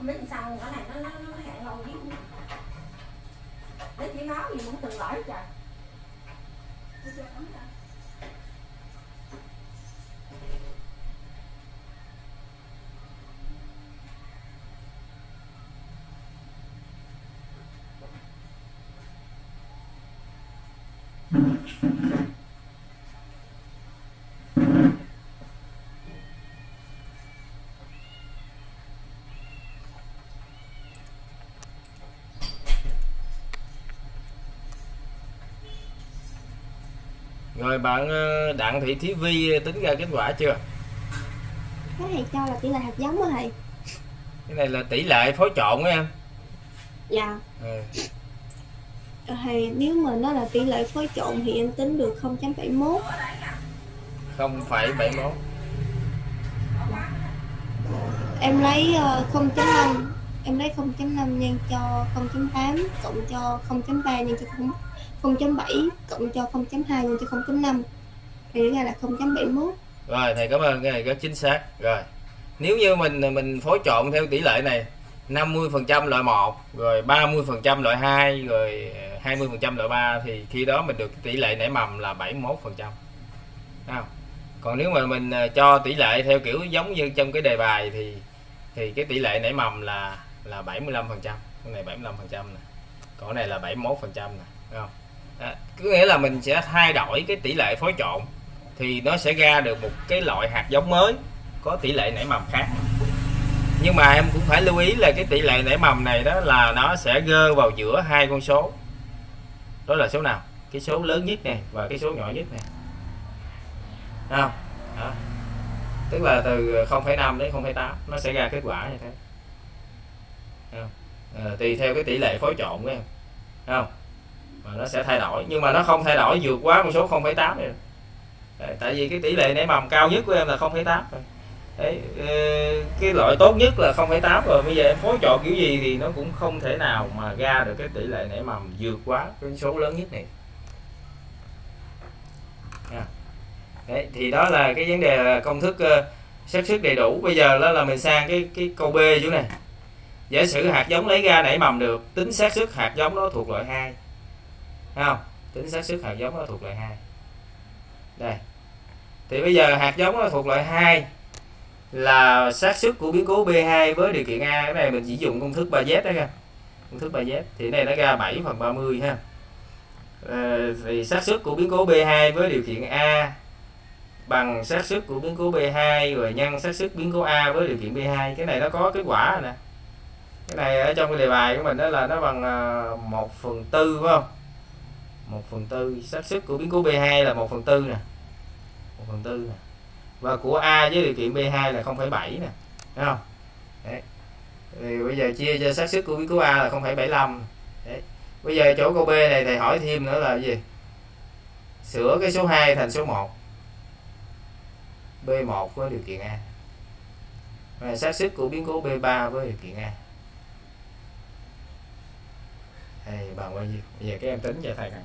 không biết làm sao cái này nó nó nó hẹn lâu dữ để chỉ nói gì cũng từng lỗi trời rồi bạn ờ, đặng thị thí vi tính ra kết quả chưa? Cái thầy cho là tỷ lệ hạt giống á thầy cái này là tỷ lệ phối trộn á em. Dạ. Ừ. thầy nếu mà nó là tỷ lệ phối trộn thì em tính được 0.71 0,71 em lấy ờ, 0.5 em lấy 0.5 nhân cho 0.8 cộng cho 0.3 nhân cho 0 0.7 cộng cho 0.2 nhân cho 0.5 thì ra là 0.71 rồi, thầy cảm ơn, cái này rất chính xác. Rồi, nếu như mình mình phối trộn theo tỷ lệ này 50% loại 1 rồi 30% loại 2 rồi 20% loại 3 thì khi đó mình được tỷ lệ nảy mầm là 71% không? còn nếu mà mình à, cho tỷ lệ theo kiểu giống như trong cái đề bài thì thì cái tỷ lệ nảy mầm là là 75% cái này 75% nè. Còn cái này là 71% nè. Không? À, có nghĩa là mình sẽ thay đổi cái tỷ lệ phối trộn thì nó sẽ ra được một cái loại hạt giống mới có tỷ lệ nảy mầm khác. Nhưng mà em cũng phải lưu ý là cái tỷ lệ nảy mầm này đó là nó sẽ gơ vào giữa hai con số. Đó là số nào? Cái số lớn nhất này và cái số nhỏ nhất này không đó. tức là từ 0,5 đến 0,8 nó sẽ ra kết quả như thế. Không? À, ờ, tùy theo cái tỷ lệ phối trộn của em. Thấy không nó sẽ thay đổi. Nhưng mà nó không thay đổi vượt quá con số 0,8 này Đấy, tại vì cái tỷ lệ nảy mầm cao nhất của em là 0,8 rồi. Đấy, ờ, cái loại tốt nhất là 0,8 rồi. Bây giờ em phối trộn kiểu gì thì nó cũng không thể nào mà ra được cái tỷ lệ nảy mầm vượt quá cái số lớn nhất này. Đấy, thì đó là cái vấn đề là công thức uh, xác suất đầy đủ. Bây giờ đó là mình sang cái cái câu B chỗ này. Giả sử hạt giống lấy ra nảy mầm được tính xác suất hạt giống đó thuộc loại 2 không tính xác suất hạt giống nó thuộc loại 2 đây. Thì bây giờ hạt giống nó thuộc loại 2 là xác suất của biến cố B2 với điều kiện A. Cái này mình chỉ dùng công thức 3Z đó nha. Công thức 3Z thì cái này nó ra 7 phần 30 ha. À, thì xác suất của biến cố B2 với điều kiện A bằng xác suất của biến cố B2 rồi nhân xác suất biến cố A với điều kiện B2 cái này nó có kết quả rồi nè. Cái này ở trong cái đề bài của mình đó là nó bằng ờ, 1 phần tư phải không? 1 phần tư xác suất của biến cố B2 là 1 phần tư nè. 1 phần tư nè. Và của A với điều kiện B2 là 0,7 nè. Thấy không? Đấy. thì bây giờ chia cho xác suất của biến cố A là 0,75 Đấy. bây giờ chỗ câu B này thầy hỏi thêm nữa là gì? Sửa cái số 2 thành số 1 B1 với điều kiện A. Và xác suất của biến cố B3 với điều kiện A. Thì bằng bao nhiêu? Bây giờ các em tính cho thầy này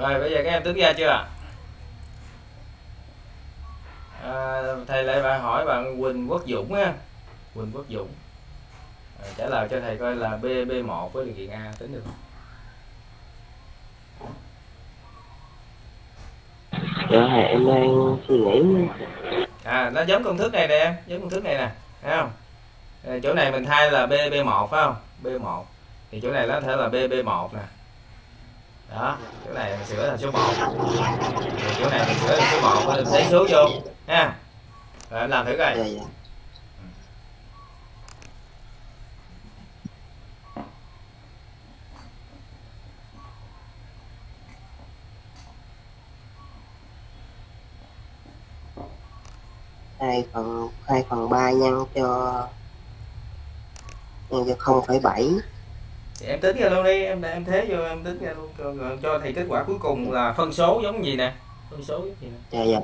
rồi bây giờ các em tính ra chưa à, thầy lại bạn hỏi bạn Quỳnh Quốc Dũng á. Quỳnh Quốc Dũng. À, trả lời cho thầy coi là B B1 với điều kiện A tính được không? Dạ thầy em đang suy nghĩ à nó giống công thức này nè em. Giống công thức này nè thấy không? À, chỗ này mình thay là b b 1 phải không? B 1 thì chỗ này nó thể là b b 1 nè đó chỗ này mình sửa thành số 1 thì chỗ này mình sửa thành số 1 mình thấy số vô ha. Rồi em làm thử coi. Hai phần hai phần ba nhân cho nhân cho không phẩy bảy thì em tính ra luôn đi em em thế vô em tính ra luôn. Cho, cho thầy kết quả cuối cùng là phân số giống gì nè. Phân số giống gì nè. Dạ dạ.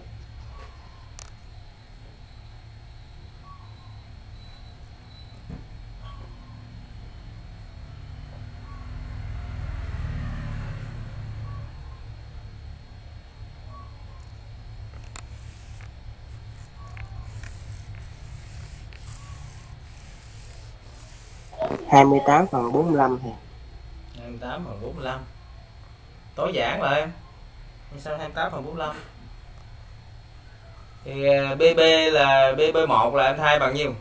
Hai mươi tám phần bốn mươi lăm thì 28 phần 45 tối giản mà em sao 28 phần 45 thì à, BB là BB1 là em thay bằng nhiêu?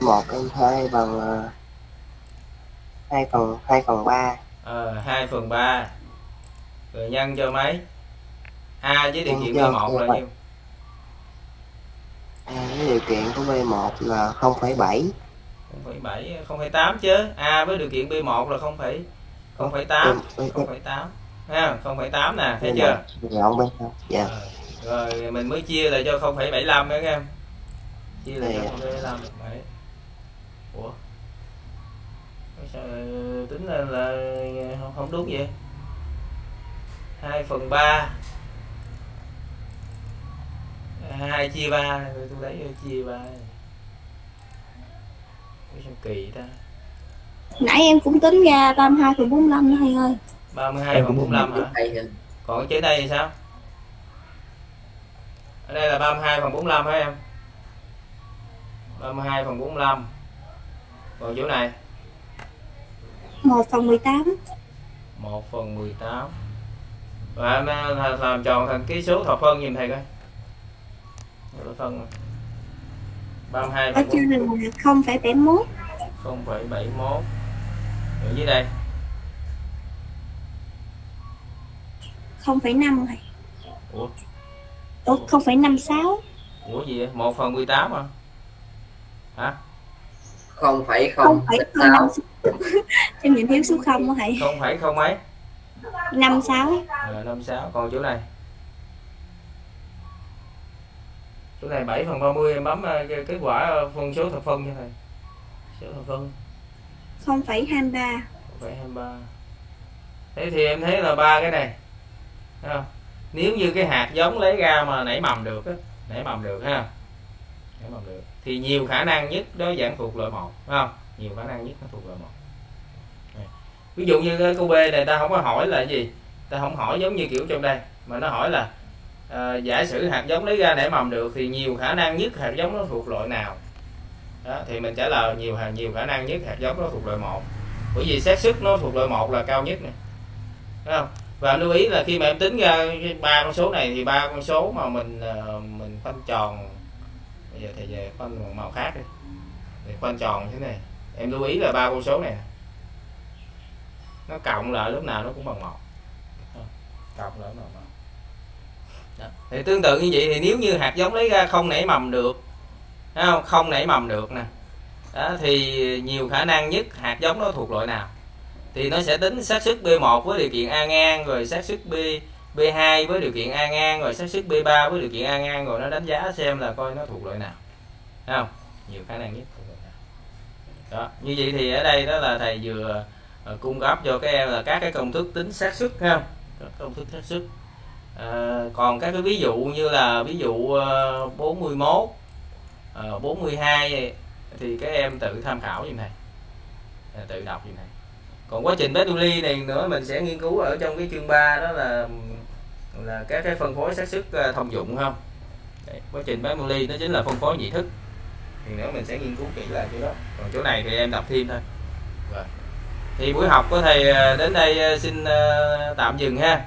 Một em thay bằng ờ, hai phần hai phần ba. Ờ 2 phần 3 rồi nhân cho mấy? A với điều kiện cho B1 là nhiêu à, cái điều kiện của B 1 là không phẩy bảy. 0,7 0,8 chứ. A với điều kiện B1 là 0, 0,8 0,8 ha 0,8 nè thấy chưa? Nhọn bên dạ. Rồi mình mới chia lại cho 0,75 nữa em chia lại Dạ. cho 0,75 Đấy. ủa? Tại sao tính là, là không, không đúng vậy? 2 phần 3 2 chia 3 tôi lấy chia 3 Ủa sao kỳ ta. Nãy em cũng tính ra 32 phần 45 đó thầy ơi. 32 phần 45 hả? Còn cái chữ đây thì sao? Ở đây là 32 phần 45 hả em? 32 phần 45 còn chỗ này? 1 phần 18 1 phần 18 và em làm, làm tròn thành cái số thập phân nhìn thầy coi thập phân rồi. 32 ở phần trên là 0,71 0,71 ở dưới đây. 0,5 thầy ủa? Ủa 0,56 ủa gì vậy? 1 phần 18 à? Hả? Không phải không không phải sáu. Em nhìn thiếu số 0 đó thầy không phải không mấy. 56 Rồi 56 còn chỗ này chỗ này 7 phần 30 em bấm ờ, kết quả ờ, phân số thập phân cho thầy số thập phân. 0,23 0,23 thế thì em thấy là ba cái này Thấy không? nếu như cái hạt giống lấy ra mà nảy mầm được á nảy mầm được ha. Nảy mầm được. Thì nhiều khả năng nhất đó dạng thuộc loại một không? Nhiều khả năng nhất nó thuộc loại một. Này. ví dụ như cái câu B này ta không có hỏi là gì? Ta không hỏi giống như kiểu trong đây mà nó hỏi là à, giả sử hạt giống lấy ra để mầm được thì nhiều khả năng nhất hạt giống nó thuộc loại nào? Đó, thì mình trả lời nhiều hàng nhiều khả năng nhất hạt giống nó thuộc loại một. Bởi vì xác suất nó thuộc loại một là cao nhất này Thấy không? Và lưu ý là khi mà em tính ra ba con số này thì ba con số mà mình ờ, mình khoanh tròn. Bây giờ thầy về khoanh màu khác đi. Thì khoanh tròn thế này. Em lưu ý là ba con số này. Nó cộng lại lúc nào nó cũng bằng một. Cộng lại nó bằng một thì tương tự như vậy thì nếu như hạt giống lấy ra không nảy mầm được không? Không nảy mầm được nè. Đó, thì nhiều khả năng nhất hạt giống nó thuộc loại nào? Thì nó sẽ tính xác suất B1 với điều kiện A ngang, rồi xác suất B B2 với điều kiện A ngang, rồi xác suất B3 với điều kiện A ngang, rồi nó đánh giá xem là coi nó thuộc loại nào. Thấy không? Nhiều khả năng nhất thuộc loại nào. Đó, như vậy thì ở đây đó là thầy vừa ờ, cung cấp cho các em là các cái công thức tính xác suất ha các công thức xác suất à, còn các cái ví dụ như là ví dụ uh, 41 uh, 42 thì các em tự tham khảo như này. Ờ, tự đọc như này. Còn quá trình Bernoulli này nữa mình sẽ nghiên cứu ở trong cái chương 3 đó là là các cái phân phối xác suất ờ, thông dụng không? Đấy, quá trình Bernoulli nó chính là phân phối nhị thức. Thì nữa mình sẽ nghiên cứu kỹ lại chỗ đó. Còn chỗ này thì em đọc thêm thôi. Rồi. thì buổi học của thầy đến đây xin tạm dừng ha.